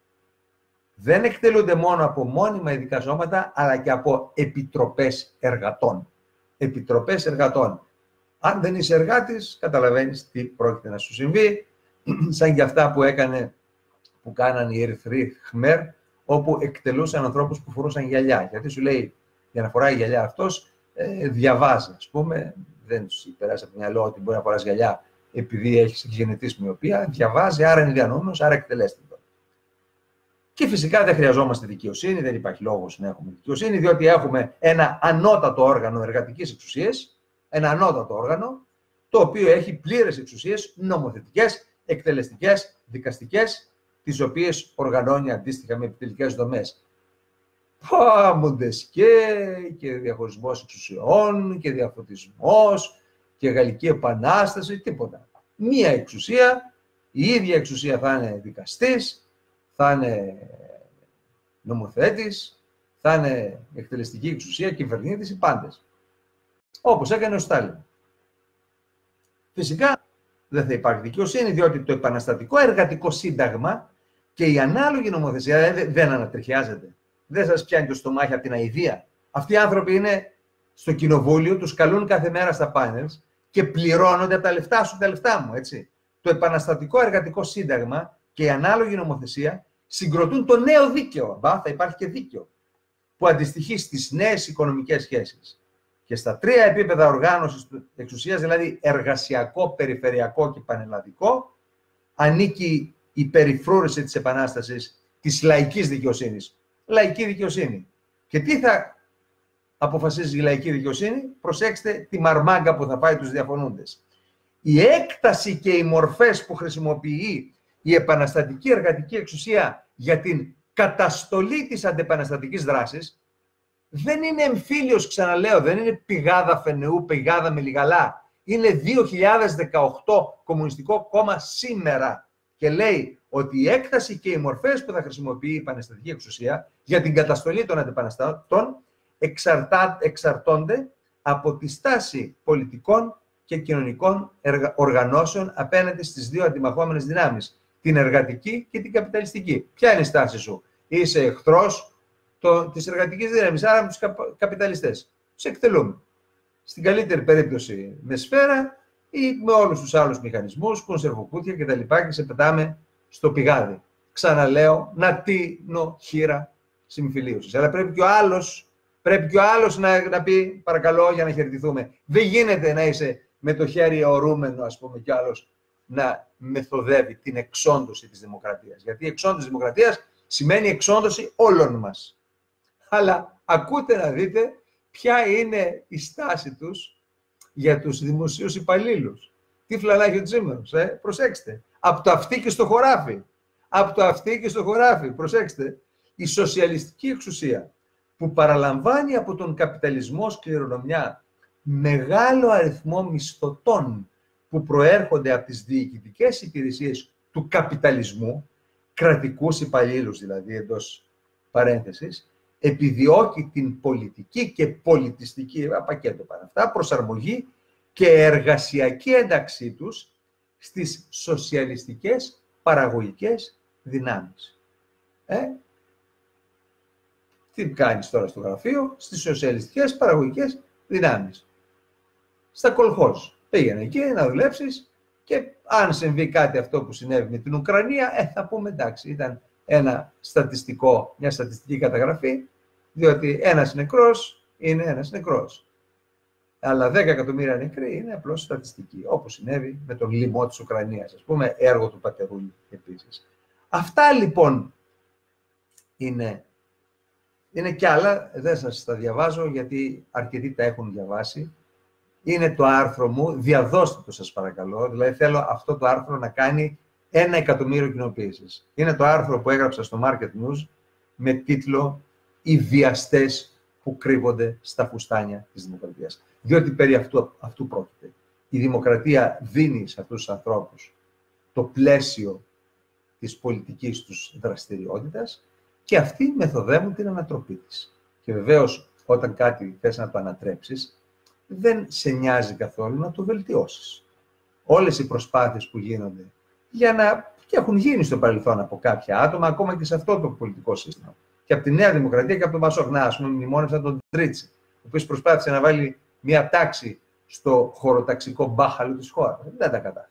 δεν εκτελούνται μόνο από μόνιμα ειδικά σώματα, αλλά και από επιτροπές εργατών. Επιτροπές εργατών. Αν δεν είσαι εργάτης, καταλαβαίνεις τι πρόκειται να σου συμβεί, <clears throat> σαν και αυτά που, έκανε, που κάνανε οι Ερυθροί Χμέρ, όπου εκτελούσαν ανθρώπους που φορούσαν γυαλιά. Γιατί σου λέει, για να φοράει γυαλιά αυτός, ε, διαβάζει, ας πούμε, δεν του περάσει από το μυαλό ότι μπορεί να φοράς γυαλιά επειδή έχεις γενετή μοιοπία. Διαβάζει, άρα είναι διανόμενο, άρα εκτελέστε το. Και φυσικά δεν χρειαζόμαστε δικαιοσύνη, δεν υπάρχει λόγος να έχουμε δικαιοσύνη, διότι έχουμε ένα ανώτατο όργανο εργατικής εξουσίας, ένα ανώτατο όργανο, το οποίο έχει πλήρες εξουσίες νομοθετικές, εκτελεστικές, δικαστικές, τις οποίες οργανώνει αντίστοιχα με επιτελικές δομές. Μοντεσκέ και διαχωρισμός εξουσιών και διαφωτισμός και Γαλλική Επανάσταση, τίποτα. Μία εξουσία, η ίδια εξουσία θα είναι δικαστής, θα είναι νομοθέτης, θα είναι εκτελεστική εξουσία, κυβερνήτης, οι πάντες. Όπως έκανε ο Στάλιν. Φυσικά δεν θα υπάρχει δικαιοσύνη, διότι το επαναστατικό εργατικό σύνταγμα και η ανάλογη νομοθεσία δεν ανατριχιάζεται δεν σας πιάνει το στομάχι από την αηδία. Αυτοί οι άνθρωποι είναι στο κοινοβούλιο, τους καλούν κάθε μέρα στα πάνελς και πληρώνονται από τα λεφτά σου, τα λεφτά μου, έτσι. Το επαναστατικό εργατικό σύνταγμα και η ανάλογη νομοθεσία συγκροτούν το νέο δίκαιο. Μπα, θα υπάρχει και δίκαιο που αντιστοιχεί στις νέες οικονομικές σχέσεις. και στα τρία επίπεδα οργάνωσης εξουσίας, δηλαδή εργασιακό, περιφερειακό και πανελλαδικό, ανήκει η περιφρούρηση της Επανάστασης της λαϊκής δικαιοσύνης. Λαϊκή δικαιοσύνη. Και τι θα αποφασίζει η λαϊκή δικαιοσύνη, προσέξτε τη μαρμάγκα που θα πάει τους διαφωνούντες. Η έκταση και οι μορφές που χρησιμοποιεί η επαναστατική εργατική εξουσία για την καταστολή της αντεπαναστατικής δράσης δεν είναι εμφύλιος, ξαναλέω, δεν είναι πηγάδα φενεού, πηγάδα με λιγαλά. Είναι 2018 Κομμουνιστικό Κόμμα σήμερα και λέει ότι η έκταση και οι μορφές που θα χρησιμοποιεί η επαναστατική εξουσία για την καταστολή των αντεπαναστατών εξαρτώνται από τη στάση πολιτικών και κοινωνικών οργανώσεων απέναντι στις δύο αντιμαχόμενες δυνάμεις, την εργατική και την καπιταλιστική. Ποια είναι η στάση σου, είσαι εχθρός το, της εργατικής δύναμης, άρα με τους καπιταλιστές. Τους εκτελούμε. Στην καλύτερη περίπτωση με σφαίρα ή με όλους τους άλλους μηχανισμούς, κονσερβοκούτια κτλ. Και, και σε πετάμε στο πηγάδι. Ξαναλέω, να τίνω χείρα συμφιλίωσης. Αλλά πρέπει και ο άλλος Πρέπει και ο άλλος να, να πει παρακαλώ για να χαιρετηθούμε. Δεν γίνεται να είσαι με το χέρι ορούμενο, ας πούμε, κι άλλος να μεθοδεύει την εξόντωση της δημοκρατίας. Γιατί η εξόντωση της δημοκρατίας σημαίνει εξόντωση όλων μας. Αλλά ακούτε να δείτε ποια είναι η στάση τους για τους δημοσίους υπαλλήλους. Τι φλανάκι ο Τζίμερος, ε; προσέξτε. Από το αυτί και στο χωράφι. Από το αυτί και στο χωράφι, προσέξτε. Η σοσιαλιστική εξουσία που παραλαμβάνει από τον καπιταλισμό σκληρονομιά μεγάλο αριθμό μισθωτών που προέρχονται από τις διοικητικές υπηρεσίες του καπιταλισμού, κρατικούς υπαλλήλους δηλαδή εντός παρένθεσης, επιδιώκει την πολιτική και πολιτιστική, ένα πακέτο παρά αυτά, προσαρμογή και εργασιακή ένταξή τους στις σοσιαλιστικές παραγωγικές δυνάμεις. Ε, τι κάνεις τώρα στο γραφείο, στις σοσιαλιστικές παραγωγικές δυνάμεις. Στα κολχόζ. Πήγαινε εκεί να δουλέψεις και αν συμβεί κάτι αυτό που συνέβη με την Ουκρανία, ε, θα πούμε εντάξει, ήταν ένα στατιστικό, μια στατιστική καταγραφή, διότι ένας νεκρός είναι ένας νεκρός. Αλλά 10 εκατομμύρια νεκροί είναι απλώς στατιστική, όπως συνέβη με τον λοιμό της Ουκρανίας, ας πούμε, έργο του Πατερούλη επίσης. Αυτά λοιπόν είναι είναι και άλλα, δεν σας τα διαβάζω γιατί αρκετοί τα έχουν διαβάσει. Είναι το άρθρο μου, διαδώστε το σας παρακαλώ. Δηλαδή θέλω αυτό το άρθρο να κάνει ένα εκατομμύριο κοινοποίησει. Είναι το άρθρο που έγραψα στο Market News με τίτλο «Οι βιαστές που κρύβονται στα φουστάνια της δημοκρατίας». Διότι περί αυτού, αυτού πρόκειται. Η δημοκρατία δίνει σε αυτούς τους ανθρώπους το πλαίσιο της πολιτικής τους δραστηριότητας και αυτοί μεθοδεύουν την ανατροπή της. Και βεβαίως, όταν κάτι θες να το ανατρέψεις, δεν σε νοιάζει καθόλου να το βελτιώσεις. Όλες οι προσπάθειες που γίνονται για να... και έχουν γίνει στο παρελθόν από κάποια άτομα, ακόμα και σε αυτό το πολιτικό σύστημα. Και από τη Νέα Δημοκρατία και από τον Μασογνά, ας πούμε, μνημόνευσαν τον Τρίτσι, ο οποίος προσπάθησε να βάλει μια τάξη στο χωροταξικό μπάχαλο της χώρας. Δεν τα κατάφερε.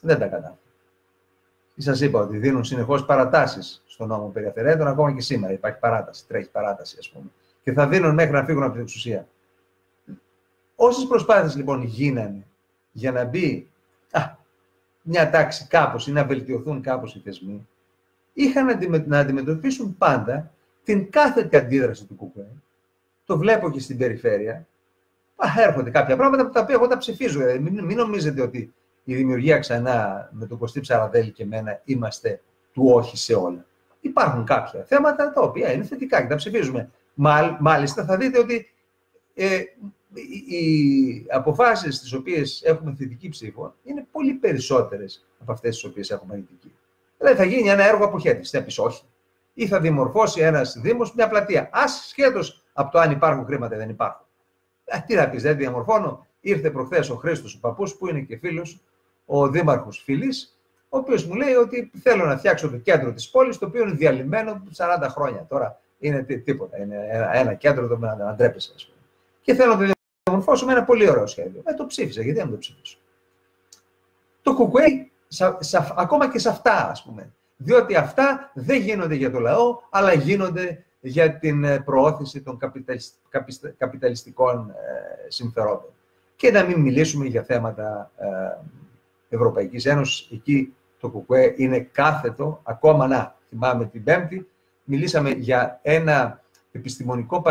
Δεν τα κατάφερε. Σας είπα ότι δίνουν συνεχώς παρατάσεις στον νόμο περί αφαιρέτων, ακόμα και σήμερα υπάρχει παράταση, τρέχει παράταση, ας πούμε. Και θα δίνουν μέχρι να φύγουν από την εξουσία. Όσες προσπάθειες λοιπόν γίνανε για να μπει α, μια τάξη κάπως ή να βελτιωθούν κάπως οι θεσμοί, είχαν να αντιμετωπίσουν πάντα την κάθετη αντίδραση του ΚΚΕ. Το βλέπω και στην περιφέρεια. Έρχονται κάποια πράγματα τα οποία εγώ τα ψηφίζω. Δηλαδή, μην, μην νομίζετε ότι η δημιουργία ξανά με τον Κωστή Ψαραδέλη και εμένα είμαστε του όχι σε όλα. Υπάρχουν κάποια θέματα τα οποία είναι θετικά και τα ψηφίζουμε. Μάλιστα θα δείτε ότι ε, οι αποφάσεις τις οποίες έχουμε θετική ψήφο είναι πολύ περισσότερες από αυτές τις οποίες έχουμε αρνητική. Δηλαδή θα γίνει ένα έργο αποχέτης, θα πεις όχι. Ή θα δημορφώσει ένας Δήμος μια πλατεία. Ασχέτως από το αν υπάρχουν χρήματα ή δεν υπάρχουν. Ε, τι θα πεις, δεν διαμορφώνω. Ήρθε προχθές ο Χρήστος ο παππούς που είναι και φίλος ο δήμαρχος Φίλης, ο οποίος μου λέει ότι θέλω να φτιάξω το κέντρο της πόλης, το οποίο είναι διαλυμένο 40 χρόνια. Τώρα είναι τίποτα, είναι ένα κέντρο το οποίο να ντρέπεσαι, ας πούμε. Και θέλω να το διαμορφώσω με ένα πολύ ωραίο σχέδιο. Ε, το ψήφισα, γιατί δεν το ψήφισα. Το κουκουέ, ακόμα και σε αυτά, ας πούμε. Διότι αυτά δεν γίνονται για το λαό, αλλά γίνονται για την ε, προώθηση των καπιταλιστικών ε, συμφερόντων. Και να μην μιλήσουμε για θέματα Ευρωπαϊκής Ένωσης. Εκεί το ΚΚΕ είναι κάθετο, ακόμα να, θυμάμαι την Πέμπτη, μιλήσαμε για ένα επιστημονικό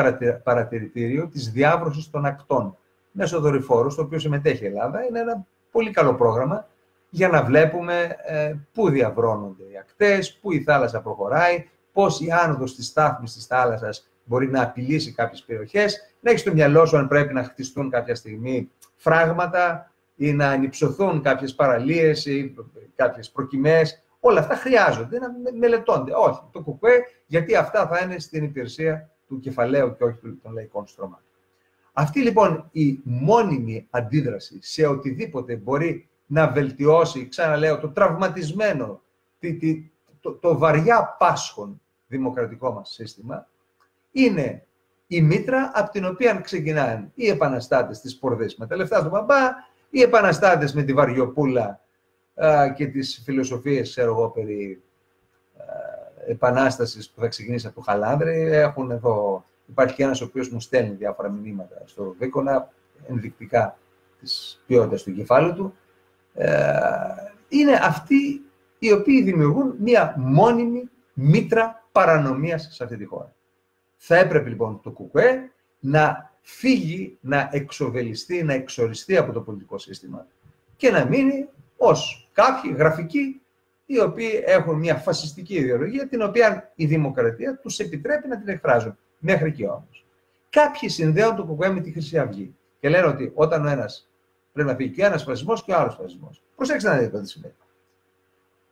παρατηρητήριο της διάβρωσης των ακτών μέσω δορυφόρου, στο οποίο συμμετέχει η Ελλάδα. Είναι ένα πολύ καλό πρόγραμμα για να βλέπουμε ε, πού διαβρώνονται οι ακτές, πού η θάλασσα προχωράει, πώς η άνοδος της στάθμης της θάλασσας μπορεί να απειλήσει κάποιες περιοχές, να έχεις στο μυαλό σου αν πρέπει να χτιστούν κάποια στιγμή φράγματα ή να ανυψωθούν κάποιες παραλίες ή κάποιες προκυμές. Όλα αυτά χρειάζονται να μελετώνται. Όχι, το κουκουέ, γιατί αυτά θα είναι στην υπηρεσία του κεφαλαίου και όχι των λαϊκών στρωμάτων. Αυτή λοιπόν η μόνιμη αντίδραση σε οτιδήποτε μπορεί να βελτιώσει, ξαναλέω, το τραυματισμένο, το, το βαριά πάσχον δημοκρατικό μας σύστημα, είναι η μήτρα από την οποία ξεκινάνε οι επαναστάτες της Πορδής με τα λεφτά του μπαμπά, οι επαναστάτες με τη Βαριοπούλα και τις φιλοσοφίες, ξέρω εγώ, περί α, επανάστασης που θα ξεκινήσει από το Χαλάνδρη. Έχουν εδώ, υπάρχει και ένας ο οποίος μου στέλνει διάφορα μηνύματα στο Βίκονα, ενδεικτικά της ποιότητας του κεφάλου του. Ε, είναι αυτοί οι οποίοι δημιουργούν μία μόνιμη μήτρα παρανομίας σε αυτή τη χώρα. Θα έπρεπε λοιπόν το ΚΚΕ να φύγει, να εξοβελιστεί, να εξοριστεί από το πολιτικό σύστημα και να μείνει ως κάποιοι γραφικοί οι οποίοι έχουν μια φασιστική ιδεολογία την οποία η δημοκρατία τους επιτρέπει να την εκφράζουν. Μέχρι εκεί όμως. Κάποιοι συνδέουν το ΚΚΕ με τη Χρυσή Αυγή και λένε ότι όταν ο ένας Πρέπει να φύγει και ένας φασισμός και ο άλλος φασισμός. Προσέξτε να δείτε τι σημαίνει.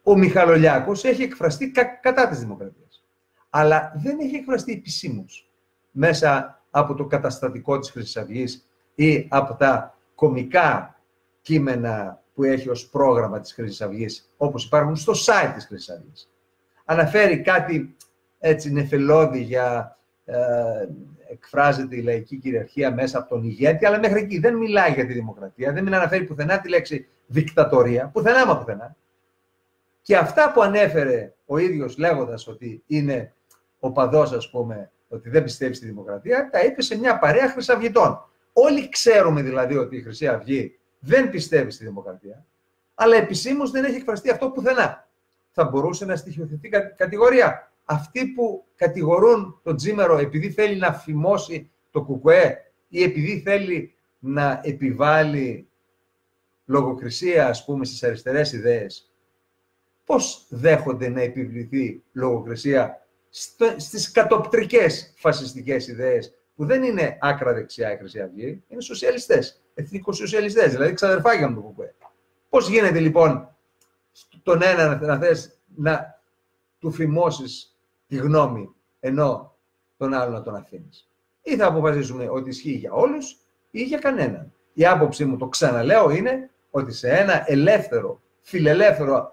Ο Μιχαλολιάκος έχει εκφραστεί κα, κατά της δημοκρατίας. Αλλά δεν έχει εκφραστεί επισήμως μέσα από το καταστατικό της Χρυσής Αυγής ή από τα κομικά κείμενα που έχει ως πρόγραμμα της Χρυσής Αυγής, όπως υπάρχουν στο site της Χρυσής Αυγής. Αναφέρει κάτι έτσι νεφελώδη για ε, εκφράζεται η λαϊκή κυριαρχία μέσα από τον ηγέτη, αλλά μέχρι εκεί δεν μιλάει για τη δημοκρατία, δεν αναφέρει πουθενά τη λέξη δικτατορία, πουθενά μα πουθενά. Και αυτά που ανέφερε ο ίδιος λέγοντας ότι είναι ο παδός, ας πούμε, ότι δεν πιστεύει στη δημοκρατία, τα είπε σε μια παρέα χρυσαυγητών. Όλοι ξέρουμε δηλαδή ότι η Χρυσή Αυγή δεν πιστεύει στη δημοκρατία, αλλά επισήμως δεν έχει εκφραστεί αυτό πουθενά. Θα μπορούσε να στοιχειοθετεί κατηγορία αυτοί που κατηγορούν τον Τζίμερο επειδή θέλει να φημώσει το κουκουέ ή επειδή θέλει να επιβάλλει λογοκρισία, ας πούμε, στις αριστερές ιδέες, πώς δέχονται να επιβληθεί λογοκρισία στις κατοπτρικές φασιστικές ιδέες, που δεν είναι άκρα δεξιά η Χρυσή Αυγή, είναι σοσιαλιστές, εθνικοσοσιαλιστές, δηλαδή ξαδερφάκια με το κουκουέ. Πώς γίνεται λοιπόν τον ένα να θες να του φημώσεις τη γνώμη, ενώ τον άλλο να τον αφήνεις. Ή θα αποφασίσουμε ότι ισχύει για όλους ή για κανέναν. Η άποψή μου, το ξαναλέω, είναι ότι σε ένα ελεύθερο, φιλελεύθερο,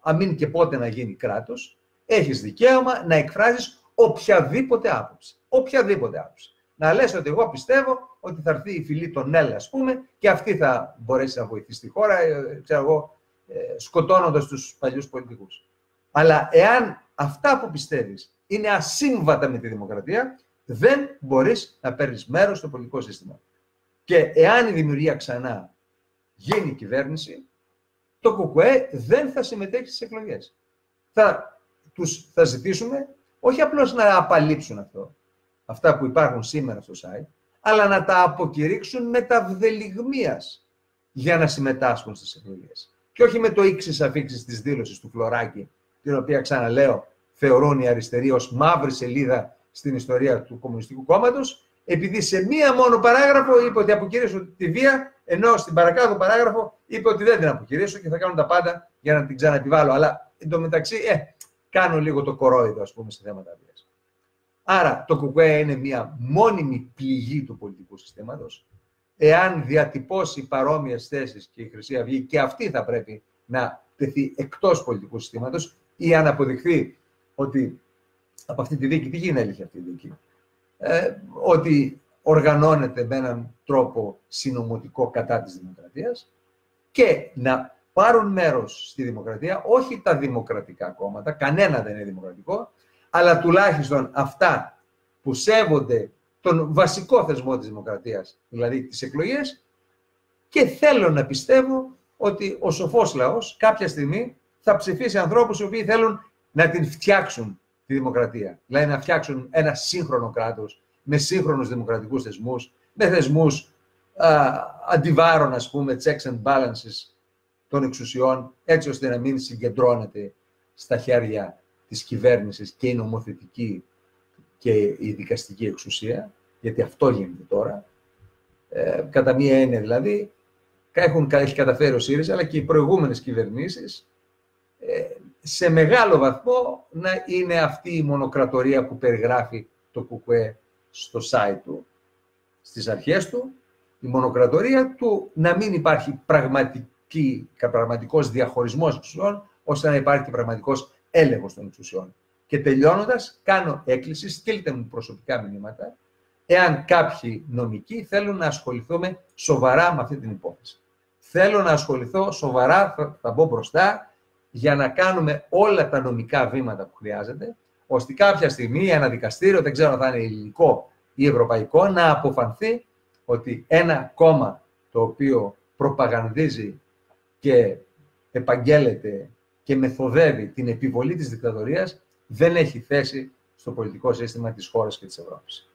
αμήν και πότε να γίνει κράτος, έχεις δικαίωμα να εκφράζεις οποιαδήποτε άποψη. Οποιαδήποτε άποψη. Να λες ότι εγώ πιστεύω ότι θα έρθει η φυλή των ΕΛ, ας πούμε, και αυτή θα μπορέσει να βοηθήσει τη χώρα, ε, ξέρω εγώ, ε, σκοτώνοντας τους παλιούς πολιτικούς. Αλλά εάν αυτά που πιστεύεις είναι ασύμβατα με τη δημοκρατία, δεν μπορείς να παίρνεις μέρος στο πολιτικό σύστημα. Και εάν η δημιουργία ξανά γίνει κυβέρνηση, το ΚΚΕ δεν θα συμμετέχει στις εκλογές. Θα, τους, θα ζητήσουμε όχι απλώς να απαλείψουν αυτό, αυτά που υπάρχουν σήμερα στο site, αλλά να τα αποκηρύξουν με τα βδελιγμίας για να συμμετάσχουν στις εκλογές. Και όχι με το ύξης αφήξης της δήλωσης του Φλωράκη την οποία ξαναλέω θεωρούν οι αριστεροί ως μαύρη σελίδα στην ιστορία του Κομμουνιστικού Κόμματος, επειδή σε μία μόνο παράγραφο είπε ότι αποκηρύσω τη βία, ενώ στην παρακάτω παράγραφο είπε ότι δεν την αποκηρύσω και θα κάνω τα πάντα για να την ξαναεπιβάλλω. Αλλά εντωμεταξύ, ε, κάνω λίγο το κορόιδο, ας πούμε, σε θέματα βίας. Άρα, το ΚΚΕ είναι μία μόνιμη πληγή του πολιτικού συστήματος. Εάν διατυπώσει παρόμοιες θέσεις και η Χρυσή Αυγή, και αυτή θα πρέπει να τεθεί εκτός πολιτικού συστήματος, ή αν αποδειχθεί ότι από αυτή τη δίκη, τι γίνεται αυτή η δίκη, ε, ότι οργανώνεται με έναν τρόπο συνομωτικό κατά της δημοκρατίας και να πάρουν μέρος στη δημοκρατία όχι τα δημοκρατικά κόμματα, κανένα δεν είναι δημοκρατικό, αλλά τουλάχιστον αυτά που σέβονται τον βασικό θεσμό της δημοκρατίας, δηλαδή τις εκλογές, και θέλω να πιστεύω ότι ο σοφός λαός κάποια στιγμή θα ψηφίσει ανθρώπους οι οποίοι θέλουν να την φτιάξουν τη δημοκρατία. Δηλαδή να φτιάξουν ένα σύγχρονο κράτος, με σύγχρονους δημοκρατικούς θεσμούς, με θεσμούς α, αντιβάρων, ας πούμε, checks and balances των εξουσιών, έτσι ώστε να μην συγκεντρώνεται στα χέρια της κυβέρνησης και η νομοθετική και η δικαστική εξουσία, γιατί αυτό γίνεται τώρα. Ε, κατά μία έννοια δηλαδή, έχουν, έχει καταφέρει ο ΣΥΡΙΖΑ, αλλά και οι προηγούμενες κυβερνήσεις, ε, σε μεγάλο βαθμό να είναι αυτή η μονοκρατορία που περιγράφει το ΚΚΕ στο site του, στις αρχές του, η μονοκρατορία του να μην υπάρχει πραγματική, πραγματικός διαχωρισμός εξουσιών, ώστε να υπάρχει και πραγματικός έλεγχος των εξουσιών. Και τελειώνοντας, κάνω έκκληση, στείλτε μου προσωπικά μηνύματα, εάν κάποιοι νομικοί θέλουν να ασχοληθούμε σοβαρά με αυτή την υπόθεση. Θέλω να ασχοληθώ σοβαρά, θα, θα μπω μπροστά, για να κάνουμε όλα τα νομικά βήματα που χρειάζεται, ώστε κάποια στιγμή ένα δικαστήριο, δεν ξέρω αν θα είναι ελληνικό ή ευρωπαϊκό, να αποφανθεί ότι ένα κόμμα το οποίο προπαγανδίζει και επαγγέλλεται και μεθοδεύει την επιβολή της δικτατορίας δεν έχει θέση στο πολιτικό σύστημα της χώρας και της Ευρώπης.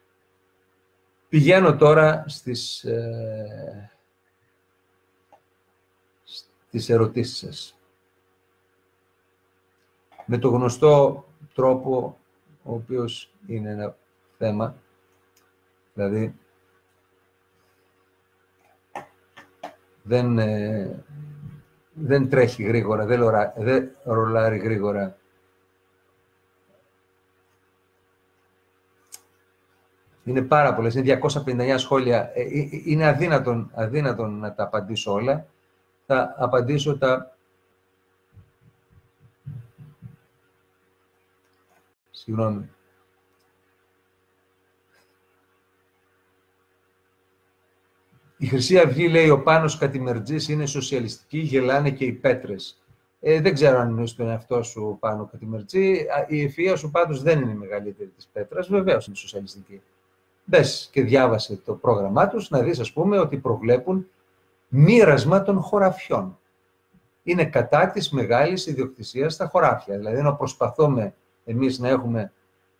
Πηγαίνω τώρα στις, ε, στις ερωτήσεις σας. Με το γνωστό τρόπο, ο οποίος είναι ένα θέμα, δηλαδή δεν, ε, δεν τρέχει γρήγορα, δεν, λορα, δεν ρολάρει γρήγορα. Είναι πάρα πολλές, είναι 259 σχόλια. Ε, ε, είναι αδύνατον, αδύνατον να τα απαντήσω όλα. Θα απαντήσω τα... Συγγνώμη. Η Χρυσή Αυγή λέει ο Πάνος Κατημερτζής είναι σοσιαλιστική, γελάνε και οι πέτρες. Ε, δεν ξέρω αν είναι στον εαυτό σου Πάνο Κατημερτζή. Η ευφυΐα σου πάντως δεν είναι η μεγαλύτερη της πέτρας. Βεβαίως είναι σοσιαλιστική. Μπες και διάβασε το πρόγραμμά τους, να δεις ας πούμε ότι προβλέπουν μοίρασμα των χωραφιών. Είναι κατά της μεγάλης ιδιοκτησίας στα χωράφια. Δηλαδή να προσπαθούμε εμείς να έχουμε,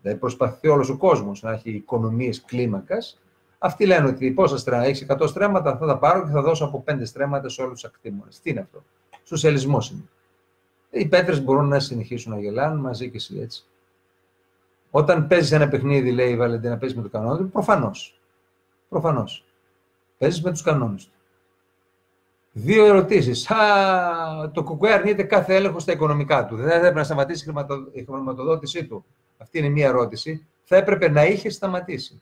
δηλαδή προσπαθεί όλος ο κόσμος να έχει οικονομίες κλίμακας, αυτοί λένε ότι πόσα στρέμματα, έχεις 100 στρέμματα, θα τα πάρω και θα δώσω από 5 στρέμματα σε όλους τους ακτήμονε. Τι είναι αυτό; Σοσιαλισμός είναι. Οι πέτρες μπορούν να συνεχίσουν να γελάνε μαζί και εσύ έτσι. Όταν παίζεις ένα παιχνίδι, λέει η Βαλεντίνα, παίζεις με το κανόνα του, προφανώς. Προφανώς. Παίζεις με τους κανόνες του. Δύο ερωτήσεις. Το ΚΚΕ αρνείται κάθε έλεγχο στα οικονομικά του. Δεν θα έπρεπε να σταματήσει η χρηματοδότησή του. Αυτή είναι μία ερώτηση. Θα έπρεπε να είχε σταματήσει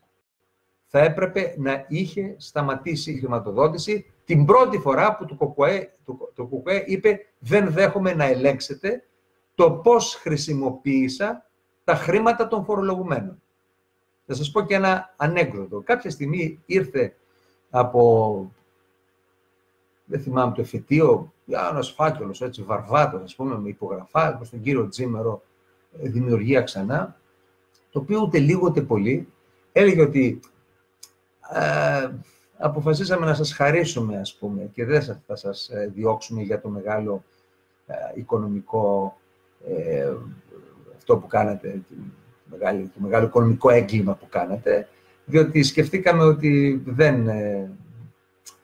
θα έπρεπε να είχε σταματήσει η χρηματοδότηση την πρώτη φορά που το ΚΚΕ, το, το ΚΚΕ είπε δεν δέχομαι να ελέγξετε το πώς χρησιμοποίησα τα χρήματα των φορολογουμένων. Θα σας πω και ένα ανέκδοτο. Κάποια στιγμή ήρθε από, δεν θυμάμαι το εφετείο, ένας φάκελος, έτσι, βαρβάτος, ας πούμε, με υπογραφά, προς τον κύριο Τζίμερο, ε, δημιουργία ξανά, το οποίο ούτε λίγο ούτε πολύ έλεγε ότι ε, αποφασίσαμε να σας χαρίσουμε, ας πούμε, και δεν θα σας ε, διώξουμε για το μεγάλο ε, οικονομικό, ε, αυτό που κάνατε, το μεγάλο, το μεγάλο οικονομικό έγκλημα που κάνατε, διότι σκεφτήκαμε ότι δεν,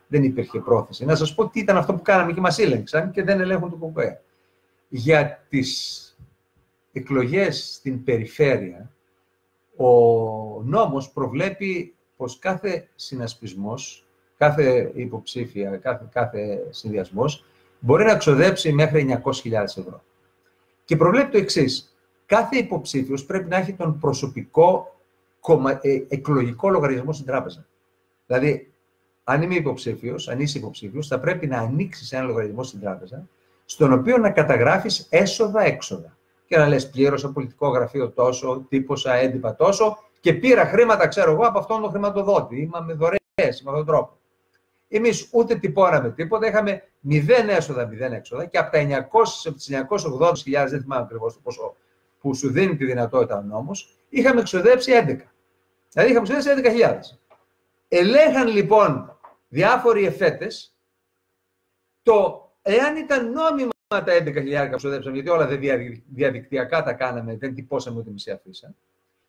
δεν υπήρχε πρόθεση. Να σας πω τι ήταν αυτό που κάναμε και μας ήλεγξαν και δεν ελέγχουν το ΚΚΕ. Για τις εκλογές στην περιφέρεια, ο νόμος προβλέπει πως κάθε συνασπισμός, κάθε υποψήφια, κάθε, κάθε συνδυασμός μπορεί να ξοδέψει μέχρι 900.000 ευρώ. Και προβλέπει το εξής. Κάθε υποψήφιος πρέπει να έχει τον προσωπικό ε, εκλογικό λογαριασμό στην τράπεζα. Δηλαδή, αν είμαι υποψήφιος, αν είσαι υποψήφιος, θα πρέπει να ανοίξεις ένα λογαριασμό στην τράπεζα, στον οποίο να καταγράφεις έσοδα-έξοδα. Και να λες: Πλήρωσα πολιτικό γραφείο τόσο, τύπωσα έντυπα τόσο και πήρα χρήματα, ξέρω εγώ, από αυτόν τον χρηματοδότη. Είμαι δωρεές με αυτόν τον τρόπο. Εμείς ούτε τυπώναμε τίποτα, είχαμε μηδέν έσοδα, μηδέν έξοδα και από τα 900, από τις 980.000, δεν θυμάμαι ακριβώς το ποσό, που σου δίνει τη δυνατότητα ο νόμος, είχαμε εξοδέψει 11. Δηλαδή είχαμε εξοδέψει 11.000. Ελέγχαν λοιπόν διάφοροι εφέτες το εάν ήταν νόμιμα τα 11.000 που ξοδέψαμε, γιατί όλα δεν διαδικτυακά τα κάναμε, δεν τυπώσαμε ούτε μισή αφήσα.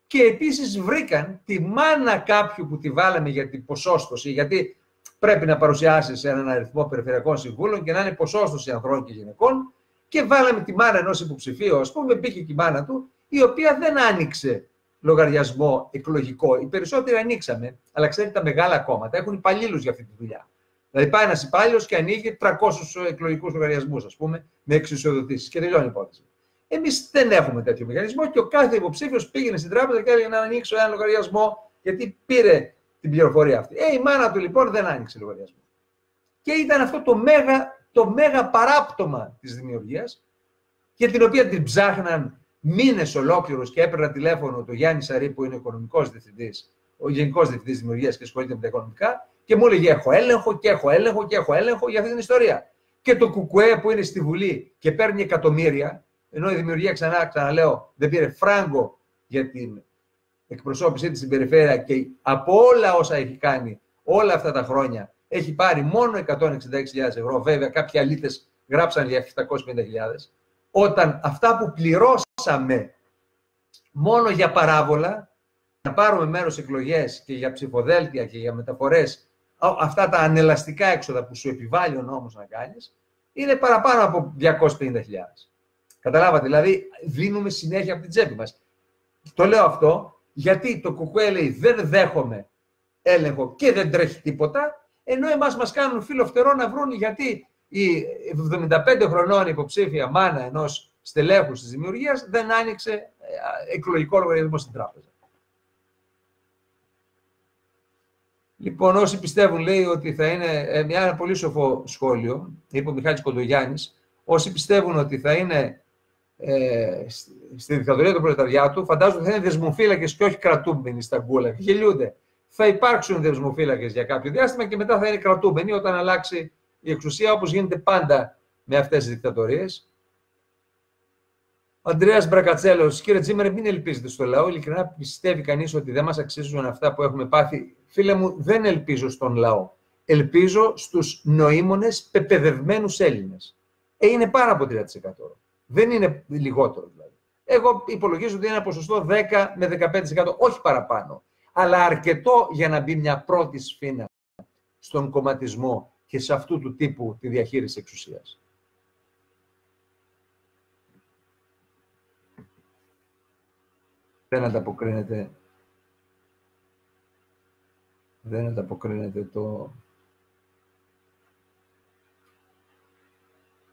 Και επίσης βρήκαν τη μάνα κάποιου που τη βάλαμε για την ποσόστοση, γιατί πρέπει να παρουσιάσεις έναν αριθμό περιφερειακών συμβούλων και να είναι ποσόστοση ανθρώπων και γυναικών. Και βάλαμε τη μάνα ενός υποψηφίου, ας πούμε, μπήκε και η μάνα του, η οποία δεν άνοιξε λογαριασμό εκλογικό. Οι περισσότεροι ανοίξαμε, αλλά ξέρετε, τα μεγάλα κόμματα έχουν υπαλλήλους για αυτή τη δουλειά. Δηλαδή, πάει ένας υπάλληλος και ανοίγει 300 εκλογικούς λογαριασμούς, ας πούμε, με εξουσιοδοτήσεις και τελειώνει η υπόθεση. Εμείς δεν έχουμε τέτοιο μηχανισμό και ο κάθε υποψήφιος πήγαινε στην τράπεζα και έλεγε να ανοίξω ένα λογαριασμό, γιατί πήρε την πληροφορία αυτή. Ε, η μάνα του λοιπόν δεν άνοιξε λογαριασμό. Και ήταν αυτό το μέγα, το μέγα παράπτωμα της δημιουργίας, για την οποία την ψάχναν μήνες ολόκληρου και έπαιρνα τηλέφωνο το Γιάννη Σαρή, που είναι ο οικονομικός διευθυντής, ο γενικός διευθυντής δημιουργίας και ασχολείται με τα οικονομικά, και μου έλεγε: Έχω έλεγχο και έχω έλεγχο και έχω έλεγχο για αυτή την ιστορία. Και το Κουκουέ που είναι στη Βουλή και παίρνει εκατομμύρια, ενώ η δημιουργία ξανά, ξαναλέω, δεν πήρε φράγκο για την εκπροσώπησή της στην περιφέρεια και από όλα όσα έχει κάνει όλα αυτά τα χρόνια έχει πάρει μόνο 166.000 ευρώ. Βέβαια, κάποιοι αλήτες γράψαν για 750.000. Όταν αυτά που πληρώσαμε μόνο για παράβολα, να πάρουμε μέρος εκλογές και για ψηφοδέλτια και για μεταφορές, αυτά τα ανελαστικά έξοδα που σου επιβάλλει ο νόμος να κάνεις, είναι παραπάνω από 250.000. Καταλάβατε, δηλαδή δίνουμε συνέχεια από την τσέπη μας. Το λέω αυτό γιατί το κουκουέ λέει δεν δέχομαι έλεγχο και δεν τρέχει τίποτα, ενώ εμάς μας κάνουν φίλο φτερό να βρουν γιατί η 75 χρονών υποψήφια μάνα ενός στελέχους της δημιουργίας δεν άνοιξε ε, εκλογικό λογαριασμό στην τράπεζα. Λοιπόν, όσοι πιστεύουν, λέει ότι θα είναι ε, μια ένα πολύ σοφό σχόλιο, είπε ο Μιχάλης Κοντογιάννης, όσοι πιστεύουν ότι θα είναι ε, στη δικτατορία του προλεταριάτου, φαντάζομαι ότι θα είναι δεσμοφύλακες και όχι κρατούμενοι στα γκούλα. Γελιούνται. Θα υπάρξουν δεσμοφύλακες για κάποιο διάστημα και μετά θα είναι κρατούμενοι όταν αλλάξει η εξουσία, όπως γίνεται πάντα με αυτές τις δικτατορίες. Ο Αντρέα Μπρακατσέλος, κύριε Τζίμερ, μην ελπίζετε στο λαό. Ειλικρινά πιστεύει κανείς ότι δεν μας αξίζουν αυτά που έχουμε πάθει. Φίλε μου, δεν ελπίζω στον λαό. Ελπίζω στους νοήμονες πεπαιδευμένους Έλληνες. Ε, είναι πάρα από 3%. Δεν είναι λιγότερο δηλαδή. Εγώ υπολογίζω ότι είναι ένα ποσοστό 10 με 15%, όχι παραπάνω. Αλλά αρκετό για να μπει μια πρώτη σφήνα στον κομματισμό και σε αυτού του τύπου τη διαχείριση εξουσίας. Δεν ανταποκρίνεται δεν ανταποκρίνεται το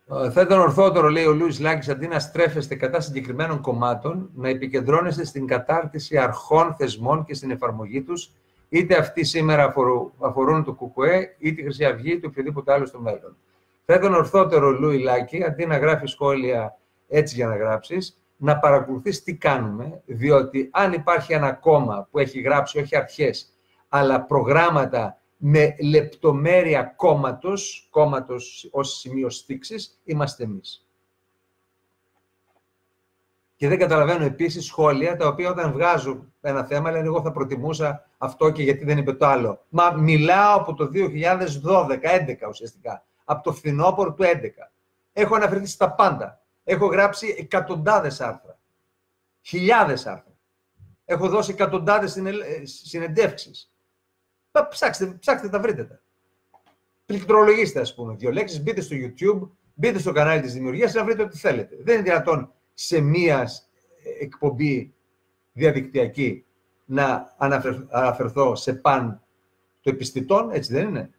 Ε, θα ήταν ορθότερο, λέει ο Λούι Λάκη, αντί να στρέφεστε κατά συγκεκριμένων κομμάτων, να επικεντρώνεστε στην κατάρτιση αρχών θεσμών και στην εφαρμογή τους, είτε αυτοί σήμερα αφορούν το ΚΚΕ, είτε τη Χρυσή Αυγή, είτε οποιοδήποτε άλλο στο μέλλον. Θα ήταν ορθότερο, Λούι Λάκη, αντί να γράφεις σχόλια έτσι για να γράψεις, να παρακολουθείς τι κάνουμε, διότι αν υπάρχει ένα κόμμα που έχει γράψει όχι αρχές, αλλά προγράμματα με λεπτομέρεια κόμματος, κόμματος ως σημείο στήξης, είμαστε εμείς. Και δεν καταλαβαίνω επίσης σχόλια τα οποία όταν βγάζω ένα θέμα λένε εγώ θα προτιμούσα αυτό και γιατί δεν είπε το άλλο. Μα μιλάω από το 2012, 2011 ουσιαστικά, από το φθινόπωρο του 2011. Έχω αναφερθεί στα πάντα. Έχω γράψει εκατοντάδες άρθρα. Χιλιάδες άρθρα. Έχω δώσει εκατοντάδες συνεντεύξεις. Ψάξτε, ψάξτε τα βρείτε τα. Πληκτρολογήστε, ας πούμε, δύο λέξεις, μπείτε στο YouTube, μπείτε στο κανάλι της δημιουργίας να βρείτε ό,τι θέλετε. Δεν είναι δυνατόν σε μίας εκπομπή διαδικτυακή να αναφερθώ σε παν το επιστητών, έτσι δεν είναι;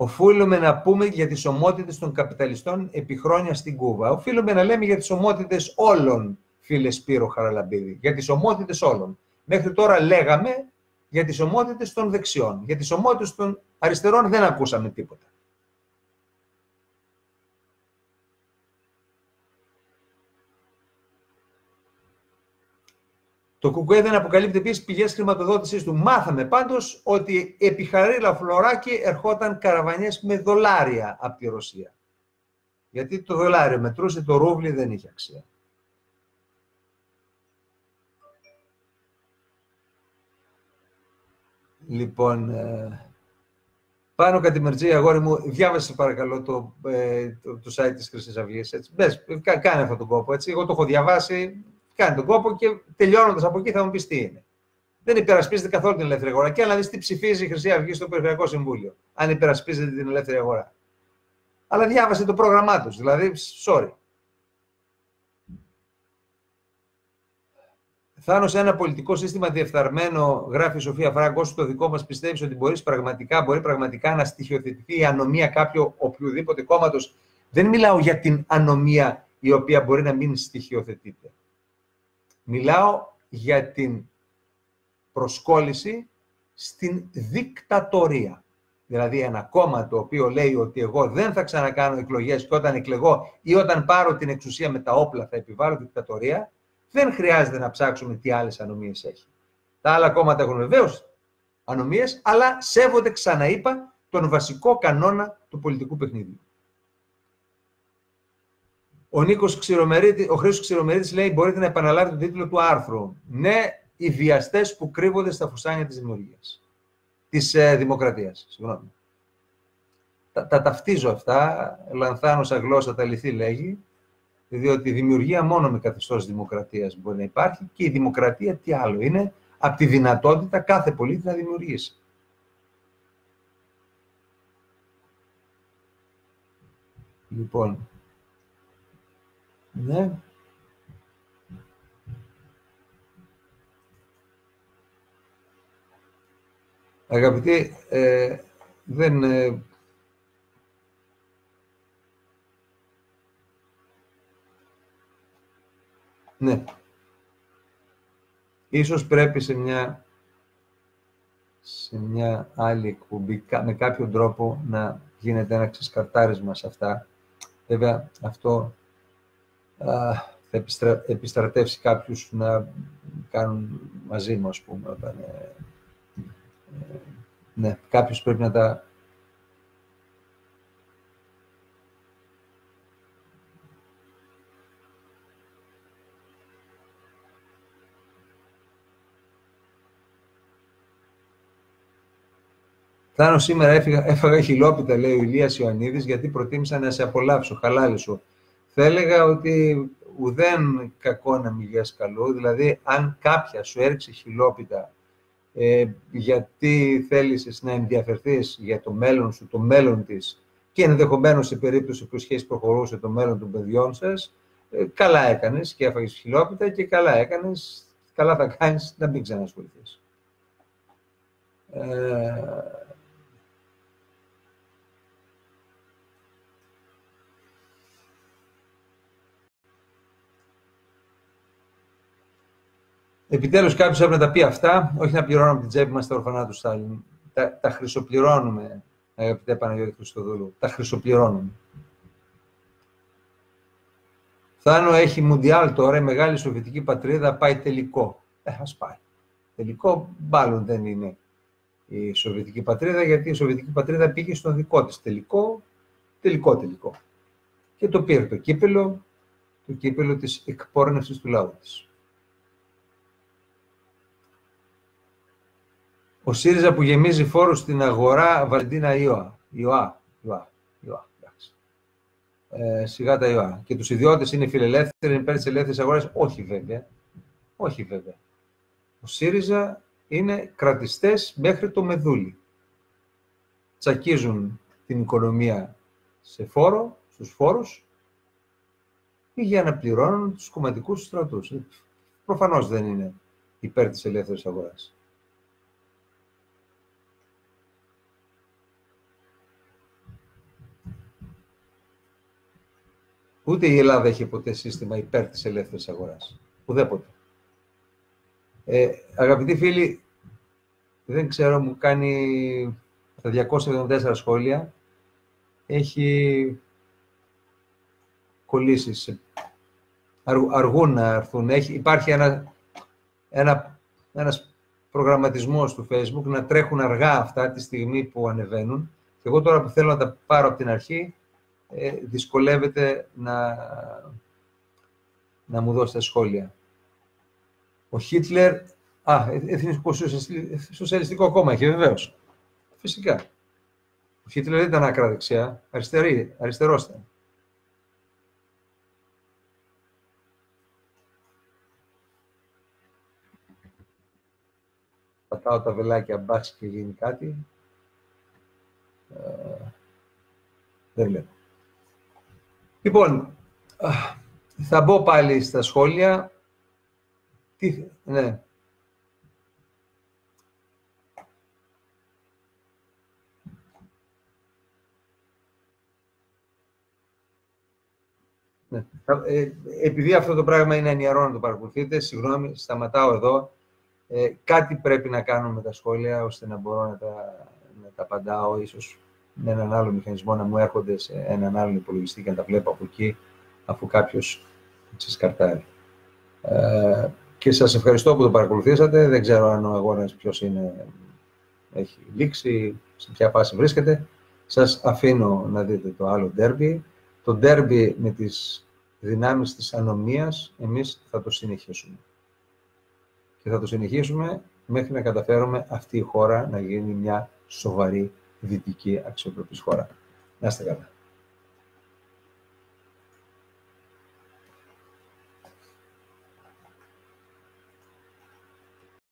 Οφείλουμε να πούμε για τις ομότητες των καπιταλιστών επί χρόνια στην Κούβα. Οφείλουμε να λέμε για τις ομότητες όλων, φίλε Σπύρο Χαραλαμπίδη. Για τις ομότητες όλων. Μέχρι τώρα λέγαμε για τις ομότητες των δεξιών. Για τις ομότητες των αριστερών δεν ακούσαμε τίποτα. Το ΚΚΕ δεν αποκαλύπτει επίσης πηγές χρηματοδότησή του. Μάθαμε πάντως ότι επί Χαρίλα Φλωράκη ερχόταν καραβανιές με δολάρια από τη Ρωσία. Γιατί το δολάριο μετρούσε, το ρούβλι δεν είχε αξία. Λοιπόν, ε, πάνω Κατημερτζή, αγόρι μου, διάβασε παρακαλώ το, ε, το, το, site της Χρυσής Αυγής. Έτσι. Μπες, κάνε αυτόν τον κόπο. Έτσι. Εγώ το έχω διαβάσει, κάνε τον κόπο και τελειώνοντας από εκεί θα μου πεις τι είναι. Δεν υπερασπίζεται καθόλου την ελεύθερη αγορά. Και να δεις τι ψηφίζει η Χρυσή Αυγή στο Περιφερειακό Συμβούλιο, αν υπερασπίζεται την ελεύθερη αγορά. Αλλά διάβασε το πρόγραμμά τους, δηλαδή, sorry. Θάνος σε ένα πολιτικό σύστημα διεφθαρμένο, γράφει η Σοφία Φράγκο, το δικό μας πιστεύεις ότι μπορείς πραγματικά, μπορεί πραγματικά να στοιχειοθετηθεί η ανομία κάποιου οποιοδήποτε κόμματος. Δεν μιλάω για την ανομία η οποία μπορεί να μην στοιχειοθετείται. Μιλάω για την προσκόλληση στην δικτατορία. Δηλαδή ένα κόμμα το οποίο λέει ότι εγώ δεν θα ξανακάνω εκλογές και όταν εκλεγώ ή όταν πάρω την εξουσία με τα όπλα θα επιβάλλω δικτατορία, δεν χρειάζεται να ψάξουμε τι άλλες ανομίες έχει. Τα άλλα κόμματα έχουν βεβαίως ανομίες, αλλά σέβονται, ξαναείπα, τον βασικό κανόνα του πολιτικού παιχνίδιου. Ο Νίκος Ξηρομερίδη, ο Χρήστος Ξηρομερίδης λέει μπορείτε να επαναλάβετε τον τίτλο του άρθρου. Ναι, οι βιαστές που κρύβονται στα φουσάνια της δημιουργίας. Της ε, δημοκρατίας, συγγνώμη. Τα, τα ταυτίζω αυτά, λανθάνωσα γλώσσα τα λυθή λέγει, διότι η δημιουργία μόνο με καθεστώς δημοκρατίας μπορεί να υπάρχει και η δημοκρατία τι άλλο είναι, από τη δυνατότητα κάθε πολίτη να δημιουργήσει. Λοιπόν, ναι. Αγαπητοί, ε, δεν ε, Ναι. Ίσως πρέπει σε μια, σε μια άλλη εκπομπή, με κάποιο τρόπο να γίνεται ένα ξεσκαρτάρισμα σε αυτά. Βέβαια, αυτό α, θα επιστρατεύσει κάποιους να κάνουν μαζί μου, ας πούμε. Όταν, ε, ε, ναι, κάποιος πρέπει να τα Θάνο σήμερα έφυγα, έφαγα χιλόπιτα, λέει ο Ηλίας Ιωαννίδης, γιατί προτίμησα να σε απολαύσω, χαλάλη σου. Θα έλεγα ότι ουδέν κακό να μιλιάς καλό, δηλαδή αν κάποια σου έριξε χιλόπιτα ε, γιατί θέλεις να ενδιαφερθείς για το μέλλον σου, το μέλλον της και ενδεχομένως σε περίπτωση που η σχέση προχωρούσε το μέλλον των παιδιών σας, ε, καλά έκανες και έφαγες χιλόπιτα και καλά έκανες, καλά θα κάνεις να μην ξανασχοληθείς. Ε, Επιτέλους κάποιος έπρεπε να τα πει αυτά, όχι να πληρώνουμε την τσέπη μας τα ορφανά του Στάλιν. Τα, τα χρυσοπληρώνουμε, αγαπητέ Παναγιώτη Χριστοδούλου. Τα χρυσοπληρώνουμε. Θάνο έχει Μουντιάλ τώρα, η μεγάλη σοβιετική πατρίδα πάει τελικό. Ε, ας πάει. Τελικό μάλλον δεν είναι η σοβιετική πατρίδα, γιατί η σοβιετική πατρίδα πήγε στον δικό της τελικό, τελικό τελικό. Και το πήρε το κύπελο, το κύπελο της εκπόρνευσης του λαού της. Ο ΣΥΡΙΖΑ που γεμίζει φόρους στην αγορά Βαλεντίνα Ιωά. Ιωά. Ιωά. Ιωά. Ε, σιγά τα Ιωά. Και τους ιδιώτες είναι φιλελεύθεροι, είναι υπέρ της ελεύθερης αγοράς. Όχι βέβαια. Όχι βέβαια. Ο ΣΥΡΙΖΑ είναι κρατιστές μέχρι το μεδούλι. Τσακίζουν την οικονομία σε φόρο, στους φόρους ή για να πληρώνουν τους κομματικούς στρατούς. Προφανώς δεν είναι υπέρ της ελεύθερης αγοράς. Ούτε η Ελλάδα έχει ποτέ σύστημα υπέρ της ελεύθερης αγοράς. Ουδέποτε. Ε, αγαπητοί φίλοι, δεν ξέρω, μου κάνει τα 274 σχόλια. Έχει κολλήσεις. Αργούν να έρθουν. Έχει, υπάρχει ένα, ένα, ένας προγραμματισμός του Facebook να τρέχουν αργά αυτά τη στιγμή που ανεβαίνουν. Και εγώ τώρα που θέλω να τα πάρω από την αρχή, ε, δυσκολεύεται να, να μου δώσετε σχόλια. Ο Χίτλερ, α, Εθνικό Σοσιαλιστικό Κόμμα είχε βεβαίως. Φυσικά. Ο Χίτλερ δεν ήταν άκρα δεξιά, αριστερή, αριστερός ήταν. πατάω τα βελάκια μπας και γίνει κάτι. Ε, δεν βλέπω. Λοιπόν, θα μπω πάλι στα σχόλια. Τι, ναι. Ναι. Ε, επειδή αυτό το πράγμα είναι ανιαρό να το παρακολουθείτε, συγγνώμη, σταματάω εδώ. Ε, κάτι πρέπει να κάνω με τα σχόλια, ώστε να μπορώ να τα, να τα απαντάω, ίσως με έναν άλλο μηχανισμό να μου έρχονται σε έναν άλλο υπολογιστή και να τα βλέπω από εκεί, αφού κάποιος σκαρτάρει. Ε, και σας ευχαριστώ που το παρακολουθήσατε. Δεν ξέρω αν ο αγώνας ποιος είναι, έχει λήξει, σε ποια φάση βρίσκεται. Σας αφήνω να δείτε το άλλο ντέρμπι. Το ντέρμπι με τις δυνάμεις της ανομίας, εμείς θα το συνεχίσουμε και θα το συνεχίσουμε μέχρι να καταφέρουμε αυτή η χώρα να γίνει μια σοβαρή δυτική αξιοπρεπής χώρα. Να είστε καλά.